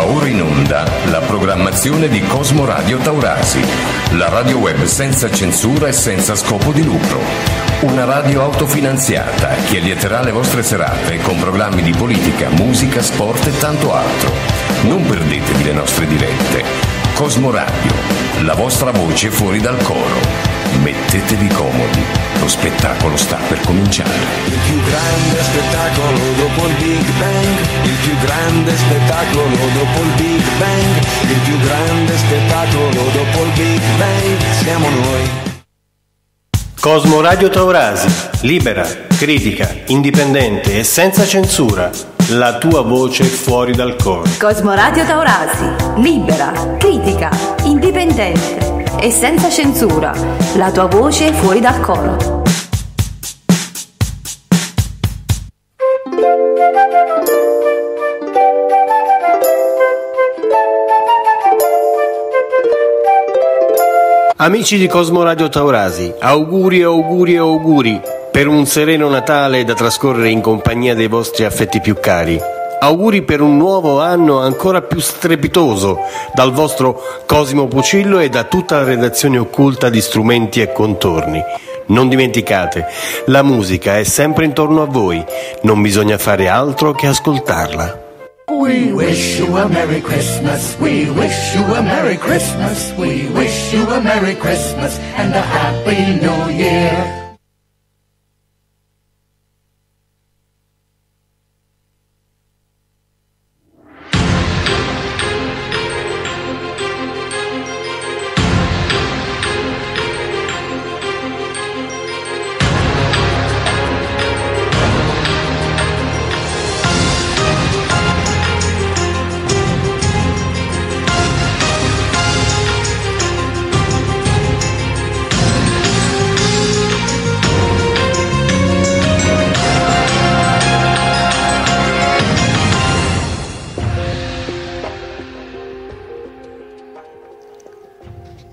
Va ora in onda la programmazione di Cosmo Radio Taurasi, la radio web senza censura e senza scopo di lucro. Una radio autofinanziata che allieterà le vostre serate con programmi di politica, musica, sport e tanto altro. Non perdetevi le nostre dirette. Cosmo Radio, la vostra voce fuori dal coro. Mettetevi comodi, lo spettacolo sta per cominciare. Il più grande spettacolo dopo il Big Bang, il più grande spettacolo dopo il Big Bang, il più grande spettacolo dopo il Big Bang, siamo noi. Cosmo Radio Taurasi, libera, critica, indipendente e senza censura. La tua voce fuori dal coro. Cosmo Radio Taurasi, libera, critica, indipendente e senza censura. La tua voce fuori dal coro. Amici di Cosmo Radio Taurasi, auguri, auguri, auguri per un sereno Natale da trascorrere in compagnia dei vostri affetti più cari. Auguri per un nuovo anno ancora più strepitoso dal vostro Cosimo Pucillo e da tutta la redazione occulta di strumenti e contorni. Non dimenticate, la musica è sempre intorno a voi, non bisogna fare altro che ascoltarla. We wish you a Merry Christmas. We wish you a Merry Christmas. We wish you a Merry Christmas and a Happy New Year.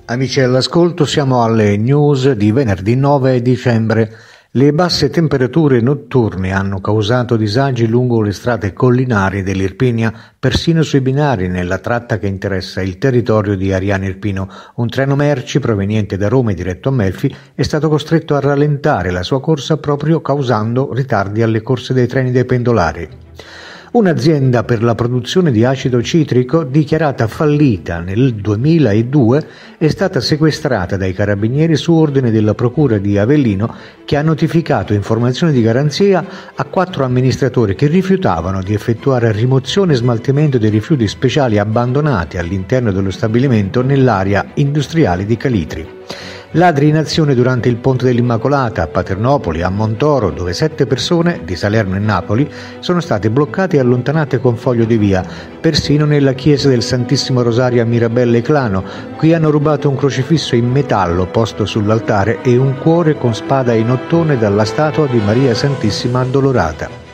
Amici all'ascolto, siamo alle news di venerdì 9 dicembre. Le basse temperature notturne hanno causato disagi lungo le strade collinari dell'Irpinia, persino sui binari nella tratta che interessa il territorio di Ariano Irpino. Un treno merci proveniente da Roma e diretto a Melfi è stato costretto a rallentare la sua corsa proprio causando ritardi alle corse dei treni dei pendolari. Un'azienda per la produzione di acido citrico, dichiarata fallita nel 2002, è stata sequestrata dai carabinieri su ordine della Procura di Avellino che ha notificato informazioni di garanzia a quattro amministratori che rifiutavano di effettuare rimozione e smaltimento dei rifiuti speciali abbandonati all'interno dello stabilimento nell'area industriale di Calitri. Ladri in azione durante il ponte dell'Immacolata a Paternopoli, a Montoro, dove sette persone di Salerno e Napoli sono state bloccate e allontanate con foglio di via, persino nella chiesa del Santissimo Rosario a Mirabelle e Clano. Qui hanno rubato un crocifisso in metallo posto sull'altare e un cuore con spada in ottone dalla statua di Maria Santissima Addolorata.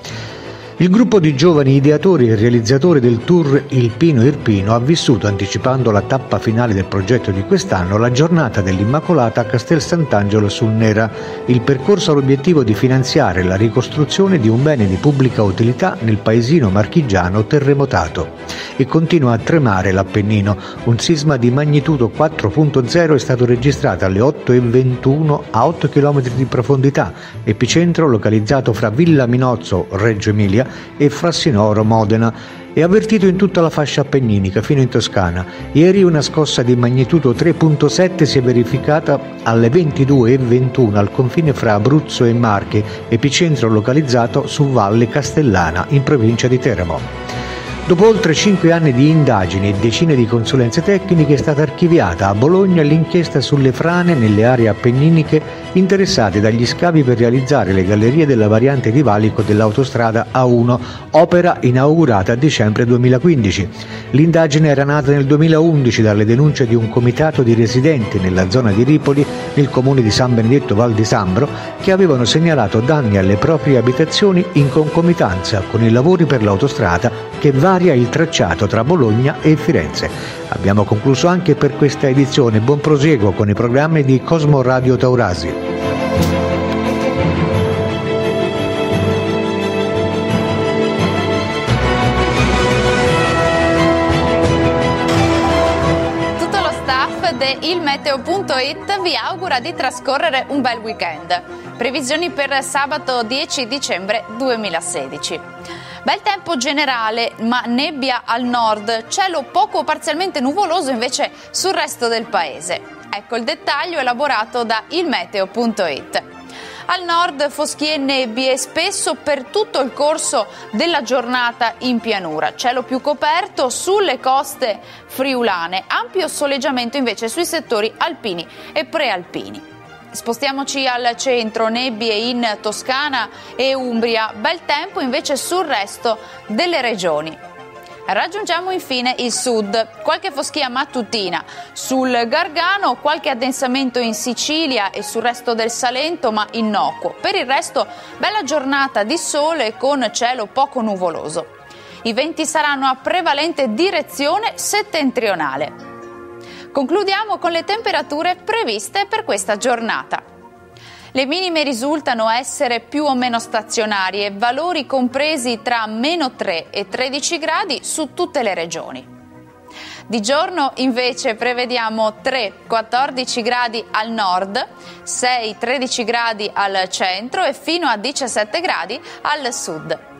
Il gruppo di giovani ideatori e realizzatori del tour Il Pino Irpino ha vissuto, anticipando la tappa finale del progetto di quest'anno, la giornata dell'Immacolata a Castel Sant'Angelo sul Nera. Il percorso ha l'obiettivo di finanziare la ricostruzione di un bene di pubblica utilità nel paesino marchigiano terremotato. E continua a tremare l'Appennino. Un sisma di magnitudo 4.0 è stato registrato alle 8.21 a 8 km di profondità, epicentro localizzato fra Villa Minozzo, Reggio Emilia, e Frassinoro, Modena, e avvertito in tutta la fascia appenninica fino in Toscana. Ieri una scossa di magnitudo 3.7 si è verificata alle 22.21 al confine fra Abruzzo e Marche, epicentro localizzato su Valle Castellana, in provincia di Teramo. Dopo oltre cinque anni di indagini e decine di consulenze tecniche è stata archiviata a Bologna l'inchiesta sulle frane nelle aree appenniniche interessate dagli scavi per realizzare le gallerie della variante di valico dell'autostrada A1, opera inaugurata a dicembre 2015. L'indagine era nata nel 2011 dalle denunce di un comitato di residenti nella zona di Ripoli, nel comune di San Benedetto Val di Sambro, che avevano segnalato danni alle proprie abitazioni in concomitanza con i lavori per l'autostrada che necessaria il tracciato tra Bologna e Firenze. Abbiamo concluso anche per questa edizione. Buon proseguo con i programmi di Cosmo Radio Taurasi. il meteo.it vi augura di trascorrere un bel weekend. Previsioni per sabato 10 dicembre 2016. Bel tempo generale, ma nebbia al nord, cielo poco parzialmente nuvoloso invece sul resto del paese. Ecco il dettaglio elaborato da ilmeteo.it. Al nord foschie e nebbie spesso per tutto il corso della giornata in pianura. Cielo più coperto sulle coste friulane, ampio soleggiamento invece sui settori alpini e prealpini. Spostiamoci al centro, nebbie in Toscana e Umbria, bel tempo invece sul resto delle regioni. Raggiungiamo infine il sud, qualche foschia mattutina sul Gargano, qualche addensamento in Sicilia e sul resto del Salento, ma innocuo. Per il resto, bella giornata di sole con cielo poco nuvoloso. I venti saranno a prevalente direzione settentrionale. Concludiamo con le temperature previste per questa giornata. Le minime risultano essere più o meno stazionarie, valori compresi tra meno 3 e 13 gradi su tutte le regioni. Di giorno invece prevediamo 3-14 gradi al nord, 6-13 gradi al centro e fino a 17 gradi al sud.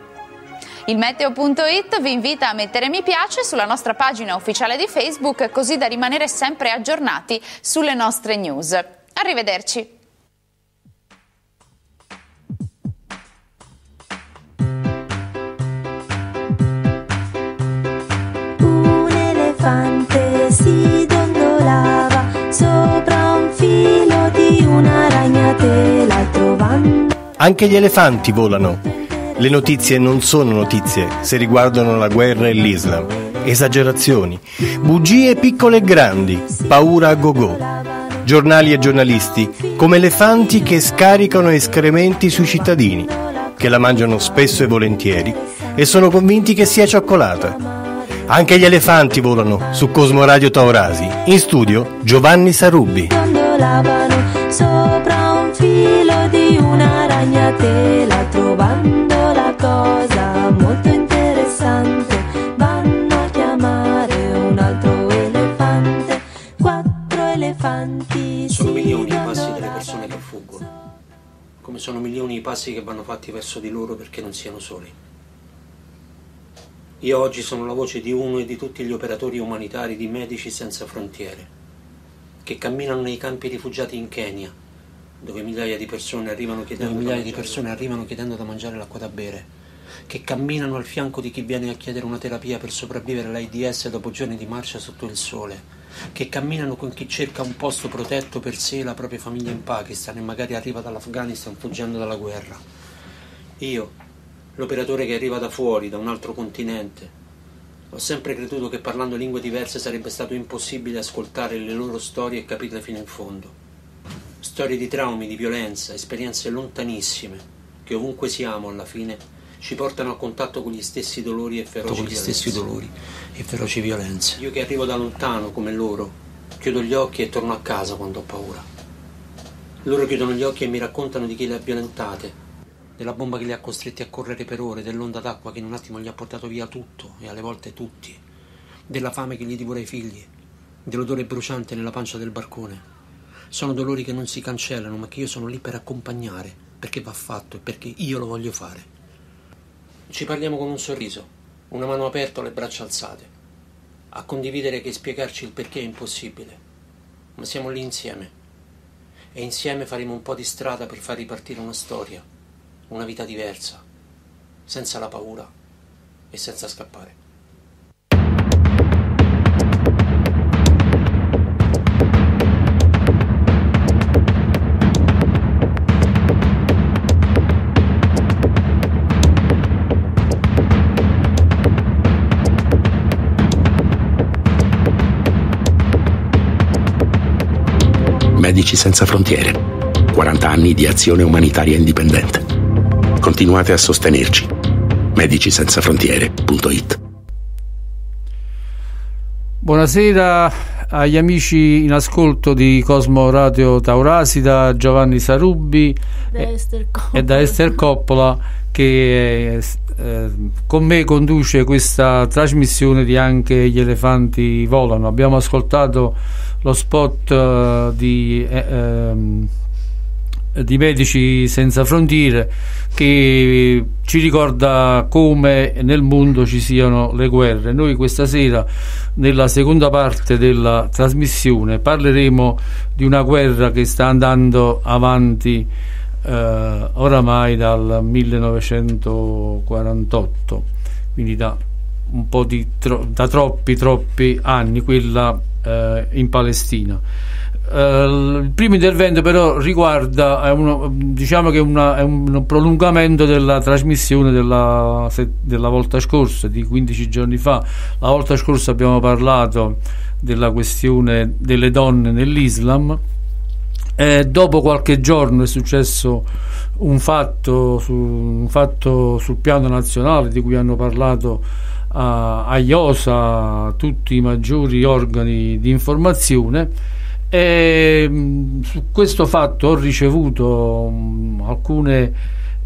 Il meteo.it vi invita a mettere mi piace sulla nostra pagina ufficiale di Facebook così da rimanere sempre aggiornati sulle nostre news. Arrivederci. elefante si dondolava sopra un filo di una ragnatela trovando. Anche gli elefanti volano. Le notizie non sono notizie se riguardano la guerra e l'Islam. Esagerazioni, bugie piccole e grandi, paura a go-go. Giornali e giornalisti come elefanti che scaricano escrementi sui cittadini, che la mangiano spesso e volentieri e sono convinti che sia cioccolata anche gli elefanti volano su Cosmo Radio Taurasi. In studio Giovanni Sarubbi. Dondolavano sopra un filo di una ragnatela sono milioni i passi che vanno fatti verso di loro perché non siano soli. Io oggi sono la voce di uno e di tutti gli operatori umanitari di Medici Senza Frontiere, che camminano nei campi rifugiati in Kenya, dove migliaia di persone arrivano chiedendo, migliaia di persone arrivano chiedendo da mangiare l'acqua da bere, che camminano al fianco di chi viene a chiedere una terapia per sopravvivere all'AIDS dopo giorni di marcia sotto il sole, che camminano con chi cerca un posto protetto per sé e la propria famiglia in Pakistan e magari arriva dall'Afghanistan fuggendo dalla guerra. Io, l'operatore che arriva da fuori, da un altro continente. Ho sempre creduto che parlando lingue diverse sarebbe stato impossibile ascoltare le loro storie e capirle fino in fondo. Storie di traumi, di violenza, esperienze lontanissime, che ovunque siamo alla fine ci portano a contatto con gli stessi dolori e feroci Con gli violenze. stessi dolori e feroci violenze. Io che arrivo da lontano come loro, chiudo gli occhi e torno a casa quando ho paura. Loro chiudono gli occhi e mi raccontano di chi le ha violentate, della bomba che li ha costretti a correre per ore, dell'onda d'acqua che in un attimo gli ha portato via tutto e alle volte tutti, della fame che gli divora i figli, dell'odore bruciante nella pancia del barcone. Sono dolori che non si cancellano, ma che io sono lì per accompagnare, perché va fatto e perché io lo voglio fare. Ci parliamo con un sorriso, una mano aperta o le braccia alzate, a condividere che spiegarci il perché è impossibile, ma siamo lì insieme e insieme faremo un po' di strada per far ripartire una storia, una vita diversa, senza la paura e senza scappare. Medici Senza Frontiere. 40 anni di azione umanitaria indipendente. Continuate a sostenerci. medicisenzafrontiere.it Buonasera agli amici in ascolto di Cosmo Radio Taurasi da Giovanni Sarubbi Da e- e da Esther Coppola che eh, con me conduce questa trasmissione di Anche gli elefanti volano. Abbiamo ascoltato lo spot eh, di, eh, ehm, di Medici Senza Frontiere che ci ricorda come nel mondo ci siano le guerre. Noi questa sera, nella seconda parte della trasmissione, parleremo di una guerra che sta andando avanti eh, oramai dal 1948, quindi da un po' tro- da troppi troppi anni, quella eh, in Palestina. Uh, il primo intervento però riguarda è uno, diciamo che una, è un prolungamento della trasmissione della, della, volta scorsa di 15 giorni fa la volta scorsa abbiamo parlato della questione delle donne nell'Islam e dopo qualche giorno è successo un fatto, su, un fatto sul piano nazionale di cui hanno parlato a, a IOSA tutti i maggiori organi di informazione e, mh, su questo fatto ho ricevuto mh, alcune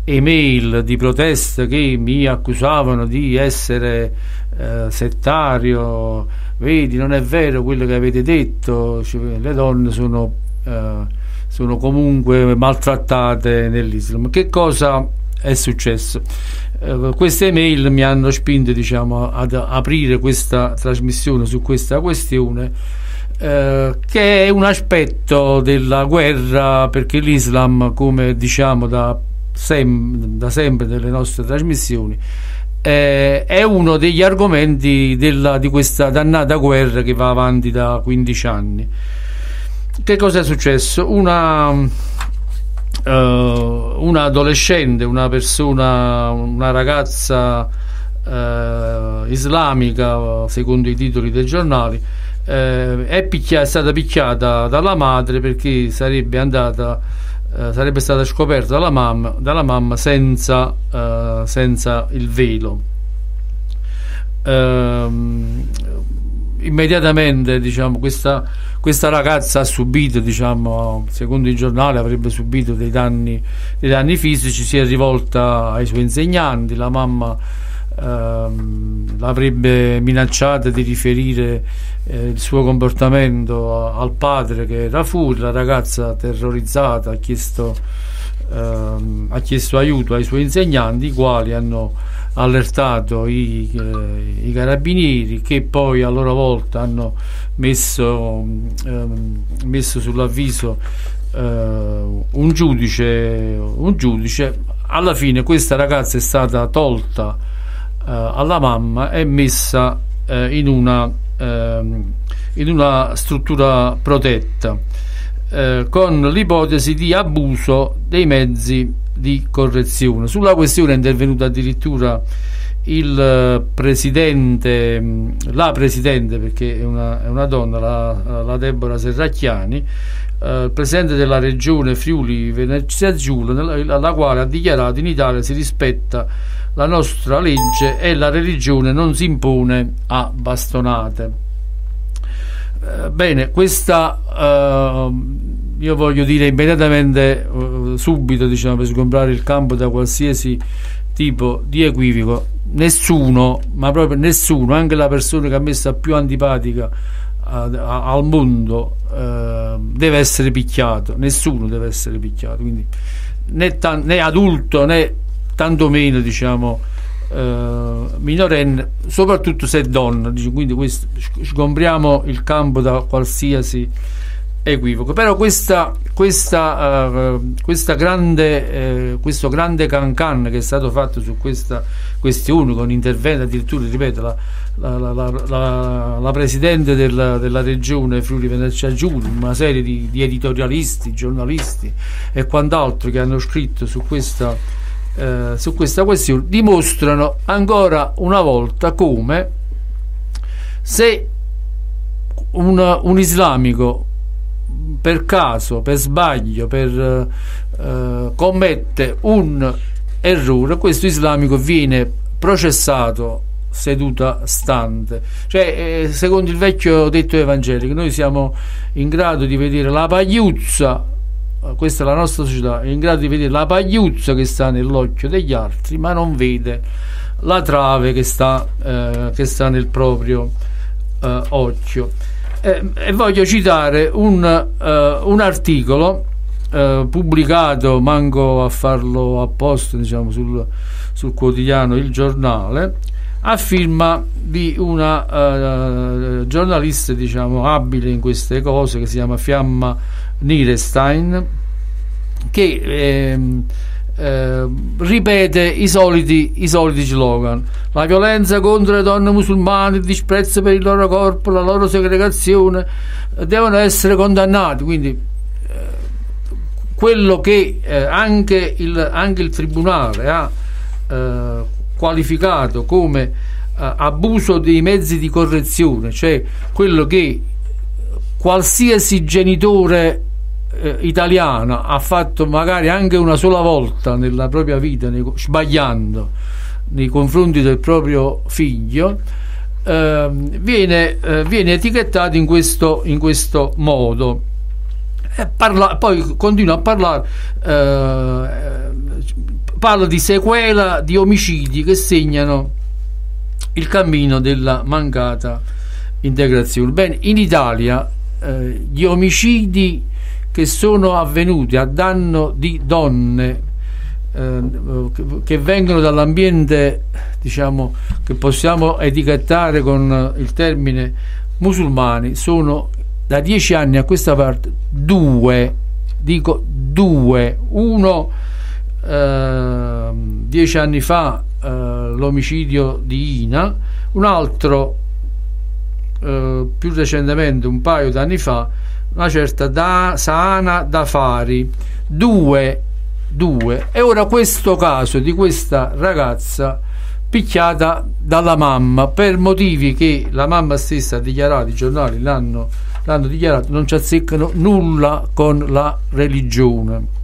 email di protesta che mi accusavano di essere eh, settario, vedi non è vero quello che avete detto, cioè, le donne sono, eh, sono comunque maltrattate nell'Islam. Che cosa è successo? Eh, queste email mi hanno spinto diciamo, ad aprire questa trasmissione su questa questione eh, che è un aspetto della guerra perché l'Islam, come diciamo da, sem- da sempre nelle nostre trasmissioni, eh, è uno degli argomenti della, di questa dannata guerra che va avanti da 15 anni. Che cosa è successo? Una, uh, una adolescente, una persona, una ragazza uh, islamica, secondo i titoli dei giornali, eh, è, picchia- è, stata picchiata dalla madre perché sarebbe andata sarebbe stata scoperta dalla mamma, dalla mamma senza, senza, il velo. Ehm, immediatamente diciamo, questa, questa, ragazza ha subito diciamo, secondo i giornali avrebbe subito dei danni, dei danni fisici si è rivolta ai suoi insegnanti la mamma ehm, l'avrebbe minacciata di riferire eh, il suo comportamento a, al padre che era fuori, la ragazza terrorizzata ha chiesto, ehm, ha chiesto aiuto ai suoi insegnanti, i quali hanno allertato i, eh, i, carabinieri che poi a loro volta hanno messo, ehm, messo sull'avviso eh, un, giudice, un giudice. Alla fine questa ragazza è stata tolta eh, alla mamma è messa eh, in, una, ehm, in una struttura protetta eh, con l'ipotesi di abuso dei mezzi di correzione. Sulla questione è intervenuta addirittura il presidente, la presidente perché è una, è una donna, la, la, Deborah Serracchiani, eh, presidente della regione Friuli Venezia Giulia, la quale ha dichiarato in Italia si rispetta la nostra legge e la religione non si impone a bastonate. Eh, bene, questa eh, io voglio dire immediatamente, eh, subito, diciamo, per sgombrare il campo da qualsiasi tipo di equivoco, nessuno, ma proprio nessuno, anche la persona che a me sta più antipatica a, al mondo, eh, deve essere picchiato, nessuno deve essere picchiato, quindi né, né adulto né tantomeno diciamo eh, minorenne, soprattutto se è donna, quindi questo, sgombriamo il campo da qualsiasi equivoco. Però questa, questa, uh, questa grande, uh, questo grande cancan che è stato fatto su questa questione con intervento addirittura, ripeto, la, la, la, la Presidente della, della, regione Friuli Venezia Giulia, una serie di, di editorialisti, giornalisti e quant'altro che hanno scritto su questa eh, su questa questione dimostrano ancora una volta come se un, un islamico per caso, per sbaglio, per eh, commette un errore, questo islamico viene processato seduta stante. Cioè, eh, secondo il vecchio detto evangelico, noi siamo in grado di vedere la pagliuzza eh, questa è la nostra società, è in grado di vedere la pagliuzza che sta nell'occhio degli altri, ma non vede la trave che sta, eh, che sta nel proprio eh, occhio. Eh, e voglio citare un, eh, un articolo eh, pubblicato, manco a farlo apposta, diciamo, sul, sul quotidiano Il Giornale, a firma di una uh, giornalista diciamo abile in queste cose che si chiama Fiamma Nirestein che eh, eh, ripete i soliti, i soliti slogan. La violenza contro le donne musulmane il disprezzo per il loro corpo la loro segregazione devono essere condannati quindi eh, quello che eh, anche il, anche, il, tribunale ha eh, qualificato come eh, abuso dei mezzi di correzione, cioè quello che qualsiasi genitore eh, italiano ha fatto magari anche una sola volta nella propria vita, nei, sbagliando nei confronti del proprio figlio, eh, viene, eh, viene, etichettato in questo, in questo modo. Parla, poi continua a parlare eh, parla di sequela di omicidi che segnano il cammino della mancata integrazione. Bene, in Italia eh, gli omicidi che sono avvenuti a danno di donne eh, che vengono dall'ambiente diciamo che possiamo etichettare con il termine musulmani sono da dieci anni a questa parte due dico due. Uno eh, dieci anni fa eh, l'omicidio di Ina, un altro eh, più recentemente, un paio d'anni fa, una certa da, Sana Dafari, due, due. E ora questo caso di questa ragazza picchiata dalla mamma per motivi che la mamma stessa ha dichiarato, i giornali l'hanno, l'hanno dichiarato, non ci azzeccano nulla con la religione.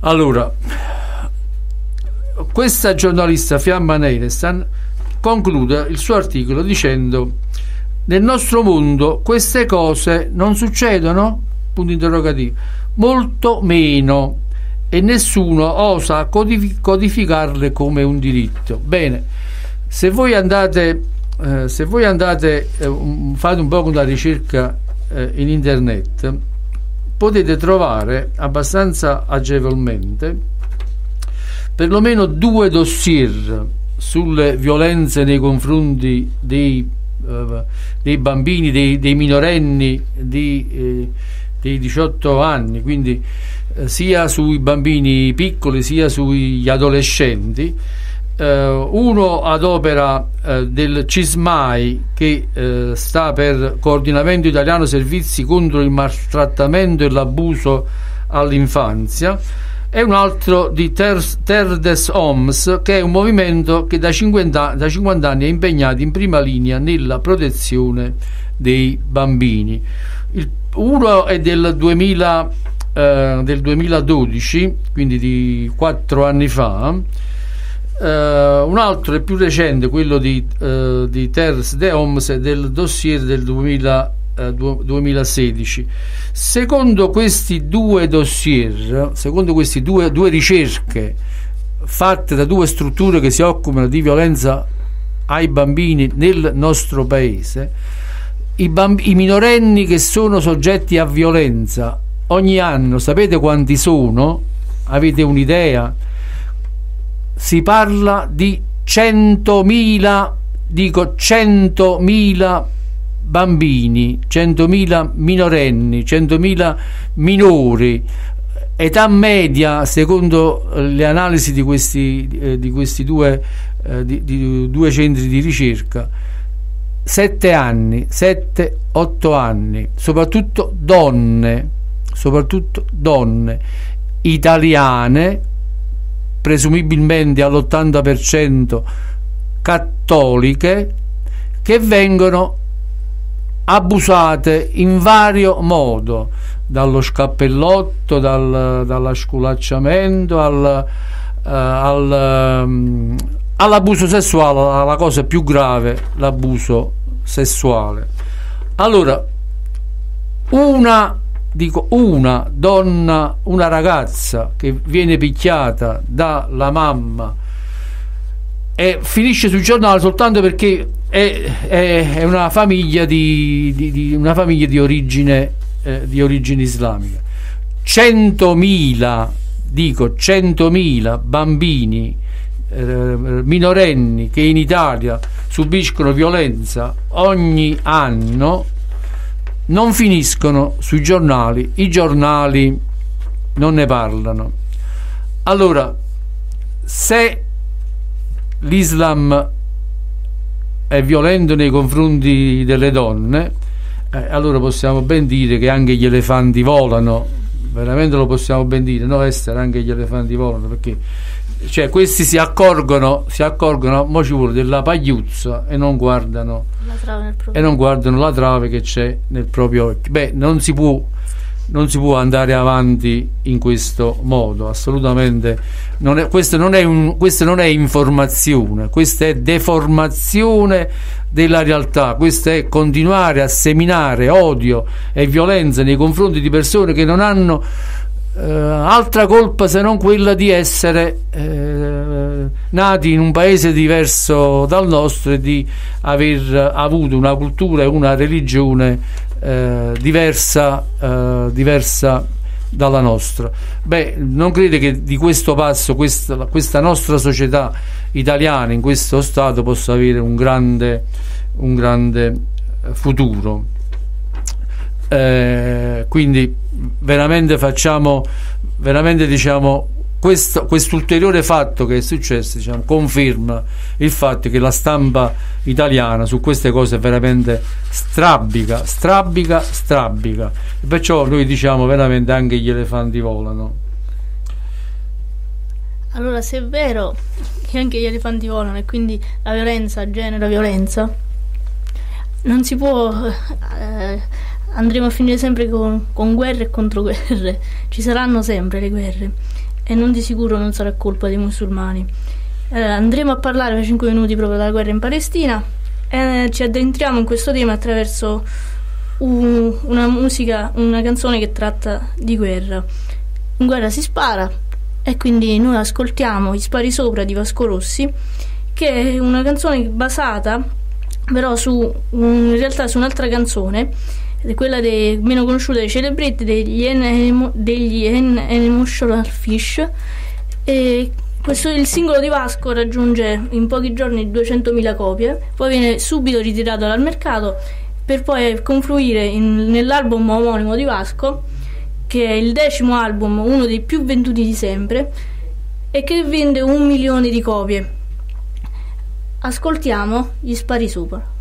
Allora, questa giornalista Fiamma Neirestan conclude il suo articolo dicendo nel nostro mondo queste cose non succedono? Punto interrogativo. Molto meno e nessuno osa codificarle come un diritto. Bene, se voi andate, eh, se voi andate eh, fate un po' una ricerca eh, in internet, potete trovare abbastanza agevolmente perlomeno due dossier sulle violenze nei confronti dei, uh, dei bambini, dei, dei minorenni di, eh, dei 18 anni, quindi eh, sia sui bambini piccoli sia sugli adolescenti Uh, uno ad opera del CISMAI che sta per Coordinamento Italiano Servizi contro il maltrattamento e l'abuso all'infanzia e un altro di Ter- Terdes Homs che è un movimento che da 50, da 50 anni è impegnato in prima linea nella protezione dei bambini. Il, uno è del 2000, del 2012, quindi di quattro anni fa Uh, un altro è più recente, quello di, uh, di Terres de Homs del dossier del 2000, uh, 2016. Secondo questi due dossier, secondo queste due, due ricerche fatte da due strutture che si occupano di violenza ai bambini nel nostro paese, i, i minorenni che sono soggetti a violenza ogni anno, sapete quanti sono? Avete un'idea? si parla di 100.000, dico 100.000 bambini, 100.000 minorenni, 100.000 minori, età media, secondo le analisi di questi, eh, di questi due, eh, di, di due centri di ricerca, 7 anni, 7-8 anni, soprattutto donne, soprattutto donne italiane presumibilmente all'80% cattoliche che vengono abusate in vario modo dallo scappellotto dal, dall'asculacciamento al, uh, al, um, all'abuso sessuale la cosa più grave l'abuso sessuale. Allora una dico una donna, una ragazza che viene picchiata dalla mamma e finisce sul giornale soltanto perché è, è, è una, famiglia di, di, di, una famiglia di origine, eh, di origine islamica. 100.000, dico 100.000 bambini eh, minorenni che in Italia subiscono violenza ogni anno non finiscono sui giornali, i giornali non ne parlano. Allora, se l'Islam è violento nei confronti delle donne, eh, allora possiamo ben dire che anche gli elefanti volano, veramente lo possiamo ben dire, no Esther, anche gli elefanti volano, perché cioè, questi si accorgono, si accorgono, mo ci vuole della pagliuzza e non guardano e non guardano la trave che c'è nel proprio occhio. Beh, non si può non si può andare avanti in questo modo, assolutamente. Non è, questo, non è un, questo non è informazione, questa è deformazione della realtà, questo è continuare a seminare odio e violenza nei confronti di persone che non hanno eh, altra colpa se non quella di essere eh, nati in un paese diverso dal nostro e di aver avuto una cultura e una religione eh, diversa, eh, diversa dalla nostra. Beh, non crede che di questo passo questa, questa, nostra società italiana in questo stato possa avere un grande, un grande eh, futuro. Eh, quindi veramente facciamo, veramente diciamo, questo ulteriore fatto che è successo diciamo, conferma il fatto che la stampa italiana su queste cose è veramente strabica, strabica, strabica. E perciò noi diciamo veramente anche gli elefanti volano. Allora, se è vero che anche gli elefanti volano e quindi la violenza genera violenza, non si può eh, andremo a finire sempre con, con guerre e contro guerre. Ci saranno sempre le guerre e non di sicuro non sarà colpa dei musulmani. Eh, andremo a parlare per 5 minuti proprio della guerra in Palestina e ci addentriamo in questo tema attraverso un, una musica, una canzone che tratta di guerra. In guerra si spara e quindi noi ascoltiamo Gli spari sopra di Vasco Rossi, che è una canzone basata però su, in realtà su un'altra canzone quella dei, meno conosciuta dei celebrity degli, en, degli en, Emotional Fish. E questo, il singolo di Vasco raggiunge in pochi giorni 200.000 copie poi viene subito ritirato dal mercato per poi confluire in, nell'album omonimo di Vasco che è il decimo album, uno dei più venduti di sempre e che vende un milione di copie. Ascoltiamo gli spari super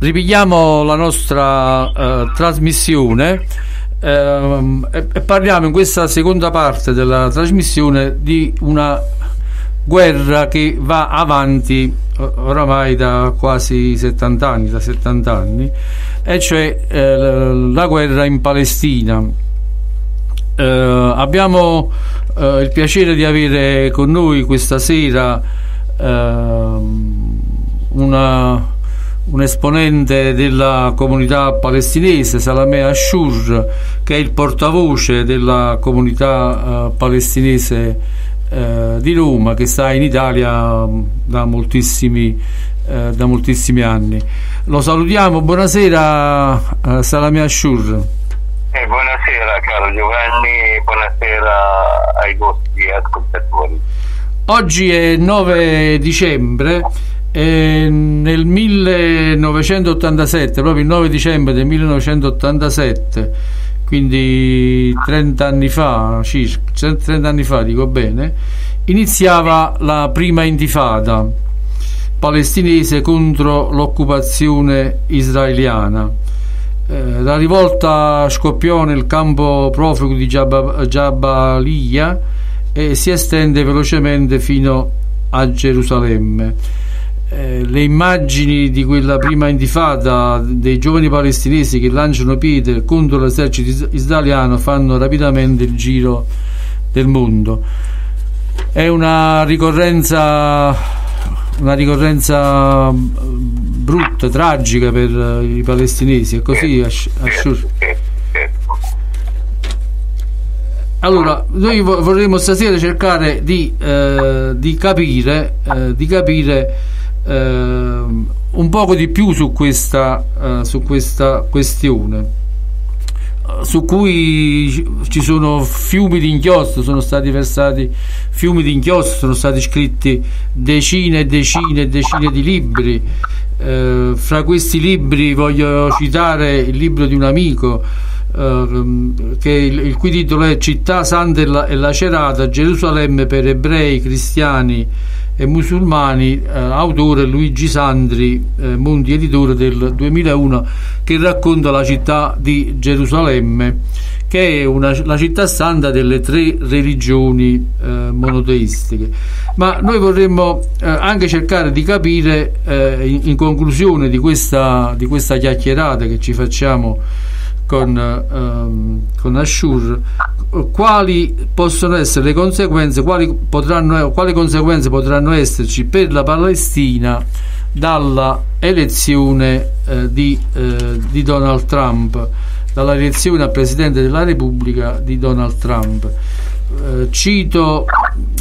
ripigliamo la nostra eh, trasmissione ehm, e, parliamo in questa seconda parte della trasmissione di una guerra che va avanti oramai da quasi 70 anni, da 70 anni, e cioè eh, la, la guerra in Palestina. Eh, abbiamo eh, il piacere di avere con noi questa sera ehm, una, un esponente della comunità palestinese, Salameh Ashur, che è il portavoce della comunità eh, palestinese eh, di Roma, che sta in Italia mh, da moltissimi, eh, da moltissimi anni. Lo salutiamo, buonasera eh, Salameh Ashur. Eh, buonasera caro Giovanni, buonasera ai vostri ascoltatori. Oggi è 9 dicembre e nel 1987, proprio il 9 dicembre del 1987, quindi 30 anni fa, circa 30 anni fa, dico bene, iniziava la prima intifada palestinese contro l'occupazione israeliana. Eh, la rivolta scoppiò nel campo profugo di Jabba- Jabalia e si estende velocemente fino a Gerusalemme. Eh, le immagini di quella prima intifada dei giovani palestinesi che lanciano pietre contro l'esercito is- israeliano fanno rapidamente il giro del mondo. È una ricorrenza, una ricorrenza brutta, tragica per eh, i palestinesi, è così Ash- Ashur? Allora, noi vo- vorremmo stasera cercare di, eh, di capire, eh, di capire un poco di più su questa, eh, su questa questione, eh, su cui ci- sono fiumi di inchiostro, sono stati versati fiumi di inchiostro, sono stati scritti decine e decine e decine di libri. Eh, fra questi libri voglio citare il libro di un amico ehm, che il, il cui titolo è Città Santa e Lacerata, Gerusalemme per ebrei, cristiani e musulmani, eh, autore Luigi Sandri, eh, Monti Editore del 2001, che racconta la città di Gerusalemme, che è una- la città santa delle tre religioni eh, monoteistiche. Ma noi vorremmo eh, anche cercare di capire, eh, in, in conclusione di questa, di questa chiacchierata che ci facciamo con, ehm, con Ashur quali possono essere le conseguenze, quali, potranno, quali conseguenze potranno esserci per la Palestina dalla elezione eh, di, eh, di, Donald Trump, dalla elezione a Presidente della Repubblica di Donald Trump. Eh, cito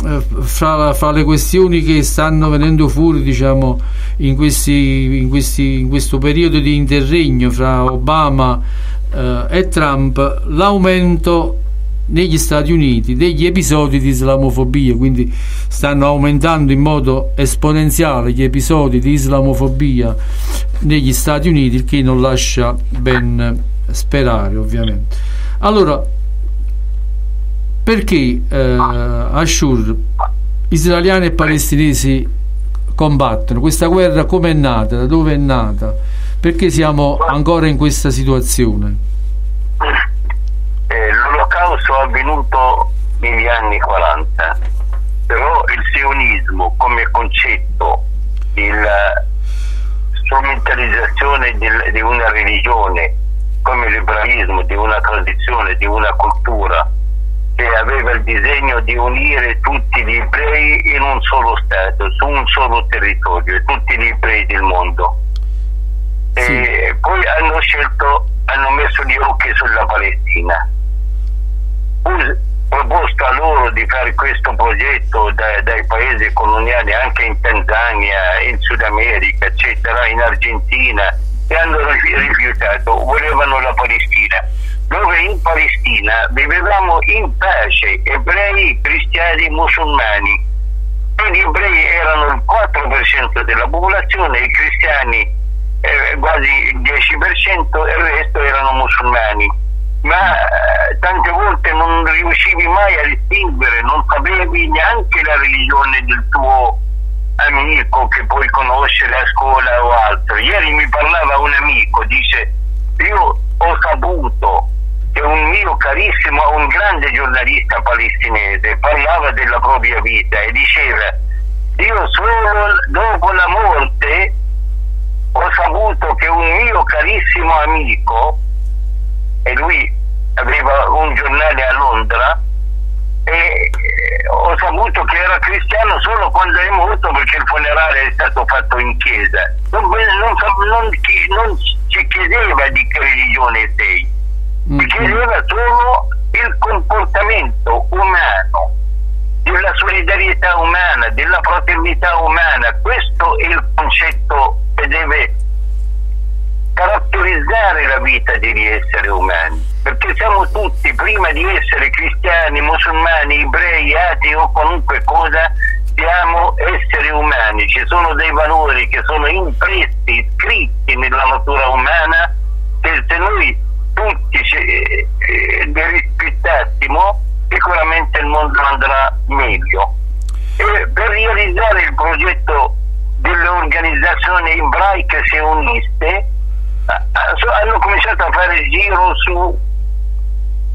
eh, fra, fra, le questioni che stanno venendo fuori diciamo, in, questi, in, questi, in questo periodo di interregno fra Obama eh, e Trump l'aumento negli Stati Uniti degli episodi di islamofobia, quindi stanno aumentando in modo esponenziale gli episodi di islamofobia negli Stati Uniti, il che non lascia ben sperare ovviamente. Allora, perché eh, Ashur, israeliani e palestinesi combattono? Questa guerra come è nata? Da dove è nata? Perché siamo ancora in questa situazione? L'olocausto è avvenuto negli anni 40, però il sionismo come concetto, la strumentalizzazione di una religione come l'ebraismo, di una tradizione, di una cultura che aveva il disegno di unire tutti gli ebrei in un solo Stato, su un solo territorio, tutti gli ebrei del mondo. Sì. E poi hanno scelto, hanno messo gli occhi sulla Palestina proposto a loro di fare questo progetto da, dai paesi coloniali anche in Tanzania, in Sud America, eccetera, in Argentina e hanno rifiutato, volevano la Palestina, dove in Palestina vivevamo in pace, ebrei, cristiani, musulmani. E gli ebrei erano il 4% della popolazione, i cristiani eh, quasi il 10% e il resto erano musulmani ma eh, tante volte non riuscivi mai a distinguere, non sapevi neanche la religione del tuo amico che puoi conoscere a scuola o altro. Ieri mi parlava un amico, dice, io ho saputo che un mio carissimo, un grande giornalista palestinese parlava della propria vita e diceva, io solo dopo la morte ho saputo che un mio carissimo amico e lui aveva un giornale a Londra e eh, ho saputo che era cristiano solo quando è morto perché il funerale è stato fatto in chiesa. Non, non, non, non ci chiedeva di che religione sei, ci chiedeva solo il comportamento umano, della solidarietà umana, della fraternità umana. Questo è il concetto che deve caratterizzare la vita degli esseri umani, perché siamo tutti, prima di essere cristiani, musulmani, ebrei, atei o qualunque cosa, siamo esseri umani, ci sono dei valori che sono impressi, scritti nella natura umana, che se noi tutti eh, li rispettassimo, sicuramente il mondo andrà meglio. E per realizzare il progetto delle organizzazioni ebraiche sioniste, hanno cominciato a fare il giro su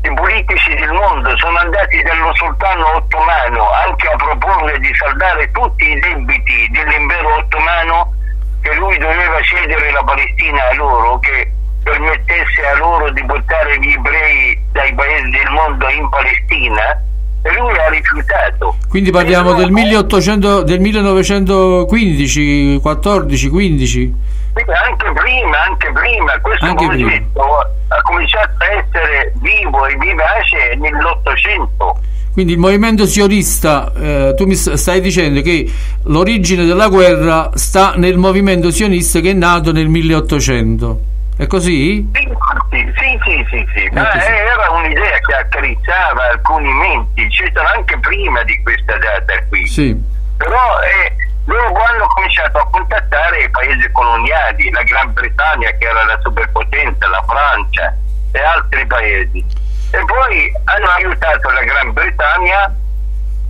i politici del mondo, sono andati dallo sultano ottomano anche a proporre di saldare tutti i debiti dell'impero ottomano che lui doveva cedere la Palestina a loro, che permettesse a loro di portare gli ebrei dai paesi del mondo in Palestina e lui ha rifiutato. Quindi parliamo del, 1800, del 1915, 14, 15? Anche prima, anche prima, questo anche progetto prima. ha cominciato a essere vivo e vivace nell'Ottocento. Quindi il movimento sionista, eh, tu mi stai dicendo che l'origine della guerra sta nel movimento sionista che è nato nel 1800. È così? Sì, sì, sì, sì, sì. ma era un'idea che accarezzava alcuni menti, c'erano anche prima di questa data qui. Sì. Però eh, loro hanno cominciato a contattare i paesi coloniali, la Gran Bretagna che era la superpotenza, la Francia e altri paesi. E poi hanno aiutato la Gran Bretagna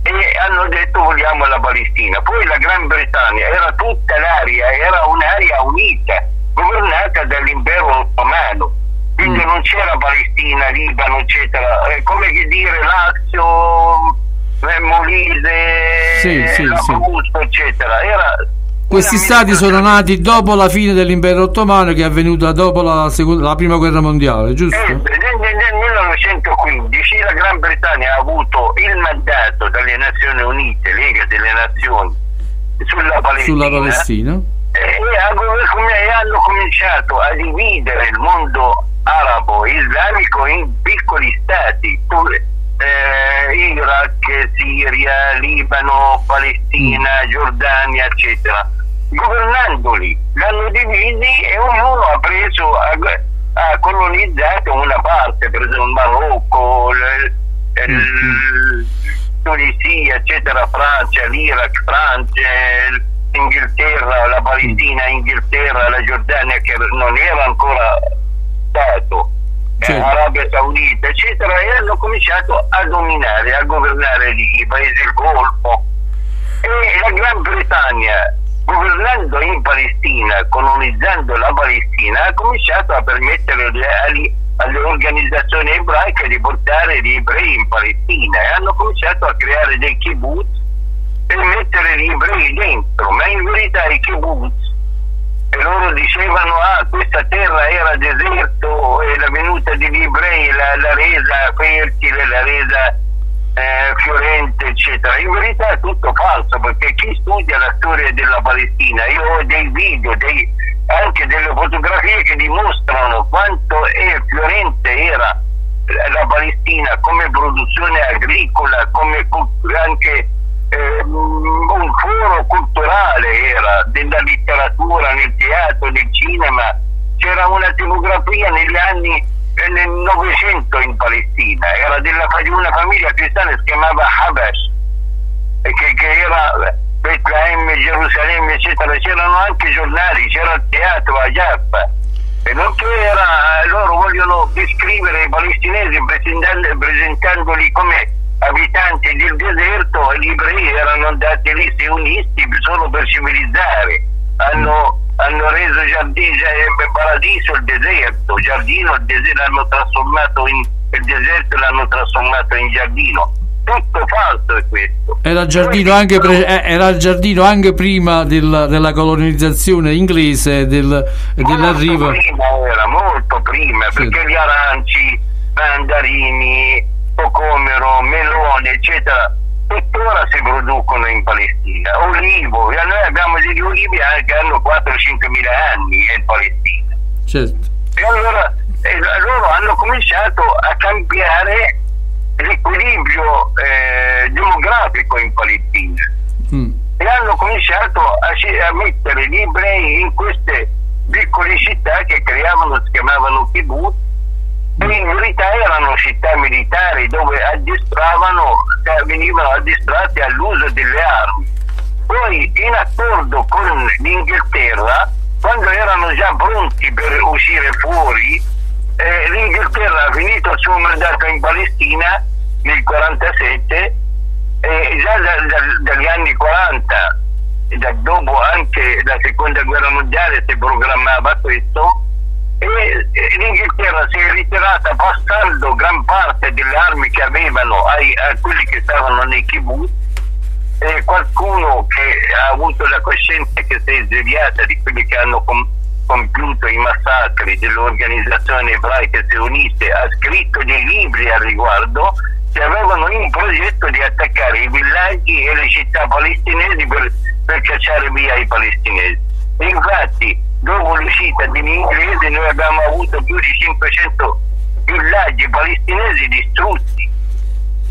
e hanno detto vogliamo la Palestina. Poi la Gran Bretagna era tutta l'area, era un'area unita, governata dall'impero ottomano. Quindi mm. non c'era Palestina, Libano, eccetera. È come dire Lazio, Molise, sì, sì, Augusto, sì. eccetera. Era questi stati sono nati dopo la fine dell'impero ottomano che è avvenuta dopo la, seconda, la prima guerra mondiale, giusto? Eh, nel, nel, nel 1915 la Gran Bretagna ha avuto il mandato dalle Nazioni Unite, Lega delle Nazioni, sulla Palestina. Sulla Palestina. E, e hanno cominciato a dividere il mondo arabo islamico in piccoli stati, eh, Iraq, Siria, Libano, Palestina, mm. Giordania, eccetera. Governandoli, l'hanno divisi e ognuno ha preso, ha, ha colonizzato una parte, per esempio il Marocco, il, il, mm. Tunisia, eccetera, Francia, l'Iraq, Francia, Inghilterra, la Palestina, Inghilterra, la Giordania che non era ancora Stato, certo. Arabia Saudita, eccetera, e hanno cominciato a dominare, a governare lì, i paesi del Golfo. E la Gran Bretagna, governando in Palestina, colonizzando la Palestina, ha cominciato a permettere alle, alle organizzazioni ebraiche di portare gli ebrei in Palestina e hanno cominciato a creare dei kibbutz per mettere gli ebrei dentro, ma in verità i kibbutz e loro dicevano ah questa terra era deserto e la venuta degli ebrei l'ha, resa fertile, l'ha resa eh, fiorente eccetera. In verità è tutto falso perché chi studia la storia della Palestina io ho dei video dei, anche delle fotografie che dimostrano quanto è fiorente era la Palestina come produzione agricola come anche eh, un foro culturale era della letteratura nel teatro, nel cinema, c'era una tipografia negli anni nel Novecento in Palestina, era della, di una famiglia cristiana che si chiamava Habash, che, che era Betlemme, Gerusalemme, eccetera, c'erano anche giornali, c'era il teatro a Jaffa. E non era, loro vogliono descrivere i palestinesi presentandoli come abitanti del deserto e gli ebrei erano andati lì sionisti solo per civilizzare. Hanno, hanno reso giardino, paradiso il deserto. Giardino il deserto l'hanno trasformato in il deserto l'hanno trasformato in giardino. Tutto falso è questo. Era giardino, anche, pre- eh, era giardino anche prima del, della colonizzazione inglese del, dell'arrivo. prima era molto prima sì. perché gli aranci mandarini cocomero, melone, eccetera, tuttora si producono in Palestina. Olivo, noi abbiamo degli olivi che hanno 4-5 mila anni in Palestina. Certo. E allora e loro hanno cominciato a cambiare l'equilibrio eh, demografico in Palestina mm. e hanno cominciato a, a, mettere gli ebrei in queste piccole città che creavano, si chiamavano kibbutz in verità erano città militari dove cioè venivano addestrati all'uso delle armi. Poi in accordo con l'Inghilterra, quando erano già pronti per uscire fuori, eh, l'Inghilterra ha finito il suo mandato in Palestina nel 1947 e già da, da, dagli anni 40, da dopo anche la seconda guerra mondiale si programmava questo, e l'Inghilterra si è ritirata passando gran parte delle armi che avevano ai, a quelli che stavano nei kibbutz e qualcuno che ha avuto la coscienza che si è svegliata di quelli che hanno com- compiuto i massacri delle organizzazioni ebraiche sioniste ha scritto dei libri al riguardo che avevano in progetto di attaccare i villaggi e le città palestinesi per, per cacciare via i palestinesi. Infatti dopo l'uscita degli inglesi noi abbiamo avuto più di 500 villaggi palestinesi distrutti,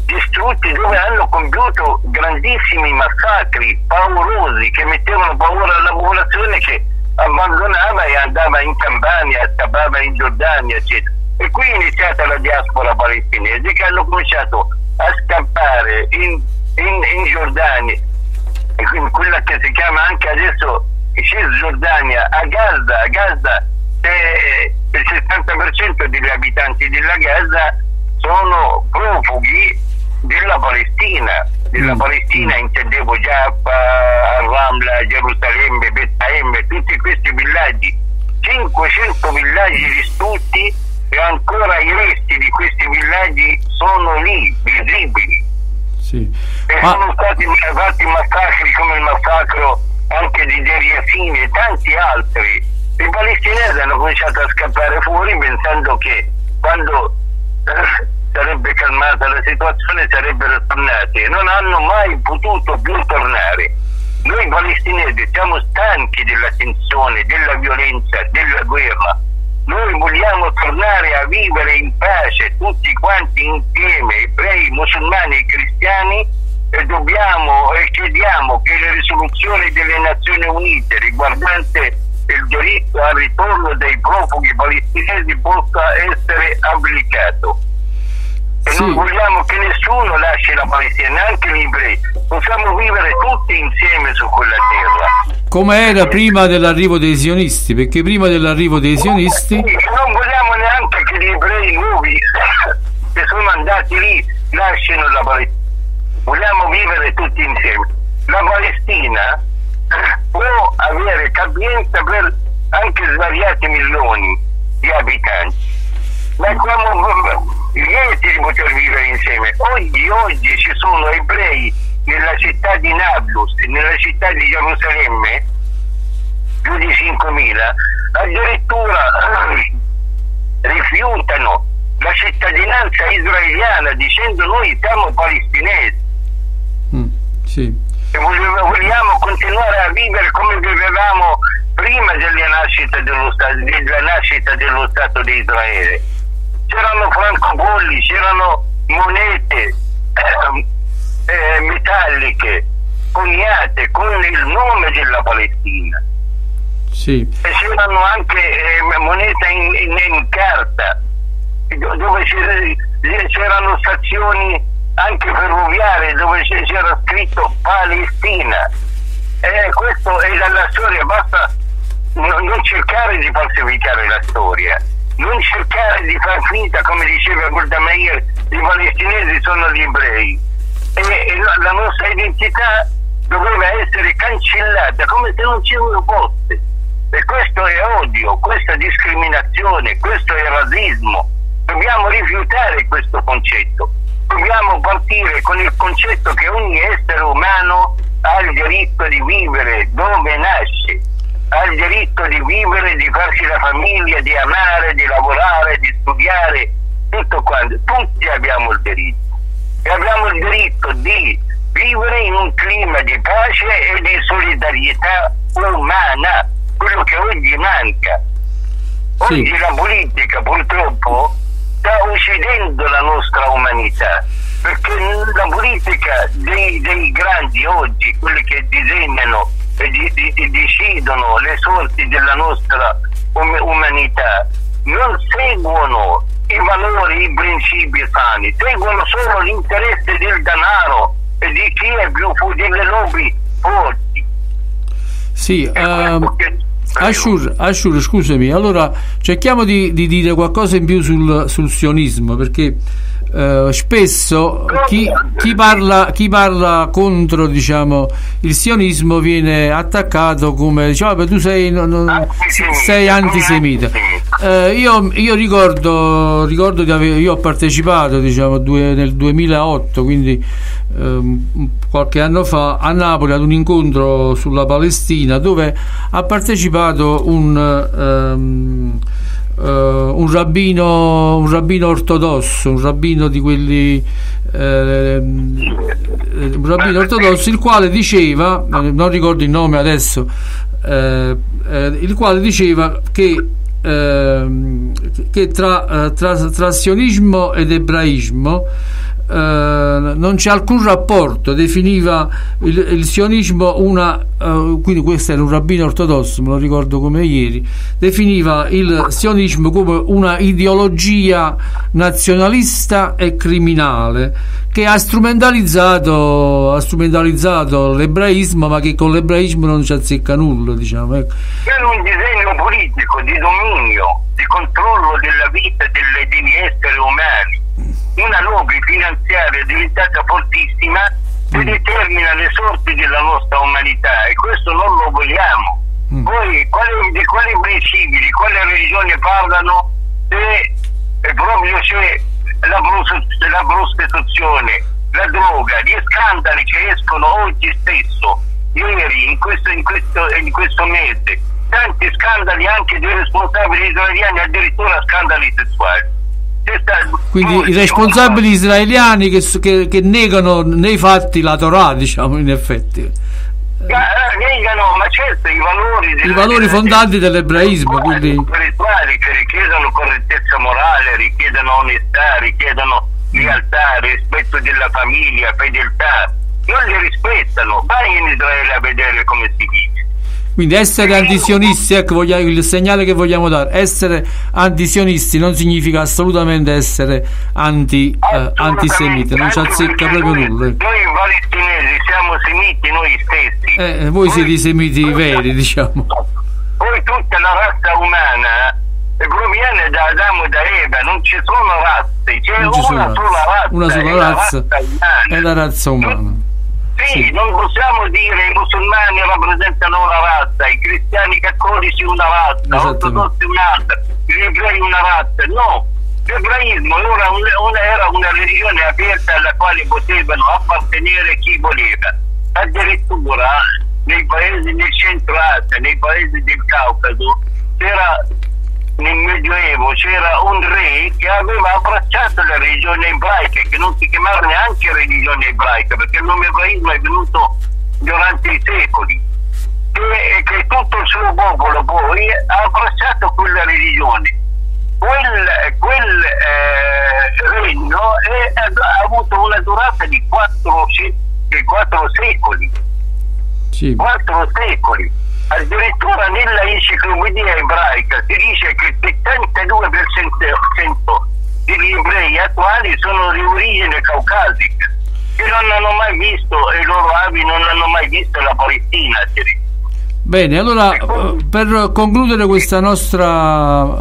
distrutti dove hanno compiuto grandissimi massacri paurosi che mettevano paura alla popolazione che abbandonava e andava in Campania, scappava in Giordania, eccetera. E qui è iniziata la diaspora palestinese che hanno cominciato a scappare in, in, in Giordania, quella che si chiama anche adesso Cisgiordania, a Gaza, a Gaza il 60% degli abitanti della Gaza sono profughi della Palestina. Della mm. Palestina intendevo Jaffa, Ramla, Gerusalemme, Betlemme, tutti questi villaggi. 500 villaggi distrutti e ancora i resti di questi villaggi sono lì, visibili. Sì. E Ma... sono stati fatti massacri come il massacro anche di Deriasini e tanti altri, i palestinesi hanno cominciato a scappare fuori pensando che quando eh, sarebbe calmata la situazione, sarebbero tornati e non hanno mai potuto più tornare. Noi palestinesi siamo stanchi della tensione, della violenza, della guerra. Noi vogliamo tornare a vivere in pace tutti quanti insieme, ebrei, musulmani e cristiani, dobbiamo e chiediamo che le risoluzioni delle Nazioni Unite riguardante il diritto al ritorno dei profughi palestinesi possa essere applicato. E Sì. non vogliamo che nessuno lasci la Palestina, neanche gli ebrei. Possiamo vivere tutti insieme su quella terra. come era prima dell'arrivo dei sionisti, perché prima dell'arrivo dei sionisti Sì, non vogliamo neanche che gli ebrei nuovi che sono andati lì lasciano la Palestina. Vogliamo vivere tutti insieme. La Palestina può avere capienza per anche svariati milioni di abitanti. Ma siamo lieti di poter vivere insieme. Oggi, oggi ci sono ebrei nella città di Nablus, nella città di Gerusalemme, più di 5.000, addirittura eh, rifiutano la cittadinanza israeliana dicendo noi siamo palestinesi Mm, sì. e vogliamo, continuare a vivere come vivevamo prima della nascita dello Stato, della nascita dello Stato di Israele. C'erano francobolli, c'erano monete ehm, eh, metalliche coniate con il nome della Palestina. Sì. E c'erano anche eh, monete in, in- in carta do- dove c'era- c'erano stazioni anche ferroviarie dove c'era scritto Palestina. E questo è dalla storia, basta no- non cercare di falsificare la storia, non cercare di far finta, come diceva Golda Meir, i palestinesi sono gli ebrei. E, e la, la nostra identità doveva essere cancellata come se non ci fosse. E questo è odio, questa è discriminazione, questo è razzismo. Dobbiamo rifiutare questo concetto. Dobbiamo partire con il concetto che ogni essere umano ha il diritto di vivere dove nasce, ha il diritto di vivere, di farsi la famiglia, di amare, di lavorare, di studiare, tutto quanto. Tutti abbiamo il diritto. E abbiamo il diritto di vivere in un clima di pace e di solidarietà umana, quello che oggi manca. Oggi la politica purtroppo sta uccidendo la nostra umanità, perché la politica dei, dei grandi oggi, quelli che disegnano e di- di- decidono le sorti della nostra um- umanità, non seguono i valori, i principi sani, seguono solo l'interesse del denaro e di chi è più delle lobby forti. Sì, ehm, Ashur, Ashur, scusami, allora cerchiamo di, di dire qualcosa in più sul, sul sionismo, perché eh, spesso chi, chi parla, chi parla contro diciamo, il sionismo viene attaccato come diciamo, "Ah, beh, tu sei, non- non- sei antisemita. Eh, io, io ricordo, ricordo di aver, io ho partecipato diciamo, due- nel 2008, quindi qualche anno fa, a Napoli ad un incontro sulla Palestina dove ha partecipato un, ehm, eh, un, rabbino, un rabbino ortodosso, un rabbino di quelli ehm, un rabbino ortodosso il quale diceva, eh, non ricordo il nome adesso, eh, il quale diceva che ehm, che tra, tra, tra sionismo ed ebraismo non c'è alcun rapporto, definiva il, il sionismo una, eh, quindi questo era un rabbino ortodosso, me lo ricordo come ieri, definiva il sionismo come una ideologia nazionalista e criminale che ha strumentalizzato, ha strumentalizzato l'ebraismo ma che con l'ebraismo non ci azzecca nulla diciamo ecco. Era un disegno politico di dominio, di controllo della vita delle, degli esseri umani. Una lobby finanziaria diventata fortissima che determina le sorti della nostra umanità e questo non lo vogliamo. Poi quali- di quali principi, di quale religione parlano se proprio c'è la, pros- la prostituzione, la droga, gli scandali che escono oggi stesso, ieri, in questo, in questo, in questo mese, tanti scandali anche dei responsabili israeliani, addirittura scandali sessuali. Quindi i responsabili israeliani che, che- che negano nei fatti la Torah, diciamo, in effetti. Eh, negano, ma certo, i valori, I della- valori fondanti dell'ebraismo, quindi spirituali che richiedono correttezza morale, richiedono onestà, richiedono lealtà, rispetto della famiglia, fedeltà. Non li rispettano. Vai in Israele a vedere come si vive. Quindi essere antisionisti, ecco il segnale che vogliamo dare, essere antisionisti non significa assolutamente essere anti, eh, antisemiti, non ci azzecca proprio nulla. Noi palestinesi siamo semiti noi stessi. Eh, voi siete semiti veri, diciamo. Poi tutta la razza umana eh, proviene da Adamo e da Eva, non ci sono razze, c'è Non ci sono una razze. sola razza. Una è sola la razza umana. è la razza umana. Sì, non possiamo dire i musulmani rappresentano una razza, i cristiani cattolici una razza, ortodossi un'altra, gli ebrei una razza. No, l'ebraismo era, un- una, era una religione aperta alla quale potevano appartenere chi voleva. Addirittura nei paesi del centro Asia, nei paesi del Caucaso, c'era nel Medioevo c'era un re che aveva abbracciato la religione ebraica, che non si chiamava neanche religione ebraica, perché il nome ebraismo è venuto durante i secoli. E che tutto il suo popolo poi ha abbracciato quella religione. Quel, quel eh, regno è- ha avuto una durata di quattro, quattro secoli Sì. quattro secoli. Addirittura nella enciclopedia ebraica si dice che il 72% degli ebrei attuali sono di origine caucasica, che non hanno mai visto, e i loro avi non hanno mai visto la Palestina. Bene, allora eh, per concludere questa nostra, eh,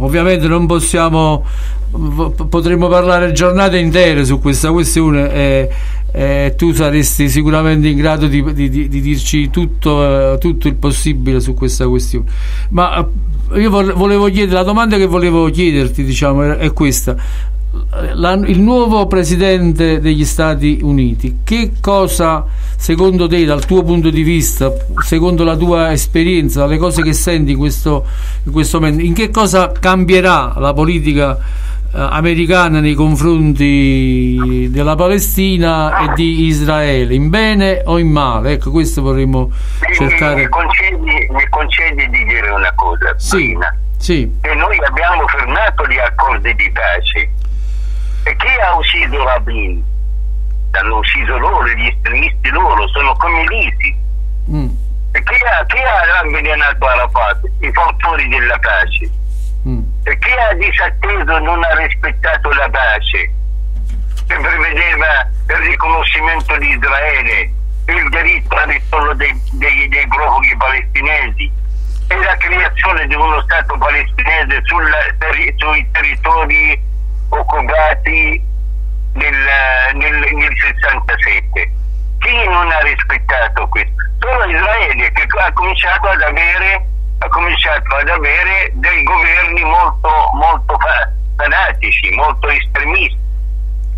ovviamente non possiamo, potremmo parlare giornate intere su questa questione e, e tu saresti sicuramente in grado di, di- di- di dirci tutto, eh, tutto il possibile su questa questione. Ma eh, io volevo chiedere, la domanda che volevo chiederti diciamo, è- questa. La- il nuovo presidente degli Stati Uniti, che cosa secondo te, dal tuo punto di vista, secondo la tua esperienza, dalle cose che senti in questo, in questo momento, in che cosa cambierà la politica eh, americana nei confronti della Palestina e di Israele, in bene o in male? Ecco, questo vorremmo Mi, cercare. concedi, mi concedi di dire una cosa, Sì, prima. sì, che noi abbiamo fermato gli accordi di pace. E chi ha ucciso Rabin? L'hanno ucciso loro, gli estremisti loro, sono come l'ISIS. mm, E chi ha, chi ha avvelenato Arafat? I fautori della pace. Mm. E chi ha disatteso e non ha rispettato la pace? Che prevedeva il riconoscimento di Israele, il diritto al ritorno dei, dei, dei profughi palestinesi e la creazione di uno Stato palestinese sulla- terri- sui territori occupati nel, nel, nel 67. Chi non ha rispettato questo? Solo Israele che ha cominciato ad avere, ha cominciato ad avere dei governi molto, molto fa- fanatici, molto estremisti,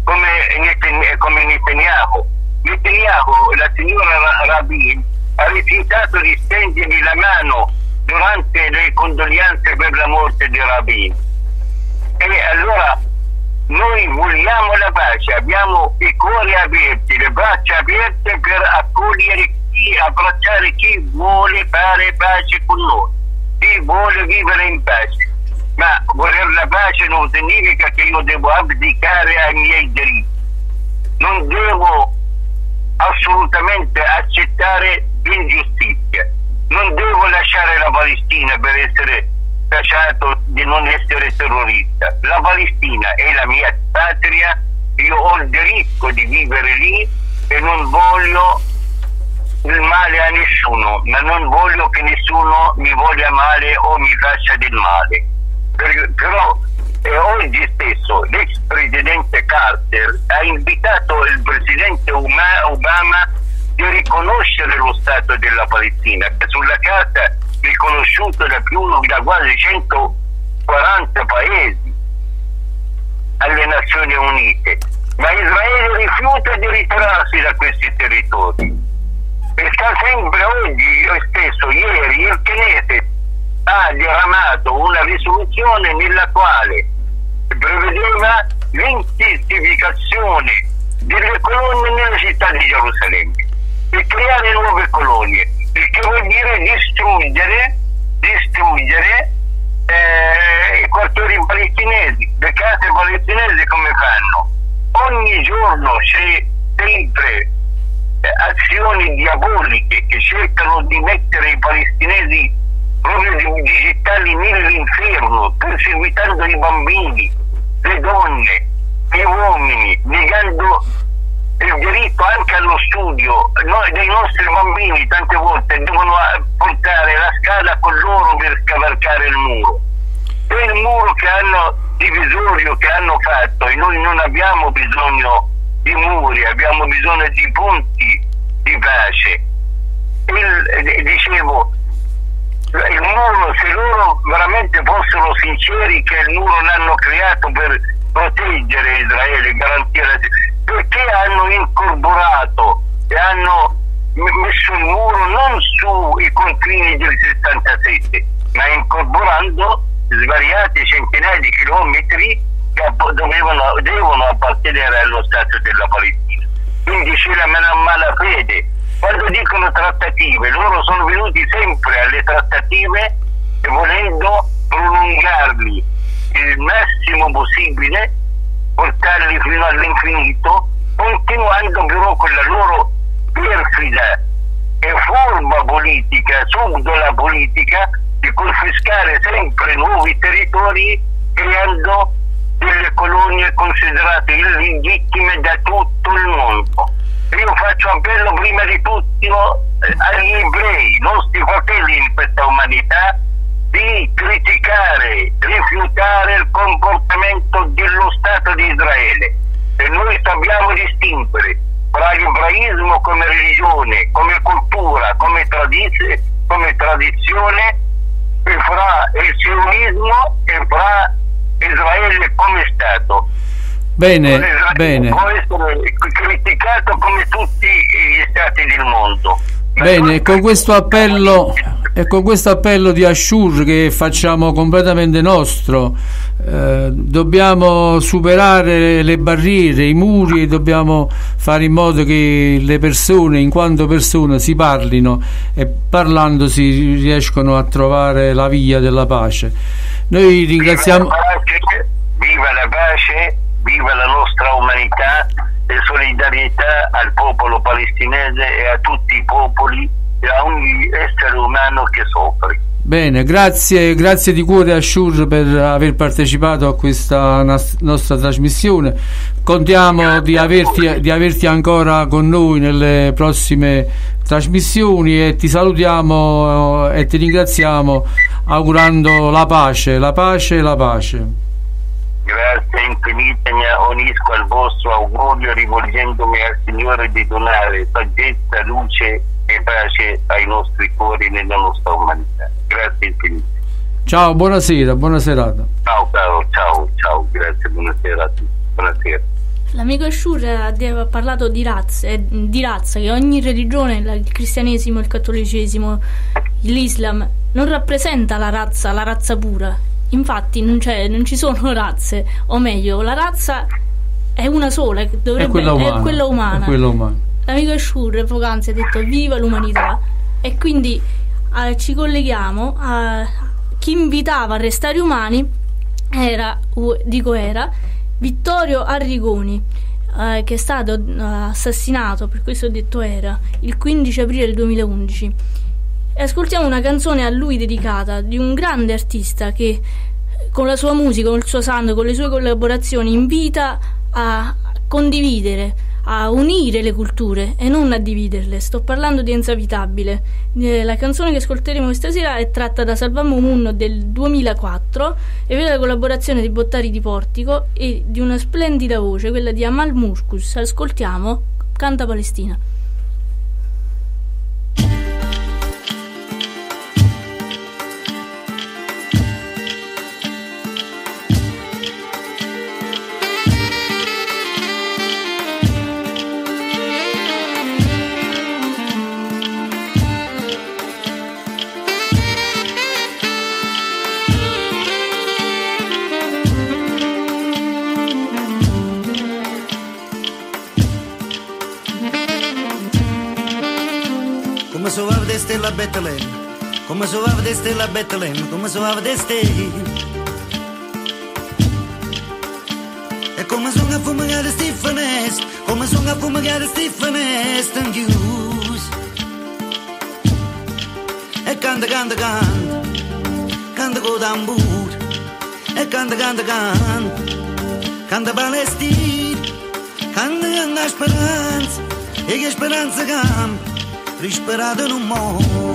come, Netanyahu. Netanyahu, la signora Ra- Rabin, ha rifiutato di stendergli la mano durante le condoglianze per la morte di Rabin. E allora noi vogliamo la pace, abbiamo i cuori aperti, le braccia aperte per accogliere chi, abbracciare chi vuole fare pace con noi, chi vuole vivere in pace. Ma voler la pace non significa che io devo abdicare ai miei diritti. Non devo assolutamente accettare l'ingiustizia. Non devo lasciare la Palestina per essere tacciato di non essere terrorista. La Palestina è la mia patria, io ho il diritto di vivere lì e non voglio il male a nessuno, ma non voglio che nessuno mi voglia male o mi faccia del male. Per- però eh, oggi stesso l'ex presidente Carter ha invitato il presidente Obama di riconoscere lo Stato della Palestina, che sulla carta è riconosciuto da più da quasi 140 paesi alle Nazioni Unite. Ma Israele rifiuta di ritirarsi da questi territori. Sta sempre oggi, stesso, ieri, il Knesset ha diramato una risoluzione nella quale prevedeva l'intensificazione delle colonie nella città di Gerusalemme e creare nuove colonie, il che vuol dire distruggere, distruggere eh, i quartieri palestinesi, le case palestinesi come fanno? Ogni giorno c'è sempre azioni diaboliche che cercano di mettere i palestinesi proprio di, gettarli nell'inferno, perseguitando i bambini, le donne, gli uomini, negando il diritto anche allo studio. Noi dei nostri bambini tante volte devono eh, portare la scala con loro per scavalcare il muro. È il muro che hanno divisorio che hanno fatto e noi non abbiamo bisogno di muri, abbiamo bisogno di punti di pace. Il, eh, dicevo, il muro, se loro veramente fossero sinceri che il muro l'hanno creato per proteggere Israele, garantire, perché hanno incorporato e hanno messo il muro non sui confini del 67, ma incorporando svariati centinaia di chilometri che dovevano, devono appartenere allo Stato della Palestina. Quindi c'è la malafede. Quando dicono trattative, loro sono venuti sempre alle trattative volendo prolungarli il massimo possibile, portarli fino all'infinito, continuando però con la loro perfida e forma politica, subdola politica, di confiscare sempre nuovi territori creando delle colonie considerate illegittime da tutto il mondo. Io faccio appello prima di tutto agli ebrei, nostri fratelli in questa umanità, di criticare, rifiutare il comportamento dello Stato di Israele. E noi sappiamo distinguere tra l'ebraismo come religione, come cultura, come, tradiz- come tradizione e fra il sionismo e fra Israele come Stato. Bene, bene. Può essere criticato come tutti gli stati del mondo. Bene, con questo appello e con questo appello di Ashur che facciamo completamente nostro, eh, dobbiamo superare le barriere, i muri e dobbiamo fare in modo che le persone, in quanto persone, si parlino e parlando si riescono a trovare la via della pace. Noi ringraziamo. Viva la pace, viva la, pace, viva la nostra umanità e solidarietà al popolo palestinese e a tutti i popoli e a ogni essere umano che soffre. Bene, grazie, grazie di cuore a Shur per aver partecipato a questa nostra trasmissione. Contiamo di averti, di averti, ancora con noi nelle prossime trasmissioni e ti salutiamo eh, e ti ringraziamo augurando la pace, la pace, la pace. Grazie infinite mi unisco al vostro augurio rivolgendomi al Signore di donare saggezza, luce e pace ai nostri cuori nella nostra umanità. Grazie infinite. Ciao, buonasera, buona serata. Ciao caro, ciao, ciao, grazie, buonasera a tutti. Buonasera. L'amico Shur ha parlato di razze, di razza, che ogni religione, il cristianesimo, il cattolicesimo, l'Islam, non rappresenta la razza, la razza pura. Infatti non, non, ci sono razze, o meglio, la razza è una sola, dovrebbe, è quella umana. È quella umana. È quella umana. L'amico Shur poc'anzi ha detto viva l'umanità e quindi eh, ci colleghiamo a chi invitava a restare umani era, dico era, Vittorio Arrigoni, eh, che è stato eh, assassinato, per questo ho detto era, il 15 aprile del 2011. E ascoltiamo una canzone a lui dedicata di un grande artista che con la sua musica, con il suo sound, con le sue collaborazioni invita a condividere, a unire le culture e non a dividerle. Sto parlando di Enza Vitabile. Eh, la canzone che ascolteremo questa sera è tratta da Salvamo Munno del 2004 e vede la collaborazione di Bottari di Portico e di una splendida voce, quella di Amal Muscus. Ascoltiamo Canta Palestina. Suave de stella a Betlemme, come suave de stella a Betlemme, come suave de stella. E come sono a fumare Stefanest, come sono a fumare Stefanest and Hughes. E canta, canta, canta, canta con tambur. E canta, canta, canta, canta Palestina, canta la speranza, e che speranza campa, risperata non muore.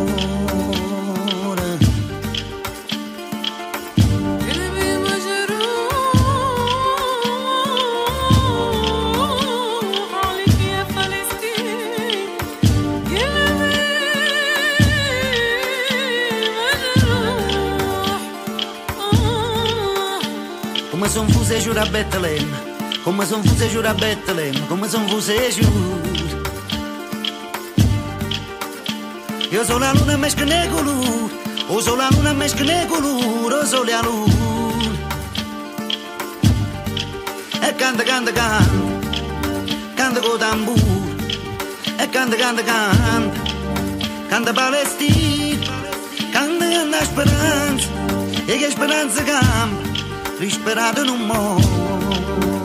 Come son fuse giù a Betlemme, come son fuse giù a Betlemme, come son fuse giù. Io sono la luna mesca ne colur, o sono la luna mesca ne colur, o sono la luna. E canta, canta, canta, canta con tambur, e canta, canta, canta, canta Palestina, canta la speranza, e che speranza campa risperado non muore.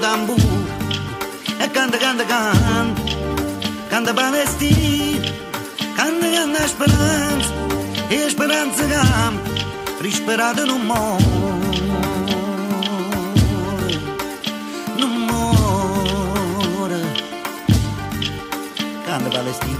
Canta con tamburo, e canta, canta, canta, canta Palestina. Canta a speranza, e a speranza campa, risperata non muore, non muore. Canta Palestina.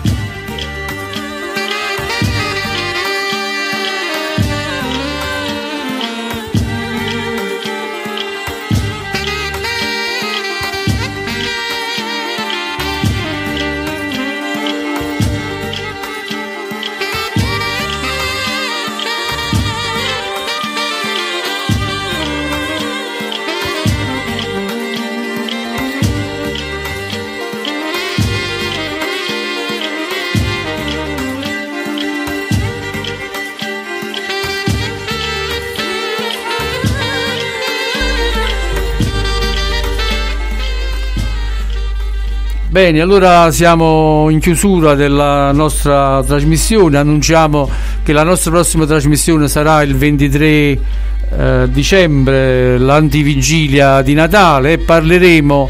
Bene, allora siamo in chiusura della nostra trasmissione, annunciamo che la nostra prossima trasmissione sarà il 23 eh, dicembre, l'antivigilia di Natale. E parleremo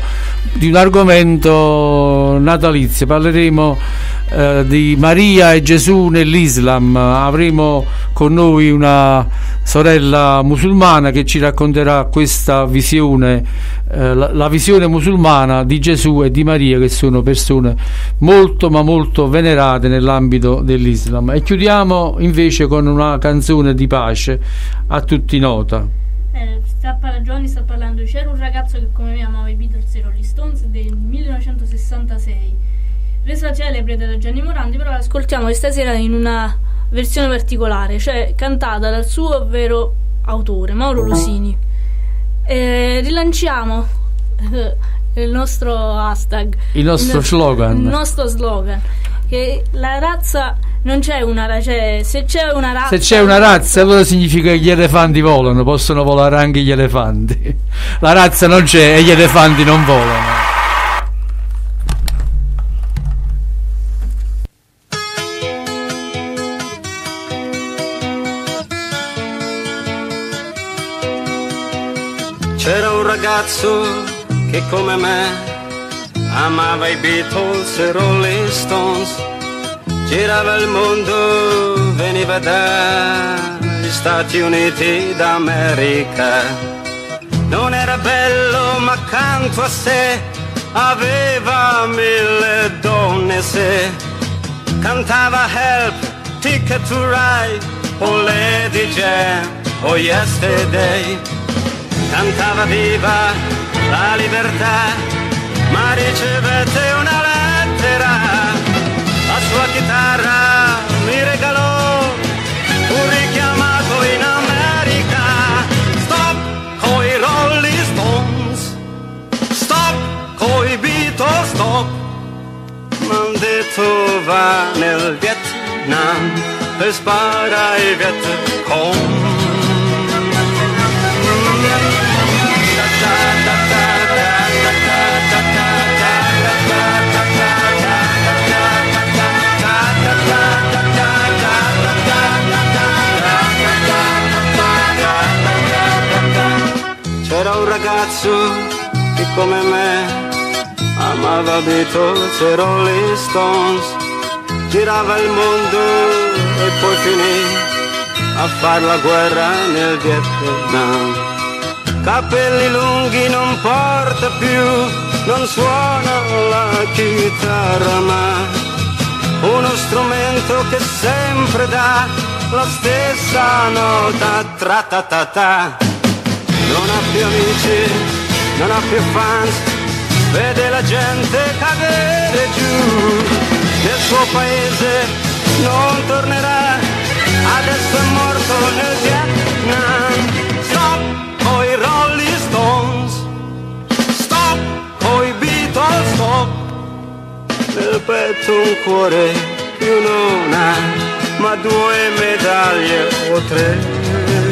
di un argomento natalizio, parleremo eh, di Maria e Gesù nell'Islam, avremo con noi una sorella musulmana che ci racconterà questa visione, eh, la, la, visione musulmana di Gesù e di Maria che sono persone molto ma molto venerate nell'ambito dell'Islam. E chiudiamo invece con una canzone di pace a tutti nota. Eh, par- Giovanni sta parlando, c'era un ragazzo che come me amava i Beatles e Rolling Stones del 1966, resa celebre da Gianni Morandi, però l'ascoltiamo questa sera in una versione particolare, cioè cantata dal suo vero autore, Mauro Lusini. Eh, rilanciamo eh, il nostro hashtag, il nostro il, slogan. Il nostro slogan. Che la razza non c'è una razza, cioè, se c'è una razza. Se c'è una razza, allora significa che gli elefanti volano, possono volare anche gli elefanti. La razza non c'è e gli elefanti non volano. Ragazzo che come me amava i Beatles e Rolling Stones, girava il mondo, veniva dagli Stati Uniti d'America. Non era bello ma accanto a sé aveva mille donne se cantava Help, Ticket to Ride, o Lady Jane, o Yesterday cantava viva la libertà, ma ricevette una lettera, la sua chitarra mi regalò, fu richiamato in America. Stop coi Rolling Stones, stop coi Beatles, stop. M'han detto va nel Vietnam e spara i Vietcong. Ragazzo che come me amava Beatles e Rolling Stones, girava il mondo e poi finì a far la guerra nel Vietnam. Capelli lunghi non porta più, non suona la chitarra ma uno strumento che sempre dà la stessa nota tra ta ta ta. Non ha più amici, non ha più fans, vede la gente cadere giù. Nel suo paese non tornerà, adesso è morto nel Vietnam. Stop coi Rolling Stones, stop coi Beatles, stop. Nel petto un cuore più non ha, ma due medaglie o tre.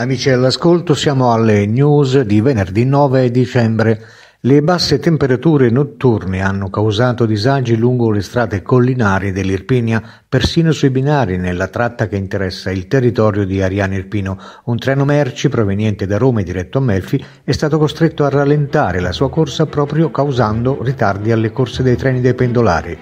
Amici all'ascolto, siamo alle news di venerdì 9 dicembre. Le basse temperature notturne hanno causato disagi lungo le strade collinari dell'Irpinia, persino sui binari nella tratta che interessa il territorio di Ariano Irpino. Un treno merci proveniente da Roma e diretto a Melfi è stato costretto a rallentare la sua corsa proprio causando ritardi alle corse dei treni dei pendolari.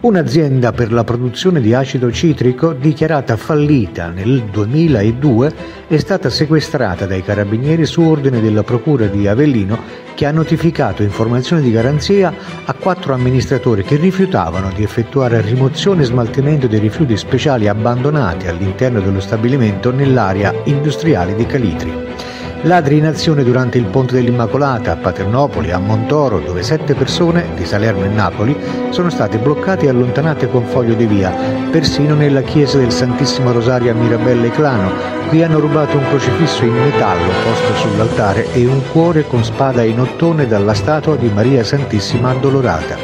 Un'azienda per la produzione di acido citrico, dichiarata fallita nel 2002, è stata sequestrata dai carabinieri su ordine della Procura di Avellino che ha notificato informazioni di garanzia a quattro amministratori che rifiutavano di effettuare rimozione e smaltimento dei rifiuti speciali abbandonati all'interno dello stabilimento nell'area industriale di Calitri. Ladri in azione durante il ponte dell'Immacolata a Paternopoli, a Montoro, dove sette persone di Salerno e Napoli sono state bloccate e allontanate con foglio di via, persino nella chiesa del Santissimo Rosario a Mirabelle Clano. Qui hanno rubato un crocifisso in metallo posto sull'altare e un cuore con spada in ottone dalla statua di Maria Santissima Addolorata.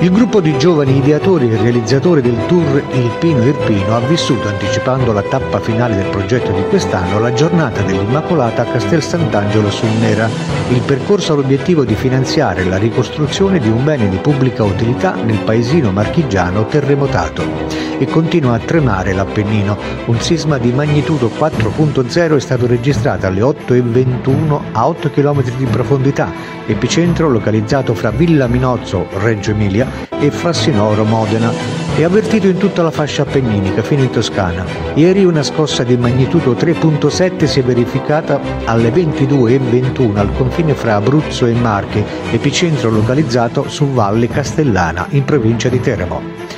Il gruppo di giovani ideatori e realizzatori del tour Il Pino Irpino ha vissuto, anticipando la tappa finale del progetto di quest'anno, la giornata dell'Immacolata a Castel Sant'Angelo sul Nera. Il percorso ha l'obiettivo di finanziare la ricostruzione di un bene di pubblica utilità nel paesino marchigiano terremotato. E continua a tremare l'Appennino. Un sisma di magnitudo 4.0 è stato registrato alle 8.21 a 8 km di profondità, epicentro localizzato fra Villa Minozzo, Reggio Emilia, e Frassinoro, Modena, e avvertito in tutta la fascia appenninica fino in Toscana. Ieri una scossa di magnitudo 3.7 si è verificata alle 22.21 al confine fra Abruzzo e Marche, epicentro localizzato su Valle Castellana, in provincia di Teramo.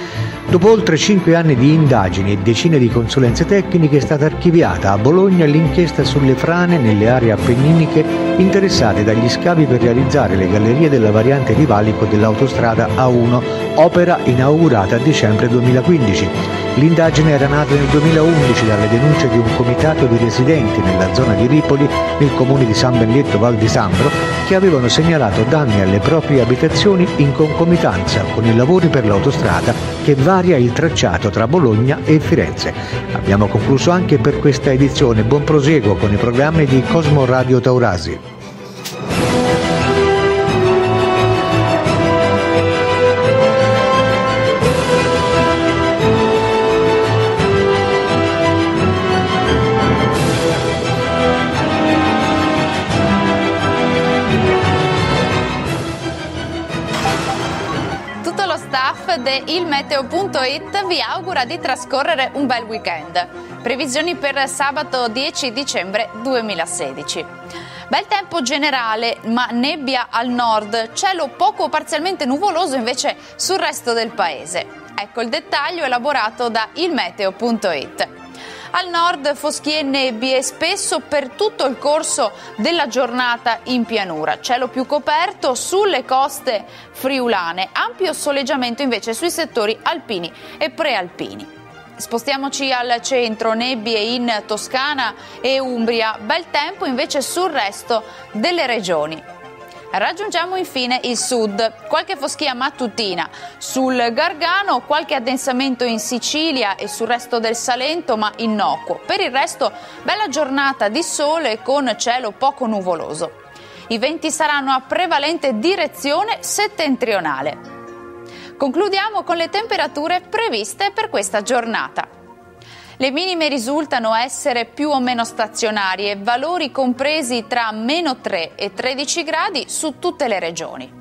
Dopo oltre cinque anni di indagini e decine di consulenze tecniche è stata archiviata a Bologna l'inchiesta sulle frane nelle aree appenniniche interessate dagli scavi per realizzare le gallerie della variante di valico dell'autostrada A1, opera inaugurata a dicembre 2015. L'indagine era nata nel 2011 dalle denunce di un comitato di residenti nella zona di Ripoli, nel comune di San Benedetto Val di Sambro, che avevano segnalato danni alle proprie abitazioni in concomitanza con i lavori per l'autostrada che varia il tracciato tra Bologna e Firenze. Abbiamo concluso anche per questa edizione. Buon proseguo con i programmi di Cosmo Radio Taurasi. meteo.it vi augura di trascorrere un bel weekend. Previsioni per sabato 10 dicembre 2016. Bel tempo generale, ma nebbia al nord, cielo poco parzialmente nuvoloso invece sul resto del paese. Ecco il dettaglio elaborato da ilmeteo.it. Al nord foschie e nebbie spesso per tutto il corso della giornata in pianura. Cielo più coperto sulle coste friulane, ampio soleggiamento invece sui settori alpini e prealpini. Spostiamoci al centro, nebbie in Toscana e Umbria, bel tempo invece sul resto delle regioni. Raggiungiamo infine il sud, qualche foschia mattutina sul Gargano, qualche addensamento in Sicilia e sul resto del Salento, ma innocuo. Per il resto, bella giornata di sole con cielo poco nuvoloso. I venti saranno a prevalente direzione settentrionale. Concludiamo con le temperature previste per questa giornata. Le minime risultano essere più o meno stazionarie, valori compresi tra meno 3 e 13 gradi su tutte le regioni.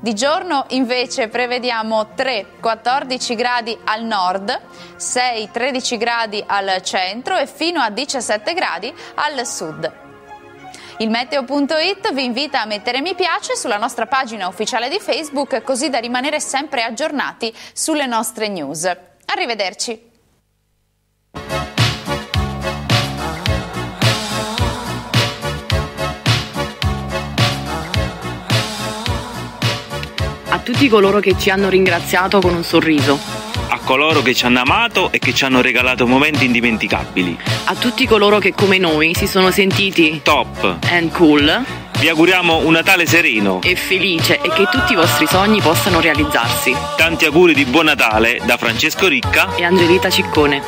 Di giorno invece prevediamo 3-14 gradi al nord, 6-13 gradi al centro e fino a 17 gradi al sud. Il meteo.it vi invita a mettere mi piace sulla nostra pagina ufficiale di Facebook così da rimanere sempre aggiornati sulle nostre news. Arrivederci. A tutti coloro che ci hanno ringraziato con un sorriso. A coloro che ci hanno amato e che ci hanno regalato momenti indimenticabili. A tutti coloro che come noi si sono sentiti top and cool. Vi auguriamo un Natale sereno e felice e che tutti i vostri sogni possano realizzarsi. Tanti auguri di buon Natale da Francesco Ricca e Angelita Ciccone.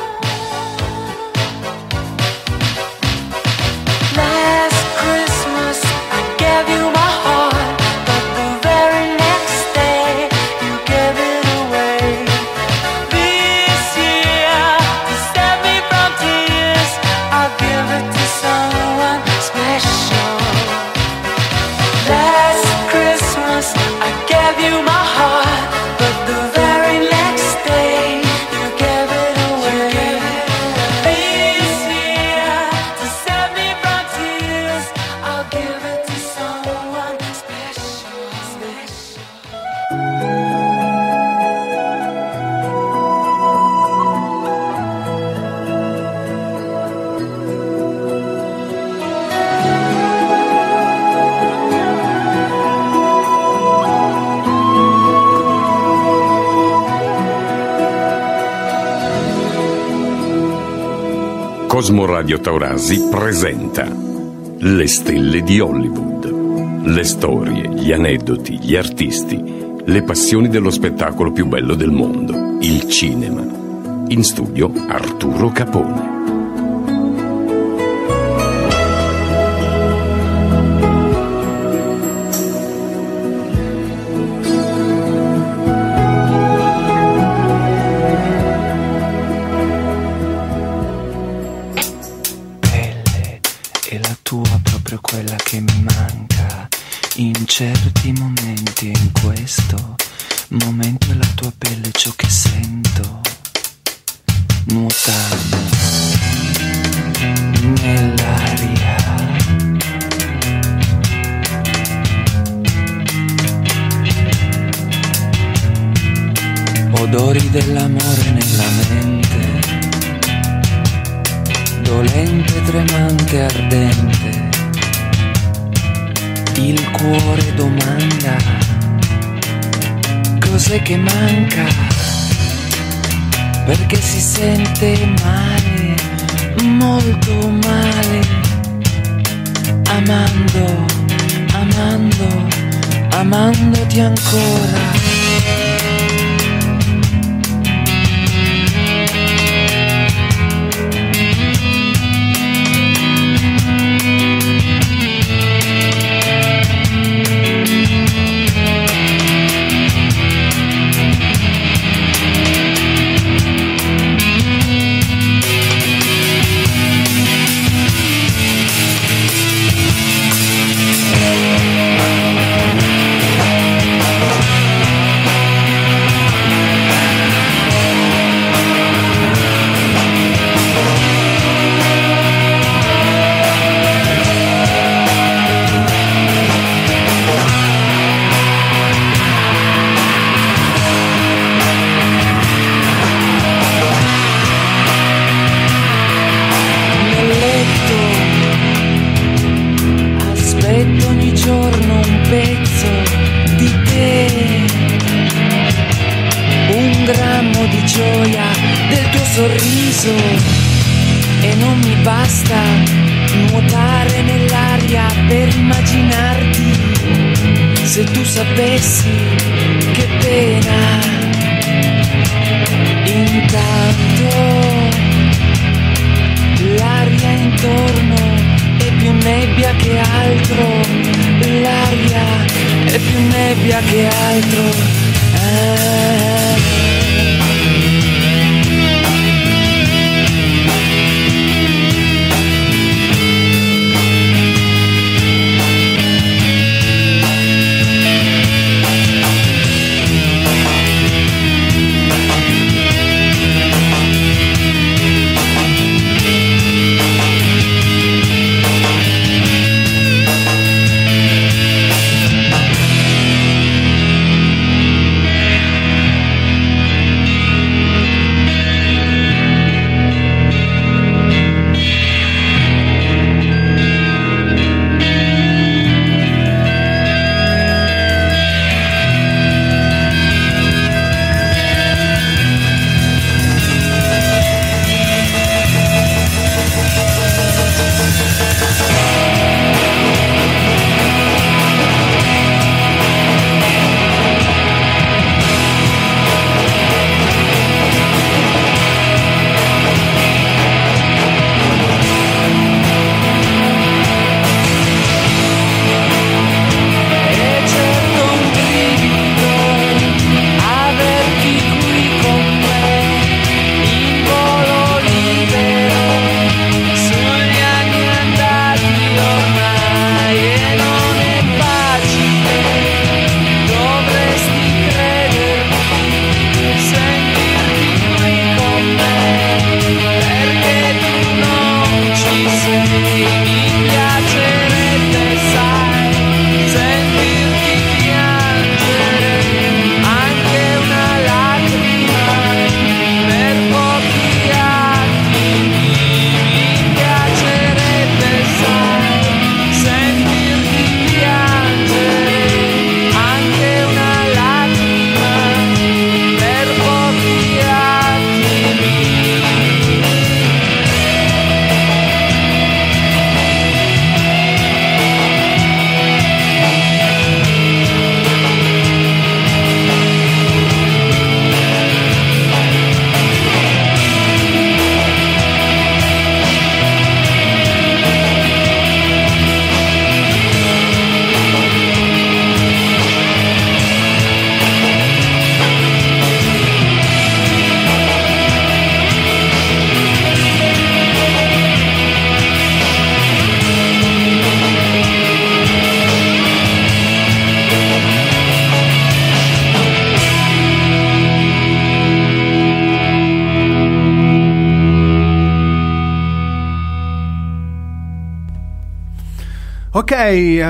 Cosmo Radio Taurasi presenta Le stelle di Hollywood. Le storie, gli aneddoti, gli artisti, le passioni dello spettacolo più bello del mondo, il cinema. In studio Arturo Capone.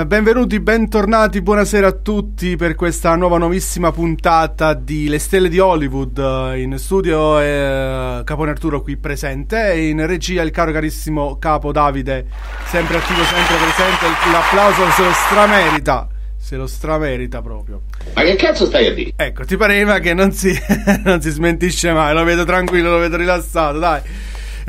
Eh, benvenuti, bentornati, buonasera a tutti per questa nuova nuovissima puntata di Le Stelle di Hollywood. Eh, In studio è Capone Arturo qui presente e in regia il caro carissimo Capo Davide, sempre attivo, sempre presente. L'applauso se lo stramerita, se lo stramerita proprio. Ma che cazzo stai a dire? Ecco, ti pareva che non si, non si smentisce mai, lo vedo tranquillo, lo vedo rilassato, dai.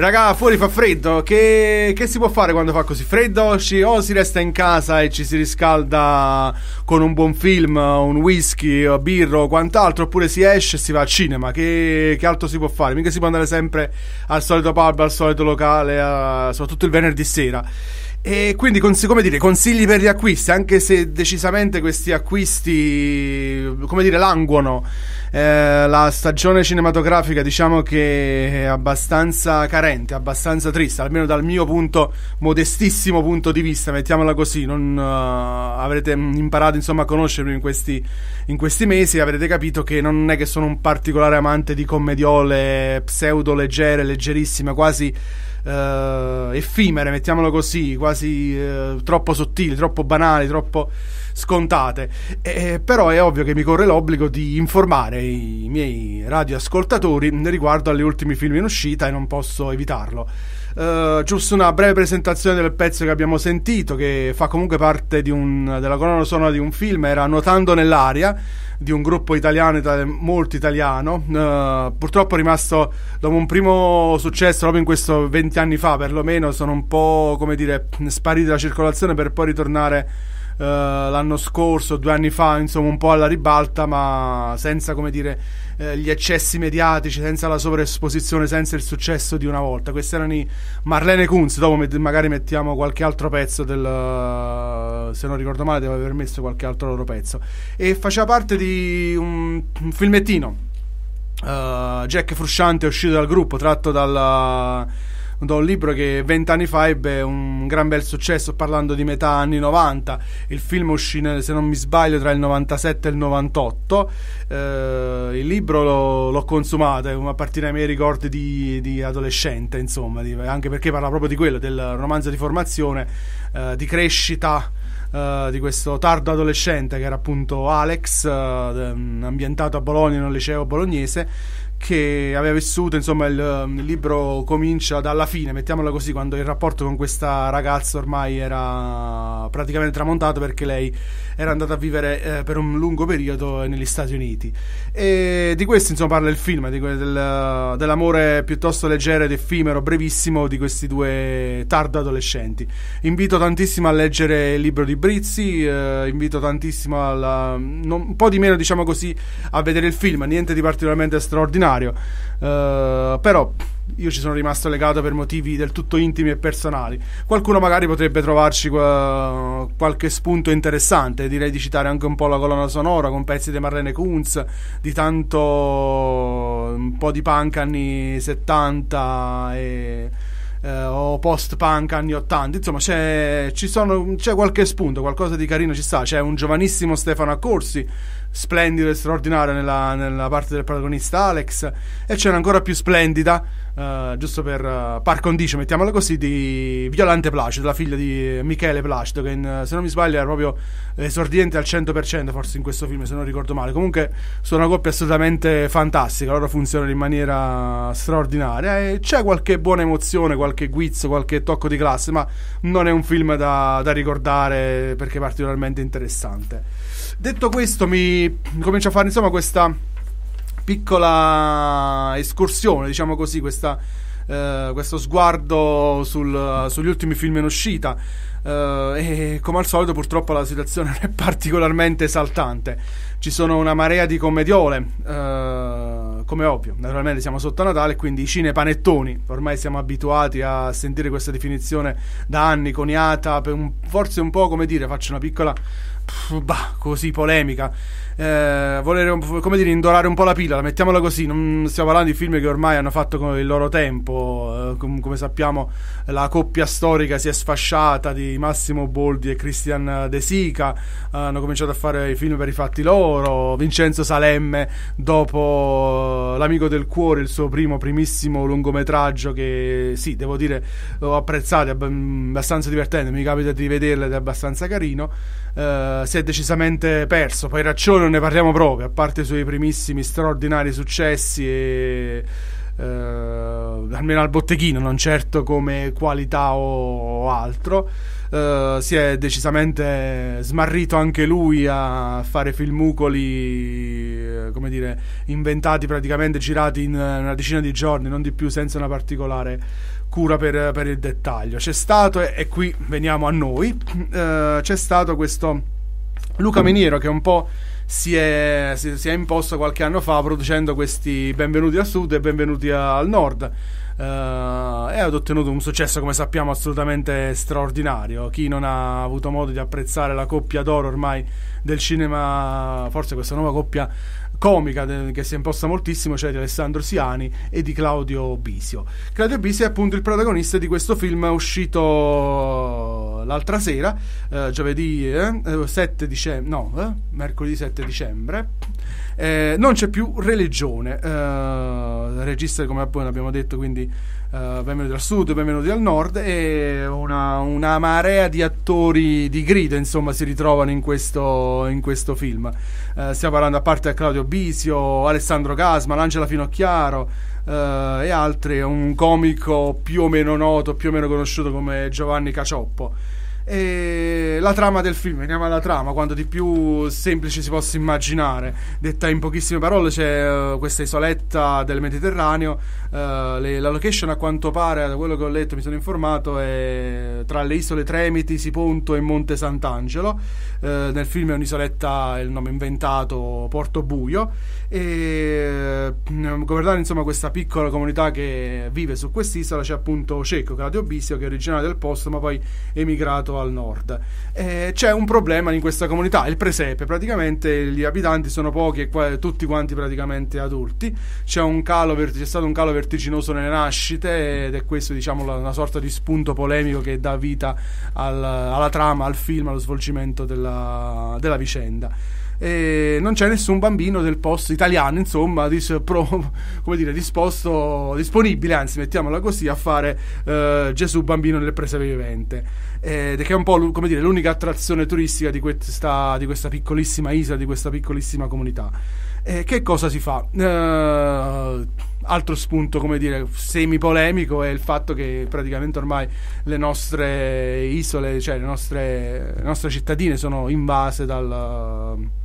Raga, fuori fa freddo, che, che si può fare quando fa così freddo? Ci- o si resta in casa e ci si riscalda con un buon film, un whisky, o birra o quant'altro, oppure si esce e si va al cinema, che, che altro si può fare? Mica si può andare sempre al solito pub, al solito locale, a- soprattutto il venerdì sera. E quindi, come dire, consigli per gli acquisti, anche se decisamente questi acquisti, come dire, languono. Eh, la stagione cinematografica diciamo che è abbastanza carente, abbastanza triste, almeno dal mio punto, modestissimo punto di vista, mettiamola così, non eh, avrete imparato insomma a conoscermi in questi, in questi mesi. Avrete capito che non è che sono un particolare amante di commediole pseudo leggere, leggerissime, quasi eh, effimere, mettiamolo così, quasi eh, troppo sottili, troppo banali, troppo scontate. Eh, però è ovvio che mi corre l'obbligo di informare i miei radioascoltatori riguardo agli ultimi film in uscita e non posso evitarlo. Uh, giusto una breve presentazione del pezzo che abbiamo sentito, che fa comunque parte un, della colonna sonora di un film, era Nuotando nell'aria di un gruppo italiano, itali- molto italiano, uh, purtroppo è rimasto dopo un primo successo proprio in questo 20 anni fa perlomeno, sono un po' come dire spariti dalla circolazione per poi ritornare uh, l'anno scorso, due anni fa, insomma un po' alla ribalta, ma senza come dire eh, gli eccessi mediatici, senza la sovraesposizione, senza il successo di una volta. Questi erano i Marlene Kunz. Dopo met- magari mettiamo qualche altro pezzo del. Uh, se non ricordo male, devo aver messo qualche altro loro pezzo. E faceva parte di un, un filmettino. Uh, Jack Frusciante è uscito dal gruppo, tratto dalla da un libro che vent'anni fa ebbe un gran bel successo parlando di metà anni 90 il film uscì se non mi sbaglio tra il 97 e il 98 eh, il libro l'ho, l'ho consumato a partire dai miei ricordi di, di adolescente insomma di, anche perché parla proprio di quello del romanzo di formazione eh, di crescita Uh, di questo tardo adolescente che era appunto Alex, uh, ambientato a Bologna in un liceo bolognese che aveva vissuto, insomma, il, il, libro comincia dalla fine, mettiamola così, quando il rapporto con questa ragazza ormai era praticamente tramontato perché lei era andata a vivere eh, per un lungo periodo negli Stati Uniti. E di questo, insomma, parla il film, di, del, dell'amore piuttosto leggero ed effimero, brevissimo, di questi due tardo adolescenti. Invito tantissimo a leggere il libro di Brizzi, eh, invito tantissimo alla, non, un po' di meno, diciamo così, a vedere il film, niente di particolarmente straordinario scenario. Uh, però io ci sono rimasto legato per motivi del tutto intimi e personali. Qualcuno magari potrebbe trovarci qua, qualche spunto interessante. Direi di citare anche un po' la colonna sonora con pezzi di Marlene Kunz, di tanto un po' di punk anni 70 e. Eh, o post-punk anni 80, insomma c'è, sono, c'è qualche spunto, qualcosa di carino ci sta. C'è un giovanissimo Stefano Accorsi splendido e straordinario nella, nella, parte del protagonista Alex. E c'è ancora più splendida uh, giusto per uh, par condicio mettiamola così di Violante Placido la figlia di Michele Placido che in, se non mi sbaglio era proprio esordiente al 100% forse in questo film se non ricordo male. Comunque sono una coppia assolutamente fantastica loro funzionano in maniera straordinaria. E c'è qualche buona emozione qualche guizzo qualche tocco di classe ma non è un film da, da ricordare perché particolarmente interessante Detto questo, mi comincio a fare insomma questa piccola escursione, diciamo così, questa, eh, questo sguardo sul, sugli ultimi film in uscita. Uh, e come al solito purtroppo la situazione non è particolarmente esaltante ci sono una marea di commediole uh, come ovvio naturalmente siamo sotto Natale quindi i cinepanettoni ormai siamo abituati a sentire questa definizione da anni coniata un, forse un po' come dire faccio una piccola bah, così polemica. Eh, volere, come dire, indorare un po' la pila, mettiamola così. Non stiamo parlando di film che ormai hanno fatto con il loro tempo. Eh, com- come sappiamo, la coppia storica si è sfasciata di Massimo Boldi e Christian De Sica. Eh, hanno cominciato a fare i film per i fatti loro. Vincenzo Salemme, dopo L'amico del cuore, il suo primo, primissimo lungometraggio, che sì, devo dire, l'ho apprezzato, è abbastanza divertente. Mi capita di vederlo ed è abbastanza carino. Uh, si è decisamente perso. Poi Raccione non ne parliamo proprio, a parte i suoi primissimi straordinari successi e uh, almeno al botteghino, non certo come qualità o, altro. Uh, si è decisamente smarrito anche lui a fare filmucoli, come dire, inventati praticamente, girati in una decina di giorni, non di più, senza una particolare cura per, per il dettaglio. C'è stato, e, e qui veniamo a noi, eh, c'è stato questo Luca Meniero che un po' si è, si, si è, imposto qualche anno fa producendo questi benvenuti al sud e benvenuti al nord. Uh, e ha ottenuto un successo, come sappiamo, assolutamente straordinario. Chi non ha avuto modo di apprezzare la coppia d'oro ormai del cinema, forse questa nuova coppia comica che si è imposta moltissimo, cioè di Alessandro Siani e di Claudio Bisio. Claudio Bisio è appunto il protagonista di questo film uscito l'altra sera, eh, giovedì eh, 7 dicembre, no, eh, mercoledì 7 dicembre. Eh, non c'è più religione, eh, regista come abbiamo detto, quindi eh, benvenuti dal sud, benvenuti dal nord e una, una marea di attori di grido insomma si ritrovano in questo, in questo film. Eh, stiamo parlando a parte di Claudio Bisio, Alessandro Casma, Angela Finocchiaro eh, e altri, un comico più o meno noto, più o meno conosciuto come Giovanni Cacioppo. E la trama del film, veniamo alla trama, quanto di più semplice si possa immaginare. Detta in pochissime parole, c'è uh, questa isoletta del Mediterraneo. Uh, le, la location, a quanto pare, da quello che ho letto, mi sono informato, è tra le isole Tremiti, Siponto e Monte Sant'Angelo. Uh, nel film è un'isoletta, il nome inventato, Porto Buio. E governare insomma questa piccola comunità che vive su quest'isola c'è appunto Cecco, Claudio Bisio, che è originario del posto, ma poi emigrato al nord. Eh, c'è un problema in questa comunità, il presepe, praticamente gli abitanti sono pochi e qua, tutti quanti praticamente adulti, c'è, calo, c'è stato un calo vertiginoso nelle nascite ed è questo diciamo una sorta di spunto polemico che dà vita al, alla trama, al film, allo svolgimento della, della vicenda e non c'è nessun bambino del posto italiano, insomma, dis- pro- come dire, disposto, disponibile, anzi, mettiamola così, a fare eh, Gesù bambino nel presepe vivente. Ed è un po' dire, l'unica attrazione turistica di questa, di questa piccolissima isola, di questa piccolissima comunità. E che cosa si fa? Uh, altro spunto, come dire, semi-polemico è il fatto che praticamente ormai le nostre isole, cioè le nostre, le nostre cittadine sono invase dal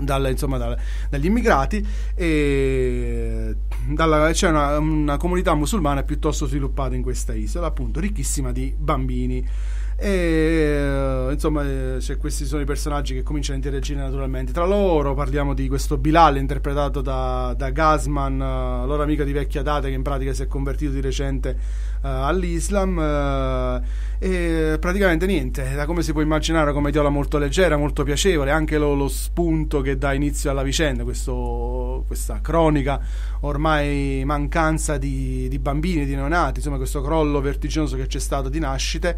dal, insomma, dal, dagli immigrati e dalla, c'è una, una, comunità musulmana piuttosto sviluppata in questa isola, appunto ricchissima di bambini. E insomma, cioè, questi sono i personaggi che cominciano a interagire naturalmente tra loro. Parliamo di questo Bilal interpretato da, da Gazman, uh, loro amico di vecchia data, che in pratica si è convertito di recente uh, all'Islam. Uh, e praticamente niente, da come si può immaginare, come comediola molto leggera, molto piacevole, anche lo, lo spunto che dà inizio alla vicenda, questo, questa cronica ormai mancanza di, di bambini, di neonati, insomma questo crollo vertiginoso che c'è stato di nascite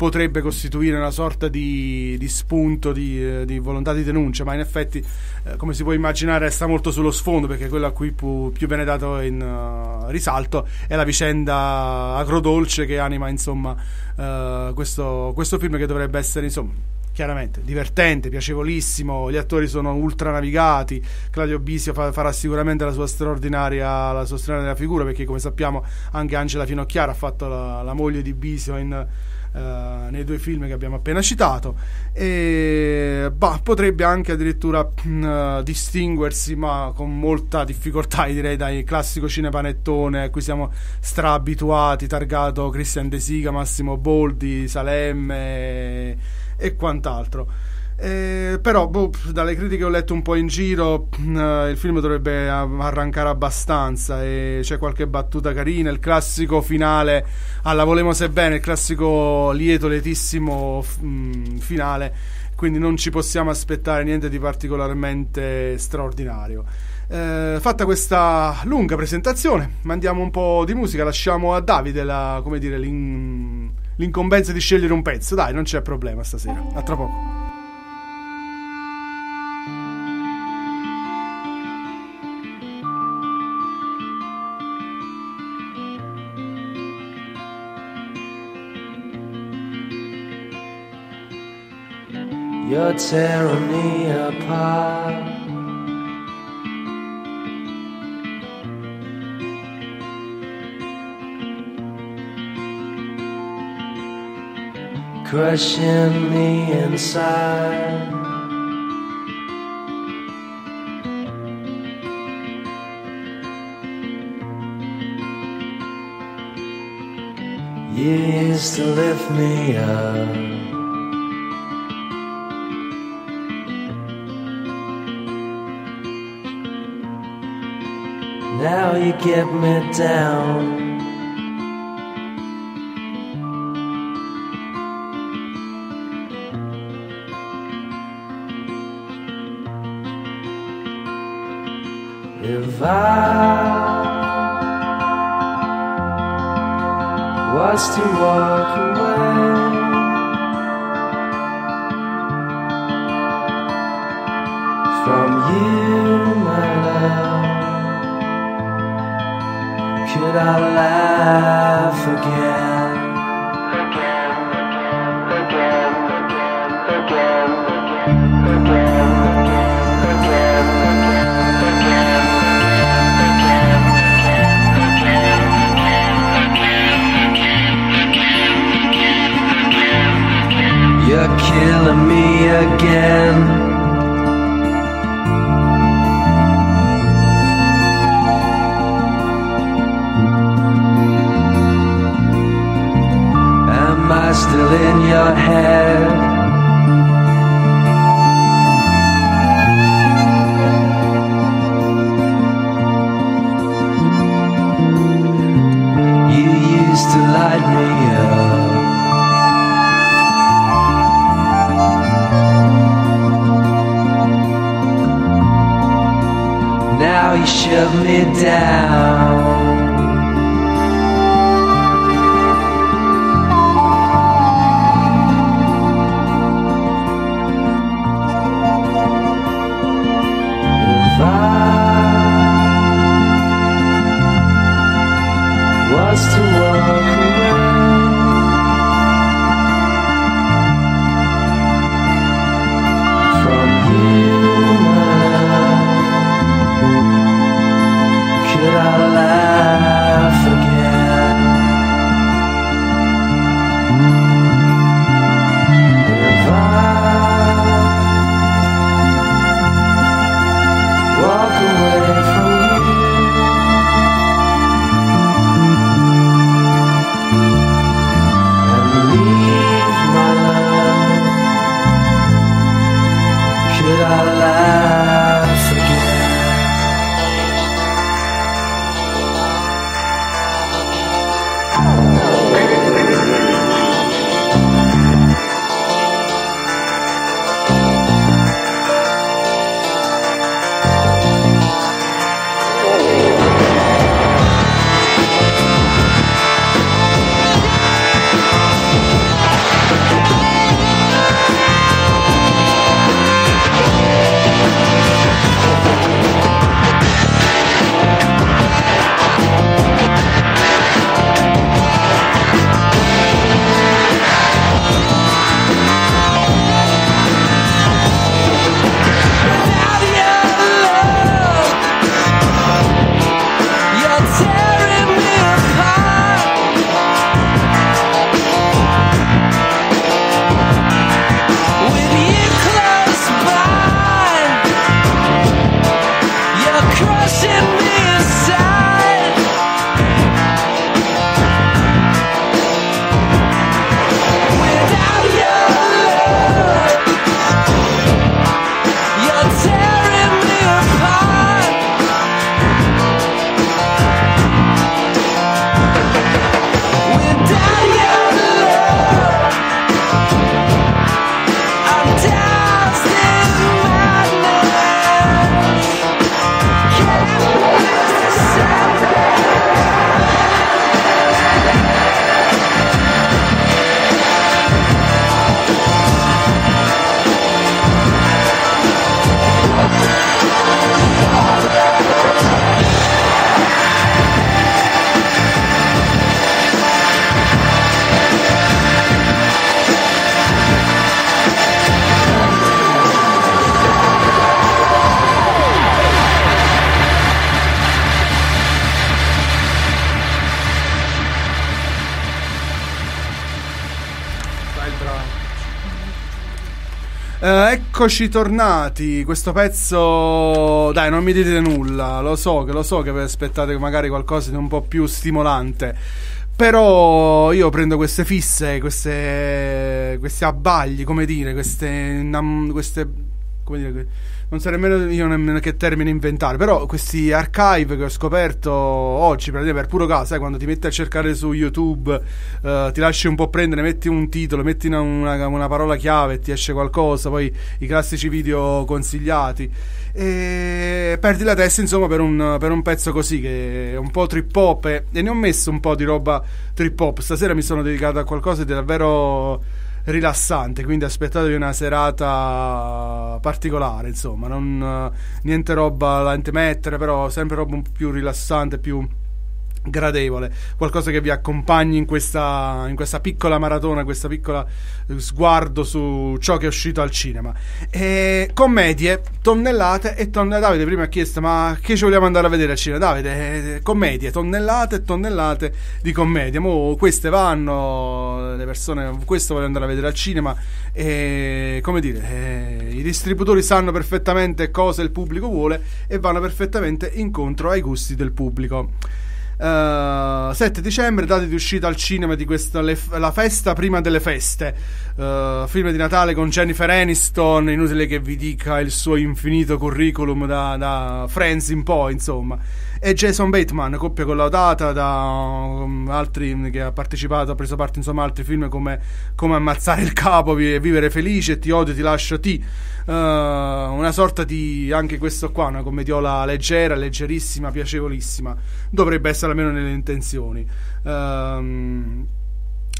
potrebbe costituire una sorta di, di spunto, di, eh, di, volontà di denuncia, ma in effetti, eh, come si può immaginare, sta molto sullo sfondo perché quello a cui pu, più viene dato in uh, risalto è la vicenda agrodolce che anima insomma uh, questo, questo film che dovrebbe essere insomma chiaramente divertente, piacevolissimo, gli attori sono ultra navigati, Claudio Bisio fa, farà sicuramente la sua, straordinaria, la sua straordinaria figura perché come sappiamo anche Angela Finocchiara ha fatto la, la moglie di Bisio in Uh, nei due film che abbiamo appena citato. E bah, potrebbe anche addirittura uh, distinguersi ma con molta difficoltà direi dai classico cinepanettone a cui siamo straabituati targato Christian De Siga, Massimo Boldi, Salemme e, e quant'altro eh, però, boh, dalle critiche che ho letto un po' in giro, eh, il film dovrebbe arrancare abbastanza. E c'è qualche battuta carina. Il classico finale alla Volemo se bene, il classico lieto, lietissimo mh, mm, finale. Quindi non ci possiamo aspettare niente di particolarmente straordinario. Eh, fatta questa lunga presentazione, mandiamo un po' di musica. Lasciamo a Davide la, dire, l'in- l'incombenza di scegliere un pezzo. Dai, non c'è problema stasera. A tra poco. You're tearing me apart. Crushing me inside. You used to lift me up. Now you get me down. If I was to walk eccoci tornati. Questo pezzo, dai, non mi dite nulla. Lo so che lo so che vi aspettate magari qualcosa di un po' più stimolante. Però io prendo queste fisse, queste, questi abbagli, come dire, queste, queste come dire, non so nemmeno io nemmeno che termine inventare, però questi archive che ho scoperto oggi, per per puro caso, sai, quando ti metti a cercare su YouTube, eh, ti lasci un po' prendere, metti un titolo, metti una, una- una parola chiave e ti esce qualcosa, poi i classici video consigliati. E perdi la testa, insomma, per un, per un pezzo così che è un po' trip hop e, e ne ho messo un po' di roba trip hop. Stasera mi sono dedicato a qualcosa di davvero rilassante, quindi aspettatevi una serata particolare, insomma, non, niente roba da intemettere, però sempre roba un po' più rilassante, più gradevole, qualcosa che vi accompagni in questa, in questa piccola maratona, questa piccola eh, sguardo su ciò che è uscito al cinema. E commedie, tonnellate e tonnellate. Davide prima ha chiesto ma che ci vogliamo andare a vedere al cinema? Davide, eh, commedie, tonnellate e tonnellate di commedie. Mo queste vanno, le persone, questo vogliono andare a vedere al cinema e come dire, eh, i distributori sanno perfettamente cosa il pubblico vuole e vanno perfettamente incontro ai gusti del pubblico. Uh, 7 dicembre, data di uscita al cinema di questa le, La festa prima delle feste. Uh, film di Natale con Jennifer Aniston. Inutile che vi dica il suo infinito curriculum da, da Friends in poi, insomma. E Jason Bateman, coppia collaudata da um, altri che ha partecipato, ha preso parte insomma a altri film come, come Ammazzare il capo, Vivere felice, Ti odio, ti lascio ti. Uh, una sorta di anche questo qua, una commediola leggera, leggerissima, piacevolissima. Dovrebbe essere almeno nelle intenzioni. Uh,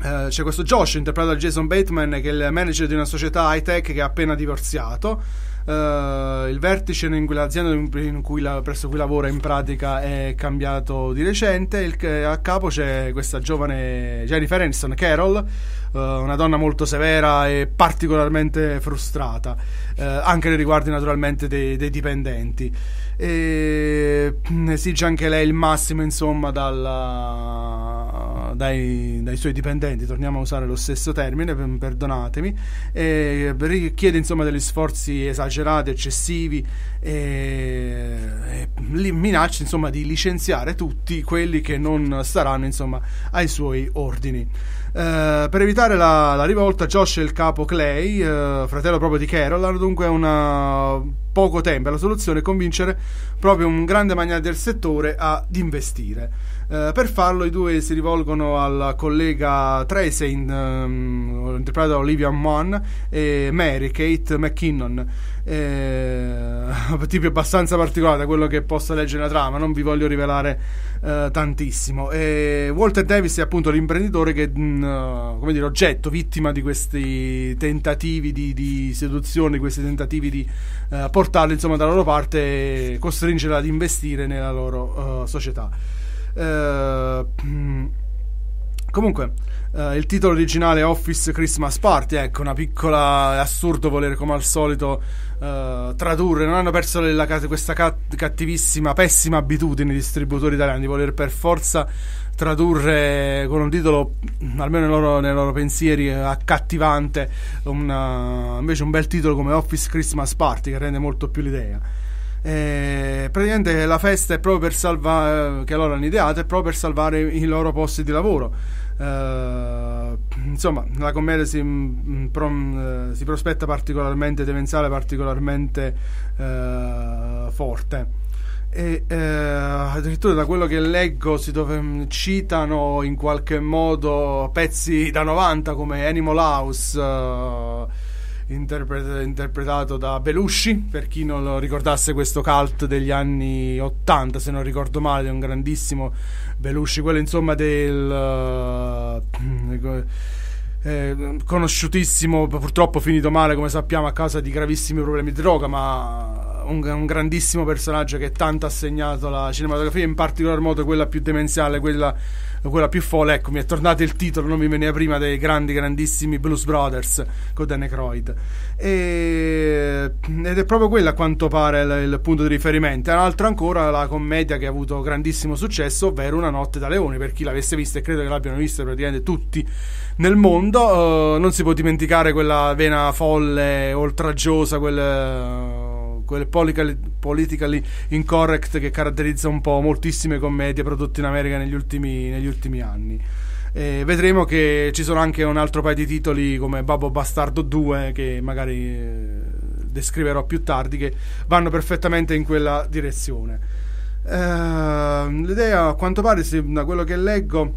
Uh, c'è questo Josh interpretato da Jason Bateman che è il manager di una società high tech che ha appena divorziato Uh, il vertice in quell'azienda in cui la, presso cui lavora in pratica è cambiato di recente. Il, a capo c'è questa giovane Jennifer Aniston, Carol, uh, una donna molto severa e particolarmente frustrata, uh, anche nei riguardi naturalmente dei, dei dipendenti. E esige anche lei il massimo, insomma, dalla, dai, dai, suoi dipendenti. Torniamo a usare lo stesso termine, perdonatemi. E richiede insomma degli sforzi esagerati, eccessivi e, e minaccia insomma di licenziare tutti quelli che non staranno insomma ai suoi ordini. Uh, per evitare la, la, rivolta, Josh e il capo Clay, uh, fratello proprio di Carol, hanno dunque una poco tempo. La soluzione è convincere proprio un grande magnate del settore ad investire. Uh, per farlo i due si rivolgono al collega Tracy, um, interpretato da Olivia Munn, e Mary, Kate McKinnon, eh, tipi abbastanza particolari da quello che possa leggere la trama, non vi voglio rivelare eh, tantissimo. E Walter Davis è appunto l'imprenditore che, mh, mm, come dire, oggetto, vittima di questi tentativi di, di seduzione, questi tentativi di eh, portarli insomma dalla loro parte e costringerla ad investire nella loro uh, società. Uh, comunque, uh, il titolo originale è Office Christmas Party, ecco, una piccola. è assurdo volere come al solito uh, tradurre. Non hanno perso la, questa cat- cattivissima, pessima abitudine i distributori italiani di voler per forza tradurre con un titolo, almeno nei loro, nei loro pensieri, accattivante, una, invece un bel titolo come Office Christmas Party che rende molto più l'idea. Eh, praticamente la festa è proprio per salvare, che loro hanno ideato, è proprio per salvare i loro posti di lavoro. Eh, insomma, la commedia si, mm, pro, uh, si prospetta particolarmente demenziale, particolarmente uh, forte e eh, addirittura da quello che leggo si dove, citano in qualche modo pezzi da 90 come Animal House interpre- interpretato da Belushi per chi non lo ricordasse questo cult degli anni 80 se non ricordo male di un grandissimo Belushi quello insomma del uh, eh, conosciutissimo purtroppo finito male come sappiamo a causa di gravissimi problemi di droga ma un, un, grandissimo personaggio che tanto ha segnato la cinematografia, in particolar modo quella più demenziale, quella, quella più folle. Ecco, mi è tornato il titolo, non mi veniva prima dei grandi, grandissimi Blues Brothers con Dan Aykroyd. E, ed è proprio quella a quanto pare il, il punto di riferimento. E un altro ancora la commedia che ha avuto grandissimo successo, ovvero Una notte da leone. Per chi l'avesse vista, e credo che l'abbiano vista praticamente tutti nel mondo, uh, non si può dimenticare quella vena folle, oltraggiosa, quel quelle politically incorrect che caratterizza un po' moltissime commedie prodotte in America negli ultimi, negli ultimi anni. E vedremo che ci sono anche un altro paio di titoli come Babbo Bastardo 2 che magari eh, descriverò più tardi che vanno perfettamente in quella direzione. Uh, l'idea a quanto pare da quello che leggo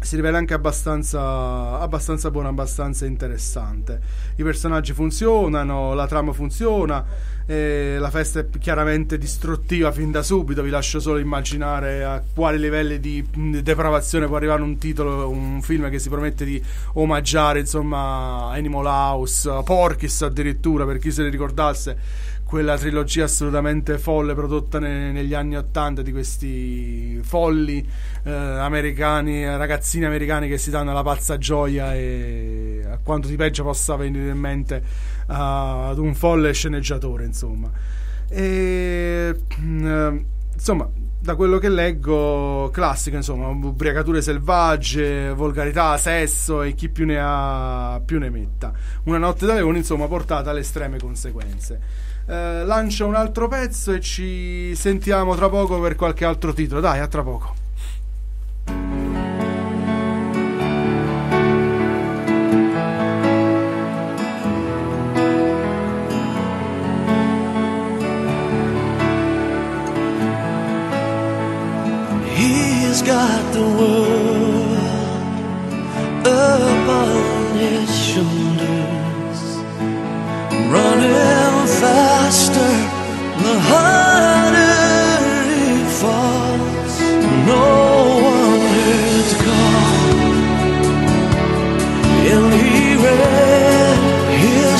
si rivela anche abbastanza, abbastanza buona, abbastanza interessante. I personaggi funzionano, la trama funziona, eh, la festa è chiaramente distruttiva fin da subito. Vi lascio solo immaginare a quali livelli di depravazione può arrivare un titolo, un film che si promette di omaggiare, insomma, Animal House, Porkis addirittura, per chi se ne ricordasse quella trilogia assolutamente folle prodotta ne- negli anni Ottanta di questi folli eh, americani, ragazzini americani che si danno la pazza gioia e a quanto di peggio possa venire in mente ah, ad un folle sceneggiatore, insomma. E, mm, insomma, da quello che leggo, classico, insomma, ubriacature selvagge, volgarità, sesso e chi più ne ha più ne metta. Una notte da leone, insomma, portata alle estreme conseguenze. Eh, lancio un altro pezzo e ci sentiamo tra poco per qualche altro titolo. Dai, a tra poco. He's got the world upon his shoulders, running the harder he falls. No one gone, and he read his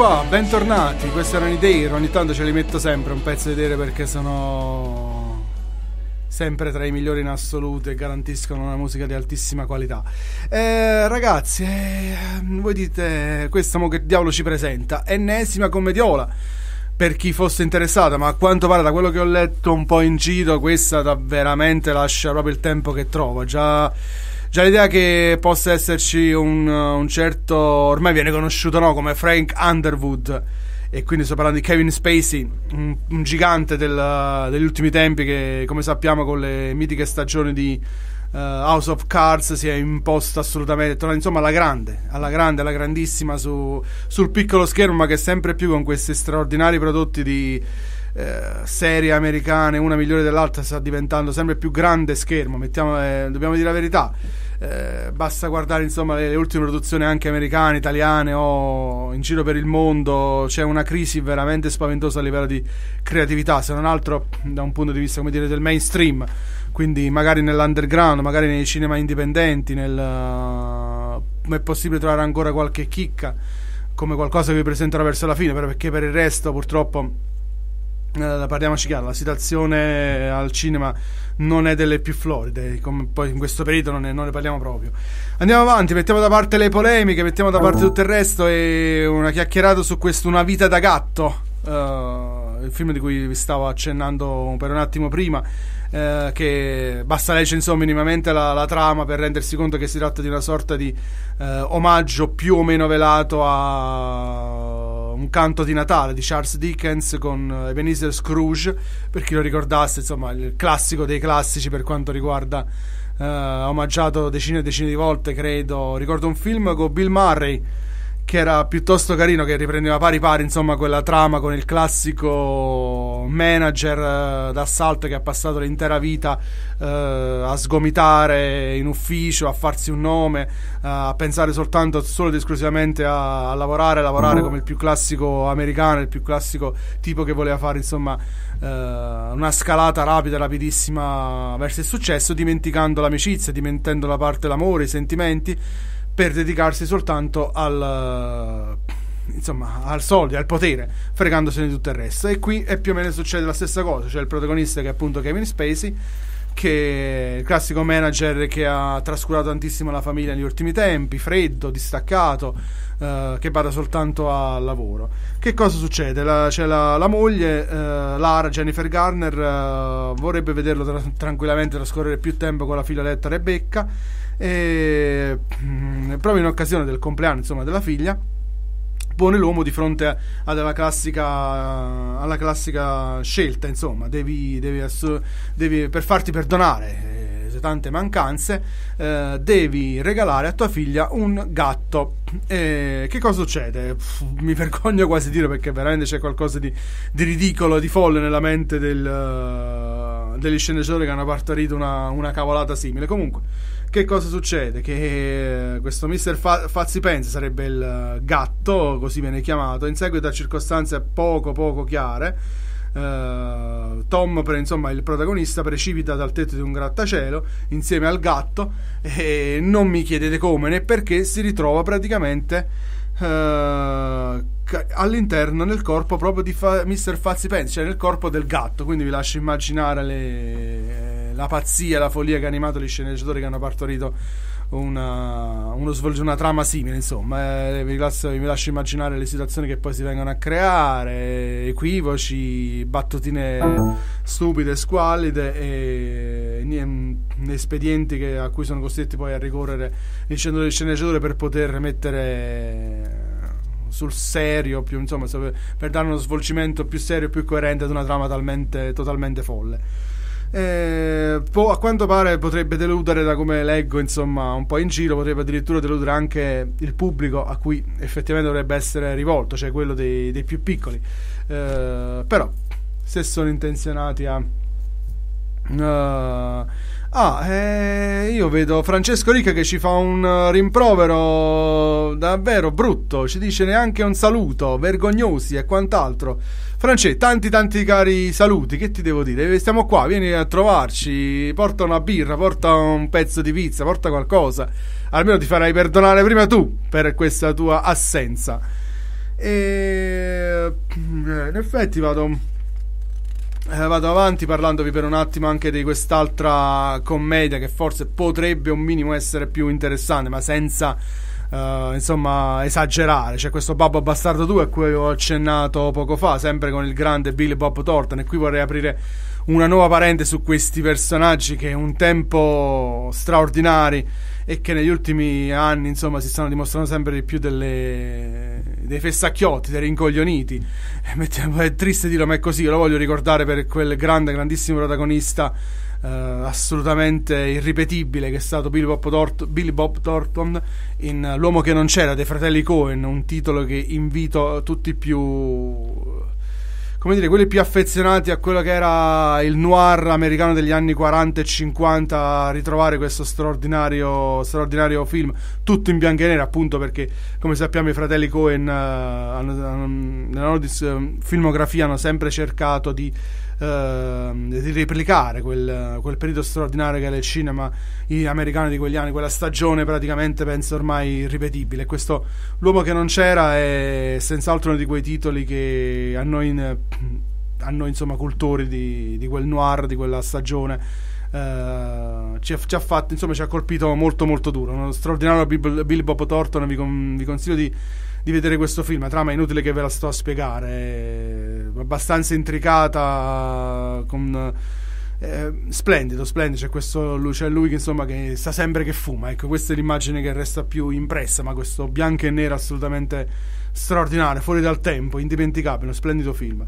qua, bentornati. Questi erano i Dare. Ogni tanto ce li metto sempre un pezzo di Dare perché sono sempre tra i migliori in assoluto e garantiscono una musica di altissima qualità. Eh, ragazzi, eh, voi dite, questa mo che diavolo ci presenta? Ennesima commediola. Per chi fosse interessato, ma a quanto pare da quello che ho letto un po' in giro, questa da veramente lascia proprio il tempo che trova. Già Già l'idea che possa esserci un, un certo, ormai viene conosciuto no, come Frank Underwood, e quindi sto parlando di Kevin Spacey, un, un gigante del- degli ultimi tempi che come sappiamo con le mitiche stagioni di eh, House of Cards si è imposto assolutamente, insomma alla grande, alla grande, alla grandissima su- sul piccolo schermo, ma che sempre più con questi straordinari prodotti di eh, serie americane, una migliore dell'altra, sta diventando sempre più grande schermo. Mettiamo, eh, dobbiamo dire la verità. Eh, basta guardare insomma le, le ultime produzioni anche americane, italiane o in giro per il mondo. C'è una crisi veramente spaventosa a livello di creatività, se non altro da un punto di vista come dire del mainstream. Quindi magari nell'underground, magari nei cinema indipendenti, nel, uh, è possibile trovare ancora qualche chicca come qualcosa che vi presenterò verso la fine, perché per il resto purtroppo parliamoci chiaro, la situazione al cinema non è delle più floride, come poi in questo periodo non ne, non ne parliamo proprio. Andiamo avanti, mettiamo da parte le polemiche, mettiamo da parte tutto il resto e una chiacchierata su questo Una vita da gatto, eh, il film di cui vi stavo accennando per un attimo prima. eh, che basta leggere insomma minimamente la, la trama per rendersi conto che si tratta di una sorta di eh, omaggio più o meno velato a un canto di Natale di Charles Dickens con Ebenezer Scrooge per chi lo ricordasse insomma il classico dei classici per quanto riguarda eh, omaggiato decine e decine di volte credo. Ricordo un film con Bill Murray che era piuttosto carino, che riprendeva pari pari, insomma, quella trama con il classico manager eh, d'assalto che ha passato l'intera vita eh, a sgomitare in ufficio, a farsi un nome, eh, a pensare soltanto, solo ed esclusivamente a, a lavorare, a lavorare come il più classico americano, il più classico tipo che voleva fare, insomma, eh, una scalata rapida, rapidissima verso il successo, dimenticando l'amicizia, dimenticando la parte dell'amore, i sentimenti per dedicarsi soltanto al insomma al soldi, al potere, fregandosene di tutto il resto. E qui è più o meno succede la stessa cosa. C'è il protagonista che è appunto Kevin Spacey, che è il classico manager che ha trascurato tantissimo la famiglia negli ultimi tempi, freddo, distaccato, eh, che bada soltanto al lavoro. Che cosa succede? La- c'è la, la moglie, eh, Lara, Jennifer Garner, eh, vorrebbe vederlo tra- tranquillamente trascorrere più tempo con la figlioletta Rebecca e mm, proprio in occasione del compleanno insomma, della figlia pone l'uomo di fronte alla classica, alla classica scelta insomma devi, devi assu- devi- per farti perdonare eh, tante mancanze eh, devi regalare a tua figlia un gatto e che cosa succede? Pff, mi vergogno quasi dire perché veramente c'è qualcosa di, di ridicolo di folle nella mente del, eh, degli sceneggiatori che hanno partorito una, una cavolata simile comunque che cosa succede? Che eh, questo Mr. Fa- Fazzi Pence sarebbe il eh, gatto, così viene chiamato, in seguito a circostanze poco poco chiare. eh, Tom, per- insomma, il protagonista, precipita dal tetto di un grattacielo insieme al gatto e non mi chiedete come né perché si ritrova praticamente eh, all'interno nel corpo proprio di Fa- Mr. Fazzi Pence, cioè nel corpo del gatto. Quindi vi lascio immaginare le- la pazzia, la follia che ha animato gli sceneggiatori che hanno partorito una, uno svolge una trama simile. Insomma, Eh, vi, lascio, vi lascio immaginare le situazioni che poi si vengono a creare, equivoci, battutine stupide, squallide e nie- espedienti che- a cui sono costretti poi a ricorrere il scen- il sceneggiatore per poter mettere sul serio, più, insomma, so- per dare uno svolgimento più serio e più coerente ad una trama talmente, totalmente folle. Eh, po- a quanto pare potrebbe deludere, da come leggo, insomma, un po' in giro, potrebbe addirittura deludere anche il pubblico a cui effettivamente dovrebbe essere rivolto, cioè quello dei, dei più piccoli. Eh, però, se sono intenzionati a. eh, ah, eh, io vedo Francesco Ricca che ci fa un eh, rimprovero davvero brutto, ci dice neanche un saluto, vergognosi e quant'altro. France, tanti tanti cari saluti, che ti devo dire? Stiamo qua, vieni a trovarci, porta una birra, porta un pezzo di pizza, porta qualcosa. Almeno ti farai perdonare prima tu per questa tua assenza. E in effetti vado eh, vado avanti parlandovi per un attimo anche di quest'altra commedia che forse potrebbe un minimo essere più interessante, ma senza eh, insomma esagerare. C'è questo Babbo Bastardo 2 a cui ho accennato poco fa, sempre con il grande Billy Bob Thornton. E qui vorrei aprire una nuova parente su questi personaggi che un tempo straordinari e che negli ultimi anni insomma si stanno dimostrando sempre di più delle, dei fessacchiotti, dei rincoglioniti. Mettiamo- È triste dirlo, ma è così. Io lo voglio ricordare per quel grande, grandissimo protagonista. eh, assolutamente irripetibile che è stato Billy Bob, Thort- Billy Bob Thornton in L'uomo che non c'era dei fratelli Cohen, un titolo che invito tutti più come dire, quelli più affezionati a quello che era il noir americano degli anni 40 e 50 a ritrovare questo straordinario, straordinario film, tutto in bianco e nero, appunto perché, come sappiamo, i fratelli Cohen eh, hanno- hanno- nella loro dis- eh, filmografia hanno sempre cercato di, eh, di replicare quel, quel periodo straordinario che era il cinema americano di quegli anni, quella stagione praticamente penso ormai irripetibile. Questo L'uomo che non c'era è senz'altro uno di quei titoli che a noi, a noi insomma, cultori di, di quel noir, di quella stagione, eh, ci, ha, ci ha fatto, insomma, ci ha colpito molto molto duro. Uno straordinario Bill- Billy Bob Thornton, vi, con- vi consiglio di, di vedere questo film. Trama è inutile che ve la sto a spiegare, è abbastanza intricata, con... eh, splendido, splendido. C'è questo c'è lui che insomma che sa sempre che fuma. Ecco, questa è l'immagine che resta più impressa. Ma questo bianco e nero assolutamente straordinario, fuori dal tempo, indimenticabile, uno splendido film.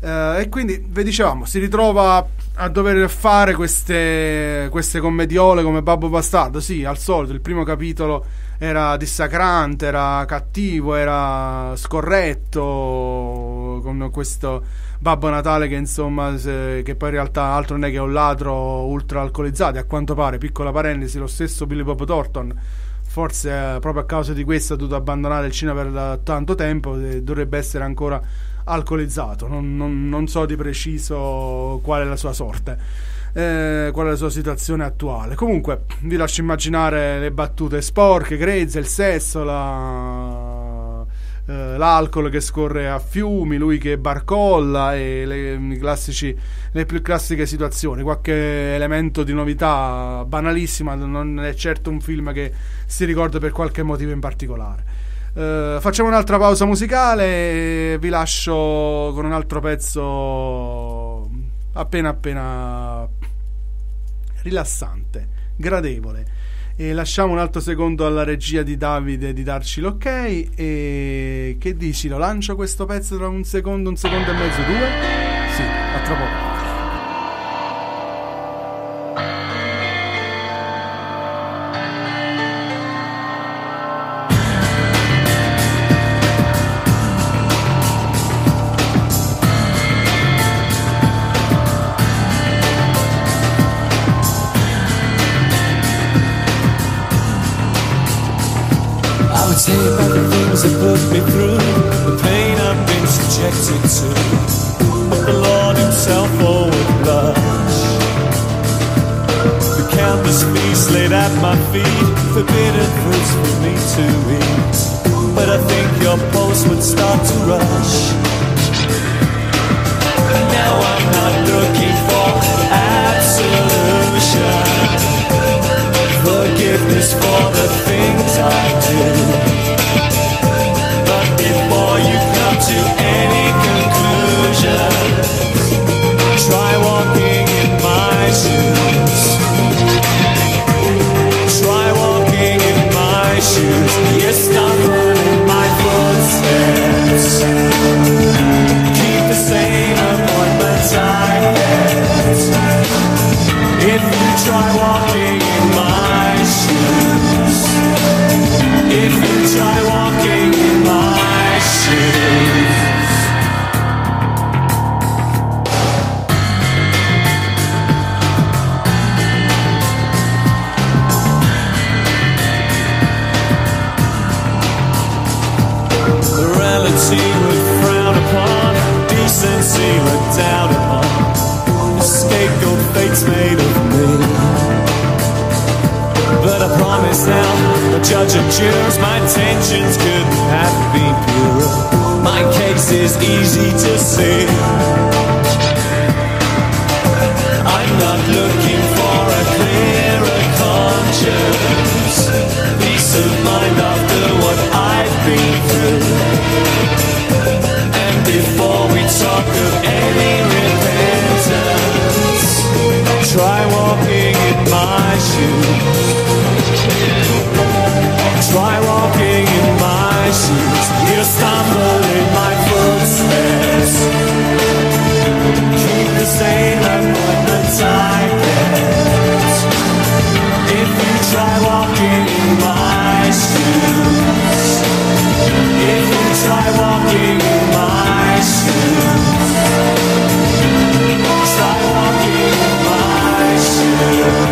Eh, e quindi, vi dicevamo, si ritrova a dover fare queste, queste commediole come Babbo Bastardo. Sì, al solito, il primo capitolo era dissacrante, era cattivo, era scorretto, con questo Babbo Natale che insomma, se- che poi in realtà altro non è che un ladro ultra alcolizzato. A quanto pare, piccola parentesi, lo stesso Billy Bob Thornton forse eh, proprio a causa di questo ha dovuto abbandonare il cinema per eh, tanto tempo e dovrebbe essere ancora alcolizzato. Non, non- non so di preciso qual è la sua sorte, eh, qual è la sua situazione attuale. Comunque, vi lascio immaginare le battute sporche, grezze, il sesso, la- eh, l'alcol che scorre a fiumi, lui che barcolla e le, classici, le più classiche situazioni. Qualche elemento di novità banalissima, non è certo un film che si ricorda per qualche motivo in particolare. Eh, facciamo un'altra pausa musicale e vi lascio con un altro pezzo appena appena rilassante, gradevole. E lasciamo un altro secondo alla regia di Davide di darci l'ok. E che dici? Lo lancio questo pezzo tra un secondo, un secondo e mezzo, due? Sì, a tra poco. Say about the things that put me through, the pain I've been subjected to. But the Lord Himself oh, would blush. The countless feasts laid at my feet, forbidden fruits for me to eat. But I think your pulse would start to rush. Now I'm not looking for absolution forgiveness for the things I do. The judge and jurors, my intentions couldn't have been purer. My case is easy to see. I'm not looking for a clearer conscience. Peace of mind after what I've been through. And before we talk of any repentance, try walking in my shoes. Try walking in my shoes. You stumble in my footsteps. Keep the same and I the. If you try walking in my shoes. If you try walking in my shoes. Try walking in my shoes.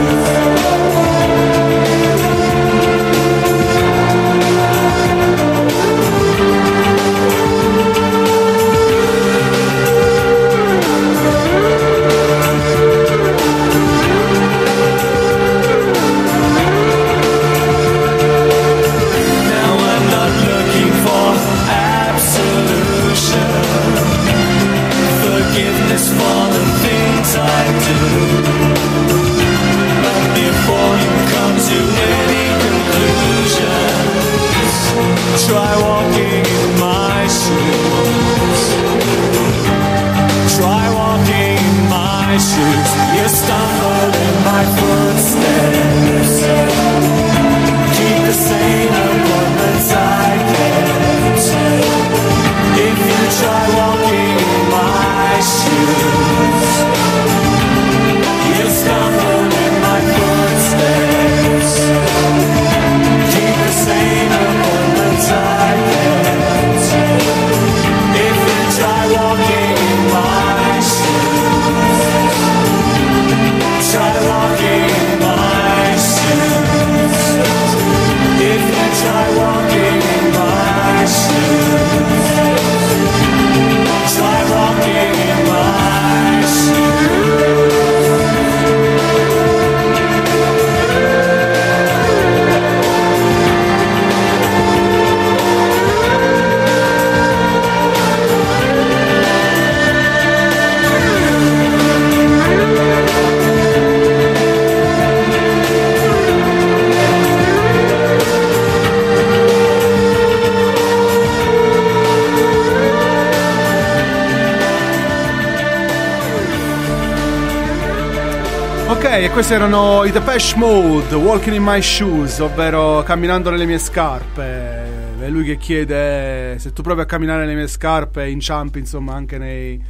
E questi erano i Depeche Mode, Walking in My Shoes, ovvero camminando nelle mie scarpe. È lui che chiede se tu provi a camminare nelle mie scarpe, inciampi insomma anche nei,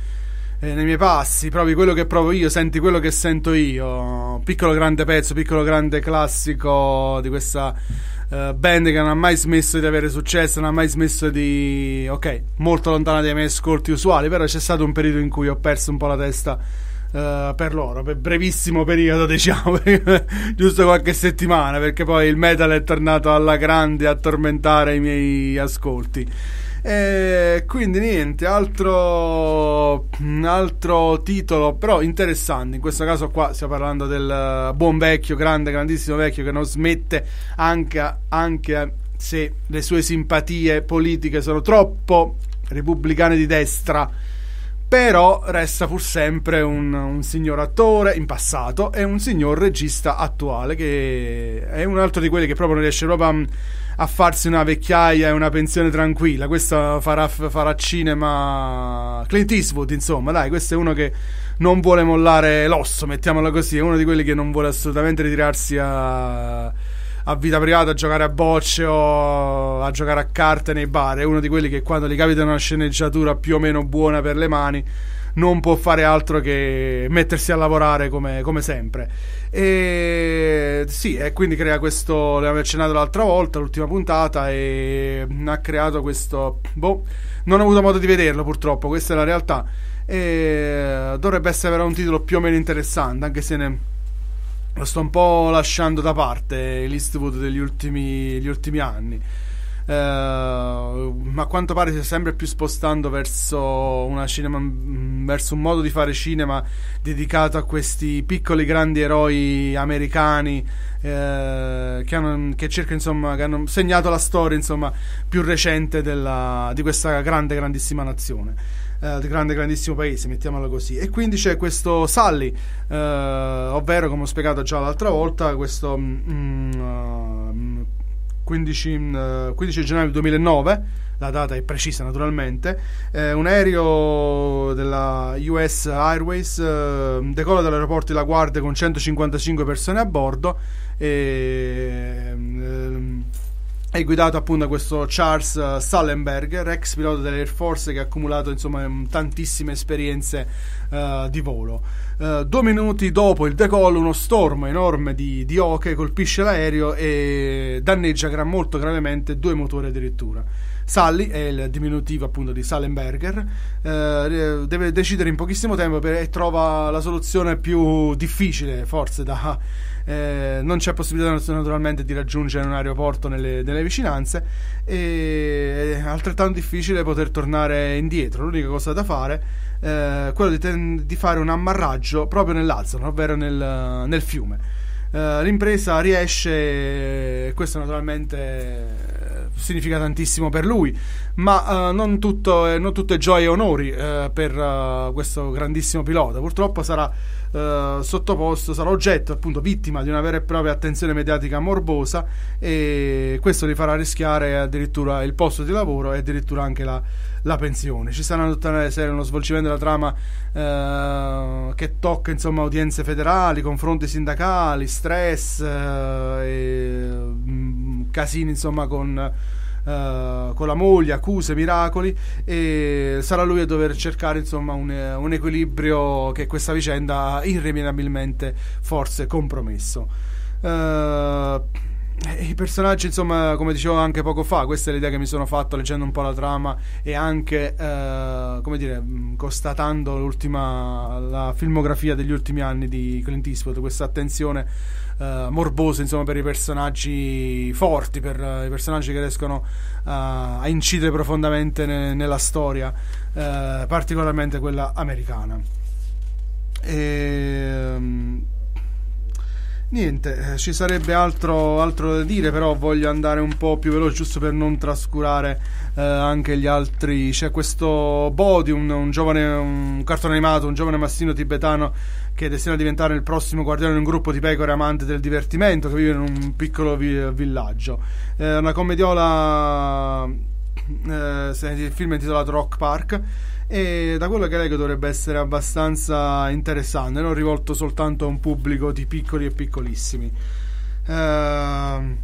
eh, nei miei passi, provi quello che provo io, senti quello che sento io. Piccolo grande pezzo, piccolo grande classico di questa eh, band che non ha mai smesso di avere successo, non ha mai smesso di... ok, molto lontana dai miei ascolti usuali, però c'è stato un periodo in cui ho perso un po' la testa eh, per loro, per brevissimo periodo, diciamo, giusto qualche settimana, perché poi il metal è tornato alla grande a tormentare i miei ascolti. E quindi niente, altro, altro titolo, però interessante. In questo caso, qua stiamo parlando del buon vecchio, grande, grandissimo vecchio che non smette anche, anche se le sue simpatie politiche sono troppo repubblicane di destra però resta pur sempre un, un signor attore in passato e un signor regista attuale che è un altro di quelli che proprio non riesce proprio a, a farsi una vecchiaia e una pensione tranquilla. Questo farà, farà cinema Clint Eastwood, insomma, dai, questo è uno che non vuole mollare l'osso, mettiamola così, è uno di quelli che non vuole assolutamente ritirarsi a a vita privata a giocare a bocce o a giocare a carte nei bar. È uno di quelli che quando gli capita una sceneggiatura più o meno buona per le mani non può fare altro che mettersi a lavorare come, come sempre. E sì, e quindi crea questo. L'abbiamo accennato l'altra volta, l'ultima puntata, e ha creato questo. Boh, non ho avuto modo di vederlo purtroppo, questa è la realtà. E dovrebbe essere un titolo più o meno interessante, anche se ne lo sto un po' lasciando da parte l'Eastwood degli ultimi, gli ultimi anni. Eh, ma a quanto pare si sta sempre più spostando verso, cinema, mm, verso un modo di fare cinema dedicato a questi piccoli grandi eroi americani eh, che, hanno, che cercano insomma che hanno segnato la storia insomma più recente della, di questa grande grandissima nazione eh, grande grandissimo paese, mettiamolo così. E quindi c'è questo Sully, eh, ovvero come ho spiegato già l'altra volta, questo mm, uh, 15, mm, 15 gennaio 2009 la data è precisa naturalmente, eh, un aereo della US Airways eh, decolla dall'aeroporto di La Guardia con 155 persone a bordo e, ehm, è guidato appunto da questo Charles eh, Sullenberger, ex pilota dell'Air Force che ha accumulato insomma mm, tantissime esperienze eh, di volo. Eh, due minuti dopo il decollo uno stormo enorme di, di oche colpisce l'aereo e danneggia gran- molto gravemente due motori addirittura. Sully è il diminutivo appunto di Sullenberger, eh, deve decidere in pochissimo tempo per- e trova la soluzione più difficile forse da, eh, non c'è possibilità naturalmente di raggiungere un aeroporto nelle, nelle vicinanze e è altrettanto difficile poter tornare indietro. L'unica cosa da fare è quello di, ten- di fare un ammarraggio proprio nell'Alzano, ovvero nel, nel fiume. Eh, l'impresa riesce, questo naturalmente eh, significa tantissimo per lui, ma eh, non, tutto, è- non tutto è gioia e onori eh, per eh, questo grandissimo pilota. Purtroppo sarà sottoposto, sarà oggetto, appunto, vittima di una vera e propria attenzione mediatica morbosa e questo gli farà rischiare addirittura il posto di lavoro e addirittura anche la, la pensione. Ci sarà tutta una serie, uno svolgimento della trama eh, che tocca insomma udienze federali, confronti sindacali, stress, eh, e, mm, casini insomma con, eh, con la moglie, accuse, miracoli e sarà lui a dover cercare insomma un, un equilibrio che questa vicenda ha irrimediabilmente forse compromesso. Eh, i personaggi, insomma, come dicevo anche poco fa, questa è l'idea che mi sono fatto leggendo un po' la trama e anche, eh, come dire, mh, constatando l'ultima, la filmografia degli ultimi anni di Clint Eastwood, questa attenzione eh, morbosa, insomma, per i personaggi forti, per eh, i personaggi che riescono a- a incidere profondamente ne- nella storia, eh, particolarmente quella americana. Ehm, Niente, eh, ci sarebbe altro, altro da dire, però voglio andare un po' più veloce giusto per non trascurare eh, anche gli altri. C'è questo Bodhi, un, giovane, un cartone animato, un giovane mastino tibetano che è destinato a diventare il prossimo guardiano di un gruppo di pecore amante del divertimento che vive in un piccolo vi- villaggio. È una commediola, eh, il film è intitolato Rock Park e da quello che leggo dovrebbe essere abbastanza interessante, non rivolto soltanto a un pubblico di piccoli e piccolissimi. Ehm,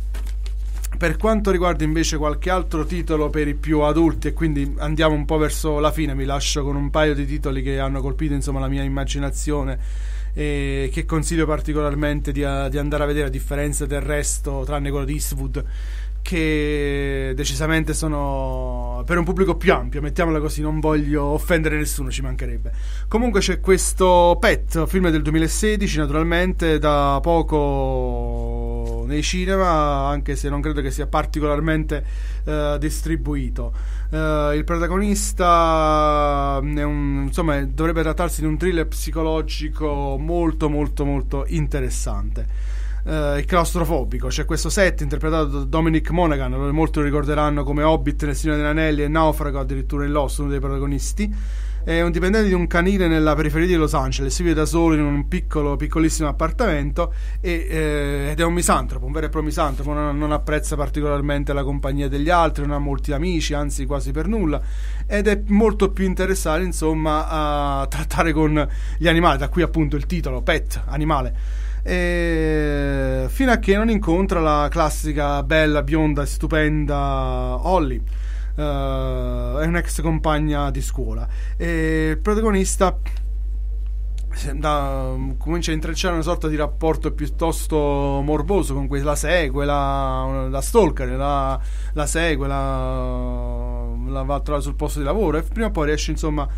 per quanto riguarda invece qualche altro titolo per i più adulti, e quindi andiamo un po' verso la fine, mi lascio con un paio di titoli che hanno colpito insomma, la mia immaginazione e che consiglio particolarmente di, di andare a vedere a differenza del resto, tranne quello di Eastwood che decisamente sono per un pubblico più ampio, mettiamola così, non voglio offendere nessuno, ci mancherebbe. Comunque c'è questo Pet, film del 2016, naturalmente da poco nei cinema, anche se non credo che sia particolarmente eh, distribuito. Eh, il protagonista è un, insomma, dovrebbe trattarsi di un thriller psicologico molto molto molto interessante eh, claustrofobico. C'è questo set interpretato da Dominic Monaghan, molti lo ricorderanno come Hobbit nel Signore degli Anelli e Naufrago addirittura in Lost, uno dei protagonisti. È un dipendente di un canile nella periferia di Los Angeles, si vive da solo in un piccolo, piccolissimo appartamento e, eh, ed è un misantropo, un vero e proprio misantropo, non, non apprezza particolarmente la compagnia degli altri, non ha molti amici, anzi quasi per nulla, ed è molto più interessato insomma a trattare con gli animali, da qui appunto il titolo, Pet, animale. E fino a che non incontra la classica bella, bionda, stupenda Holly. Eh, è un'ex compagna di scuola. E il protagonista da- comincia a intrecciare una sorta di rapporto piuttosto morboso con quella segue, la, la stalker, la, la segue, la, la va a trovare sul posto di lavoro e prima o poi riesce insomma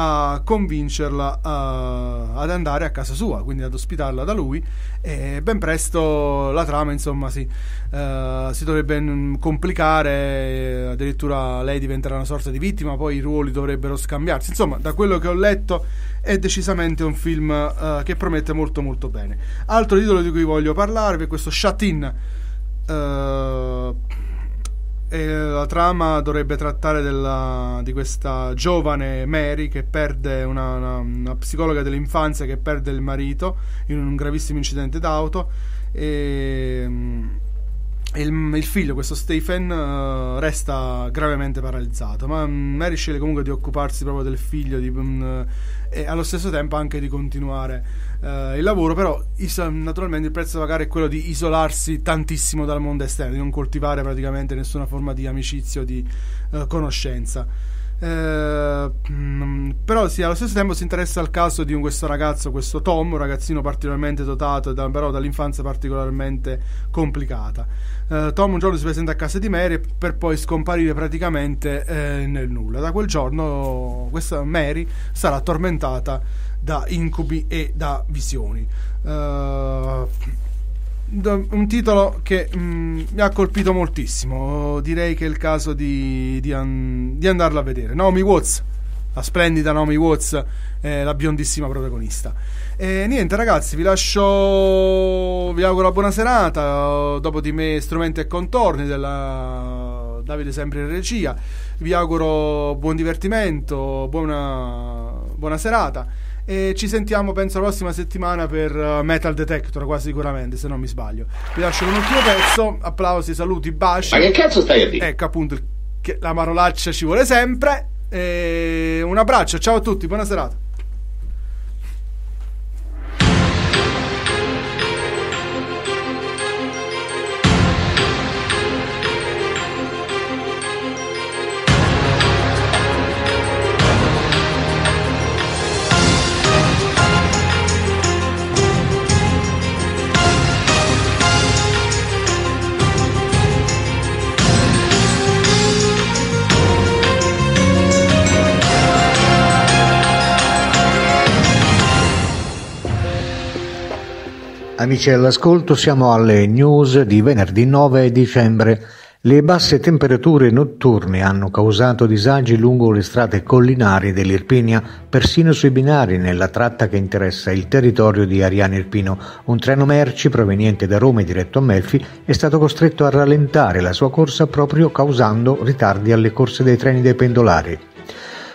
a convincerla a- ad andare a casa sua, quindi ad ospitarla da lui e ben presto la trama insomma si, eh, si dovrebbe mm, complicare, e addirittura lei diventerà una sorta di vittima, poi i ruoli dovrebbero scambiarsi, insomma da quello che ho letto è decisamente un film eh, che promette molto molto bene. Altro titolo di cui voglio parlarvi è questo Shut In. eh, e la trama dovrebbe trattare della- di questa giovane Mary che perde una, una- una psicologa dell'infanzia che perde il marito in un gravissimo incidente d'auto. E, il, il figlio, questo Stephen, eh, resta gravemente paralizzato, ma mm, Mary sceglie comunque di occuparsi proprio del figlio di, mm, e allo stesso tempo anche di continuare eh, il lavoro, però iso- naturalmente il prezzo da pagare è quello di isolarsi tantissimo dal mondo esterno, di non coltivare praticamente nessuna forma di amicizia o di eh, conoscenza. Eh, mm, però sì, allo stesso tempo si interessa al caso di un- questo ragazzo, questo Tom, un ragazzino particolarmente dotato, da- però dall'infanzia particolarmente complicata. Eh, Tom un giorno si presenta a casa di Mary per poi scomparire praticamente eh, nel nulla. Da quel giorno questa Mary sarà tormentata da incubi e da visioni. Eh, da- un titolo che mm, mi ha colpito moltissimo. Direi che è il caso di, di an- di andarlo a vedere. Naomi Watts, la splendida Naomi Watts, è la biondissima protagonista. E niente, ragazzi, vi lascio. Vi auguro una buona serata. Dopo di me, strumenti e contorni della Davide Sempre in regia. Vi auguro buon divertimento, buona, buona serata. E ci sentiamo, penso, la prossima settimana per uh, Metal Detector, quasi sicuramente, se non mi sbaglio. Vi lascio un ultimo pezzo. Applausi, saluti, baci. Ma che cazzo stai a dire? Ecco, appunto, la marolaccia ci vuole sempre. E un abbraccio, ciao a tutti, buona serata. Amici all'ascolto, siamo alle news di venerdì 9 dicembre. Le basse temperature notturne hanno causato disagi lungo le strade collinari dell'Irpinia, persino sui binari nella tratta che interessa il territorio di Ariano Irpino. Un treno merci proveniente da Roma e diretto a Melfi è stato costretto a rallentare la sua corsa proprio causando ritardi alle corse dei treni dei pendolari.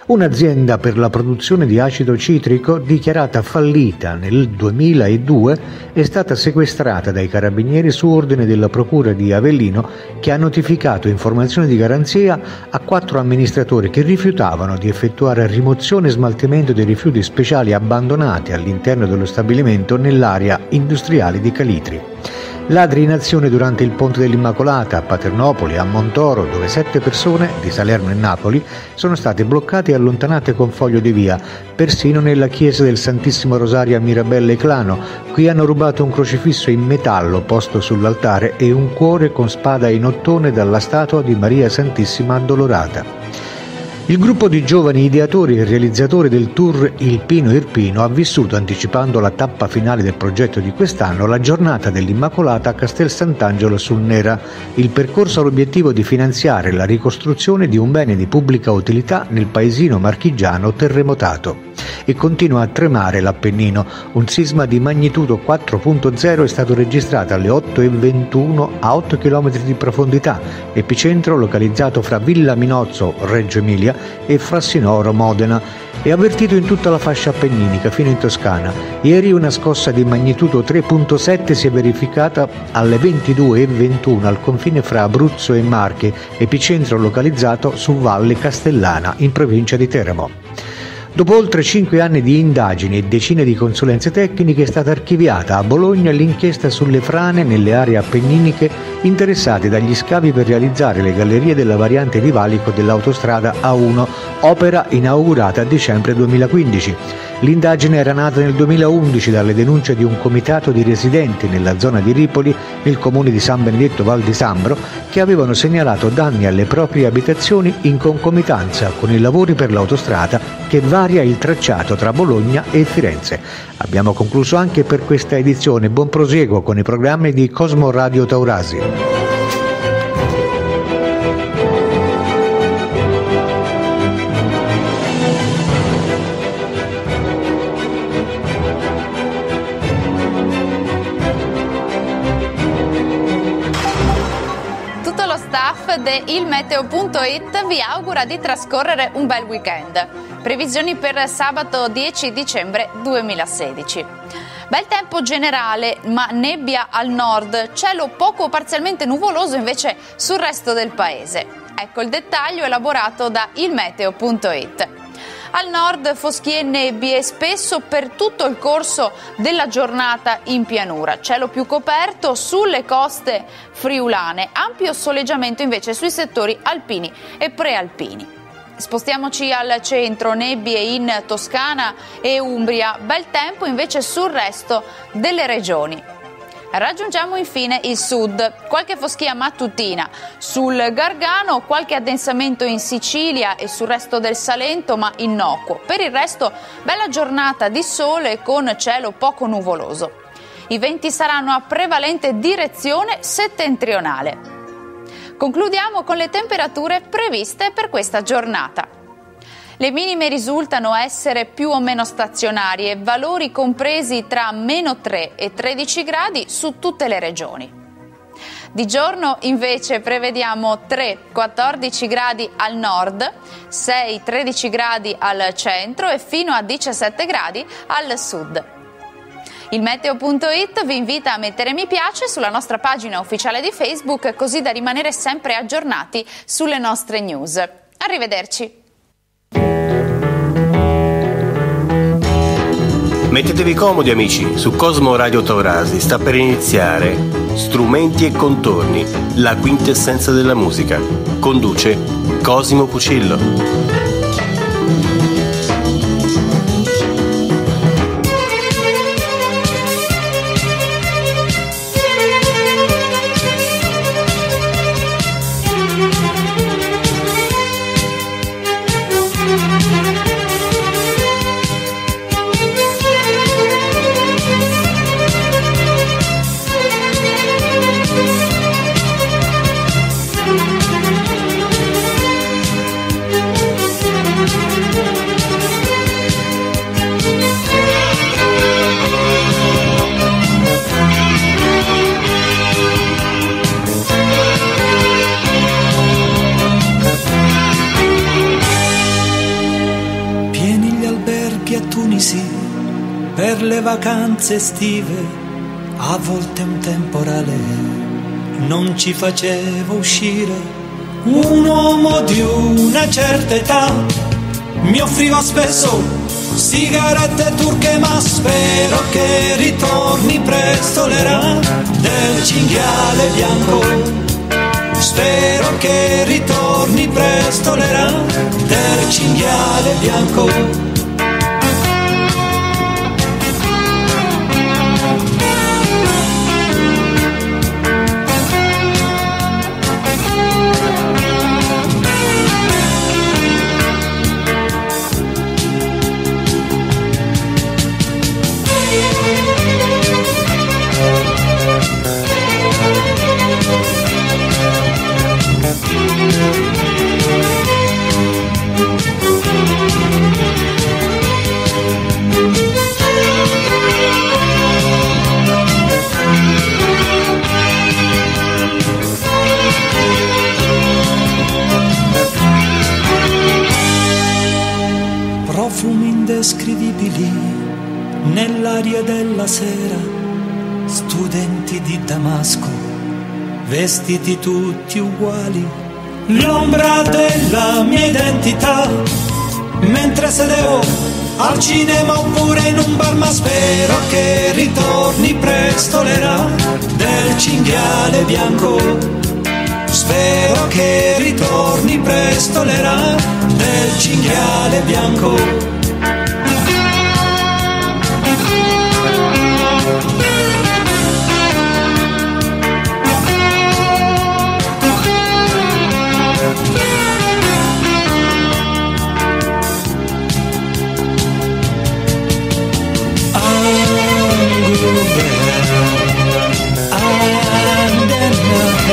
Un'azienda per la produzione di acido citrico, dichiarata fallita nel 2002, è stata sequestrata dai carabinieri su ordine della Procura di Avellino che ha notificato informazioni di garanzia a quattro amministratori che rifiutavano di effettuare rimozione e smaltimento dei rifiuti speciali abbandonati all'interno dello stabilimento nell'area industriale di Calitri. Ladri in azione durante il ponte dell'Immacolata a Paternopoli, a Montoro, dove sette persone di Salerno e Napoli sono state bloccate e allontanate con foglio di via, persino nella chiesa del Santissimo Rosario a Mirabelle Clano. Qui hanno rubato un crocifisso in metallo posto sull'altare e un cuore con spada in ottone dalla statua di Maria Santissima Addolorata. Il gruppo di giovani ideatori e realizzatori del tour Il Pino Irpino ha vissuto, anticipando la tappa finale del progetto di quest'anno, la giornata dell'Immacolata a Castel Sant'Angelo sul Nera. Il percorso ha l'obiettivo di finanziare la ricostruzione di un bene di pubblica utilità nel paesino marchigiano terremotato. E continua a tremare l'Appennino. Un sisma di magnitudo 4.0 è stato registrato alle 8.21 a 8 km di profondità, epicentro localizzato fra Villa Minozzo, Reggio Emilia, e Frassinoro, Modena, e avvertito in tutta la fascia appenninica fino in Toscana. Ieri una scossa di magnitudo 3.7 si è verificata alle 22.21 al confine fra Abruzzo e Marche, epicentro localizzato su Valle Castellana, in provincia di Teramo. Dopo oltre cinque anni di indagini e decine di consulenze tecniche è stata archiviata a Bologna l'inchiesta sulle frane nelle aree appenniniche interessate dagli scavi per realizzare le gallerie della variante di valico dell'autostrada A1, opera inaugurata a dicembre 2015. L'indagine era nata nel 2011 dalle denunce di un comitato di residenti nella zona di Ripoli, nel comune di San Benedetto Val di Sambro, che avevano segnalato danni alle proprie abitazioni in concomitanza con i lavori per l'autostrada che varia il tracciato tra Bologna e Firenze. Abbiamo concluso anche per questa edizione. Buon proseguo con i programmi di Cosmo Radio Taurasi. Staff di ilmeteo.it vi augura di trascorrere un bel weekend. Previsioni per sabato 10 dicembre 2016. Bel tempo generale, ma nebbia al nord, cielo poco parzialmente nuvoloso invece sul resto del paese. Ecco il dettaglio elaborato da ilmeteo.it. Al nord foschie e nebbie spesso per tutto il corso della giornata in pianura. Cielo più coperto sulle coste friulane, ampio soleggiamento invece sui settori alpini e prealpini. Spostiamoci al centro, nebbie in Toscana e Umbria, bel tempo invece sul resto delle regioni. Raggiungiamo infine il sud, qualche foschia mattutina sul Gargano, qualche addensamento in Sicilia e sul resto del Salento, ma innocuo. Per il resto, bella giornata di sole con cielo poco nuvoloso. I venti saranno a prevalente direzione settentrionale. Concludiamo con le temperature previste per questa giornata. Le minime risultano essere più o meno stazionarie, valori compresi tra meno 3 e 13 gradi su tutte le regioni. Di giorno invece prevediamo 3-14 gradi al nord, 6-13 gradi al centro e fino a 17 gradi al sud. Il meteo.it vi invita a mettere mi piace sulla nostra pagina ufficiale di Facebook così da rimanere sempre aggiornati sulle nostre news. Arrivederci. Mettetevi comodi amici, su Cosmo Radio Taurasi sta per iniziare Strumenti e contorni, la quintessenza della musica. Conduce Cosimo Pucillo. Vacanze estive, a volte un temporale non ci faceva uscire. Un uomo di una certa età mi offriva spesso sigarette turche, ma spero che ritorni presto l'era del cinghiale bianco. Spero che ritorni presto l'era del cinghiale bianco. Indescrivibili nell'aria della sera, studenti di Damasco, vestiti tutti uguali, l'ombra della mia identità, mentre sedevo al cinema oppure in un bar, ma spero che ritorni presto l'era del cinghiale bianco. Spero che ritorni presto l'era del cinghiale bianco.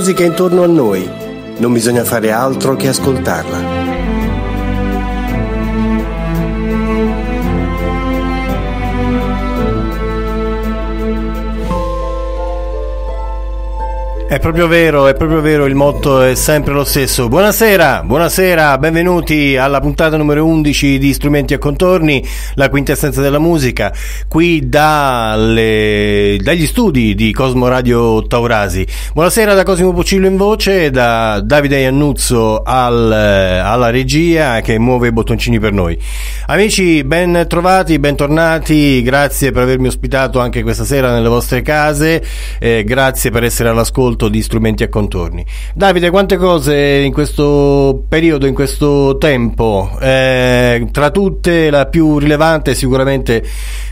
musica intorno a noi, non bisogna fare altro che ascoltarla. È proprio vero, è proprio vero, il motto è sempre lo stesso. Buonasera, buonasera, benvenuti alla puntata numero 11 di Strumenti a contorni, la quintessenza della musica, qui dalle, dagli studi di Cosmo Radio Taurasi. Buonasera da Cosimo Puccillo in voce, da Davide Iannuzzo al, alla regia che muove i bottoncini per noi. Amici, ben trovati, bentornati, grazie per avermi ospitato anche questa sera nelle vostre case, eh, grazie per essere all'ascolto di strumenti a contorni. Davide, quante cose in questo periodo, in questo tempo? Eh, tra tutte la più rilevante è sicuramente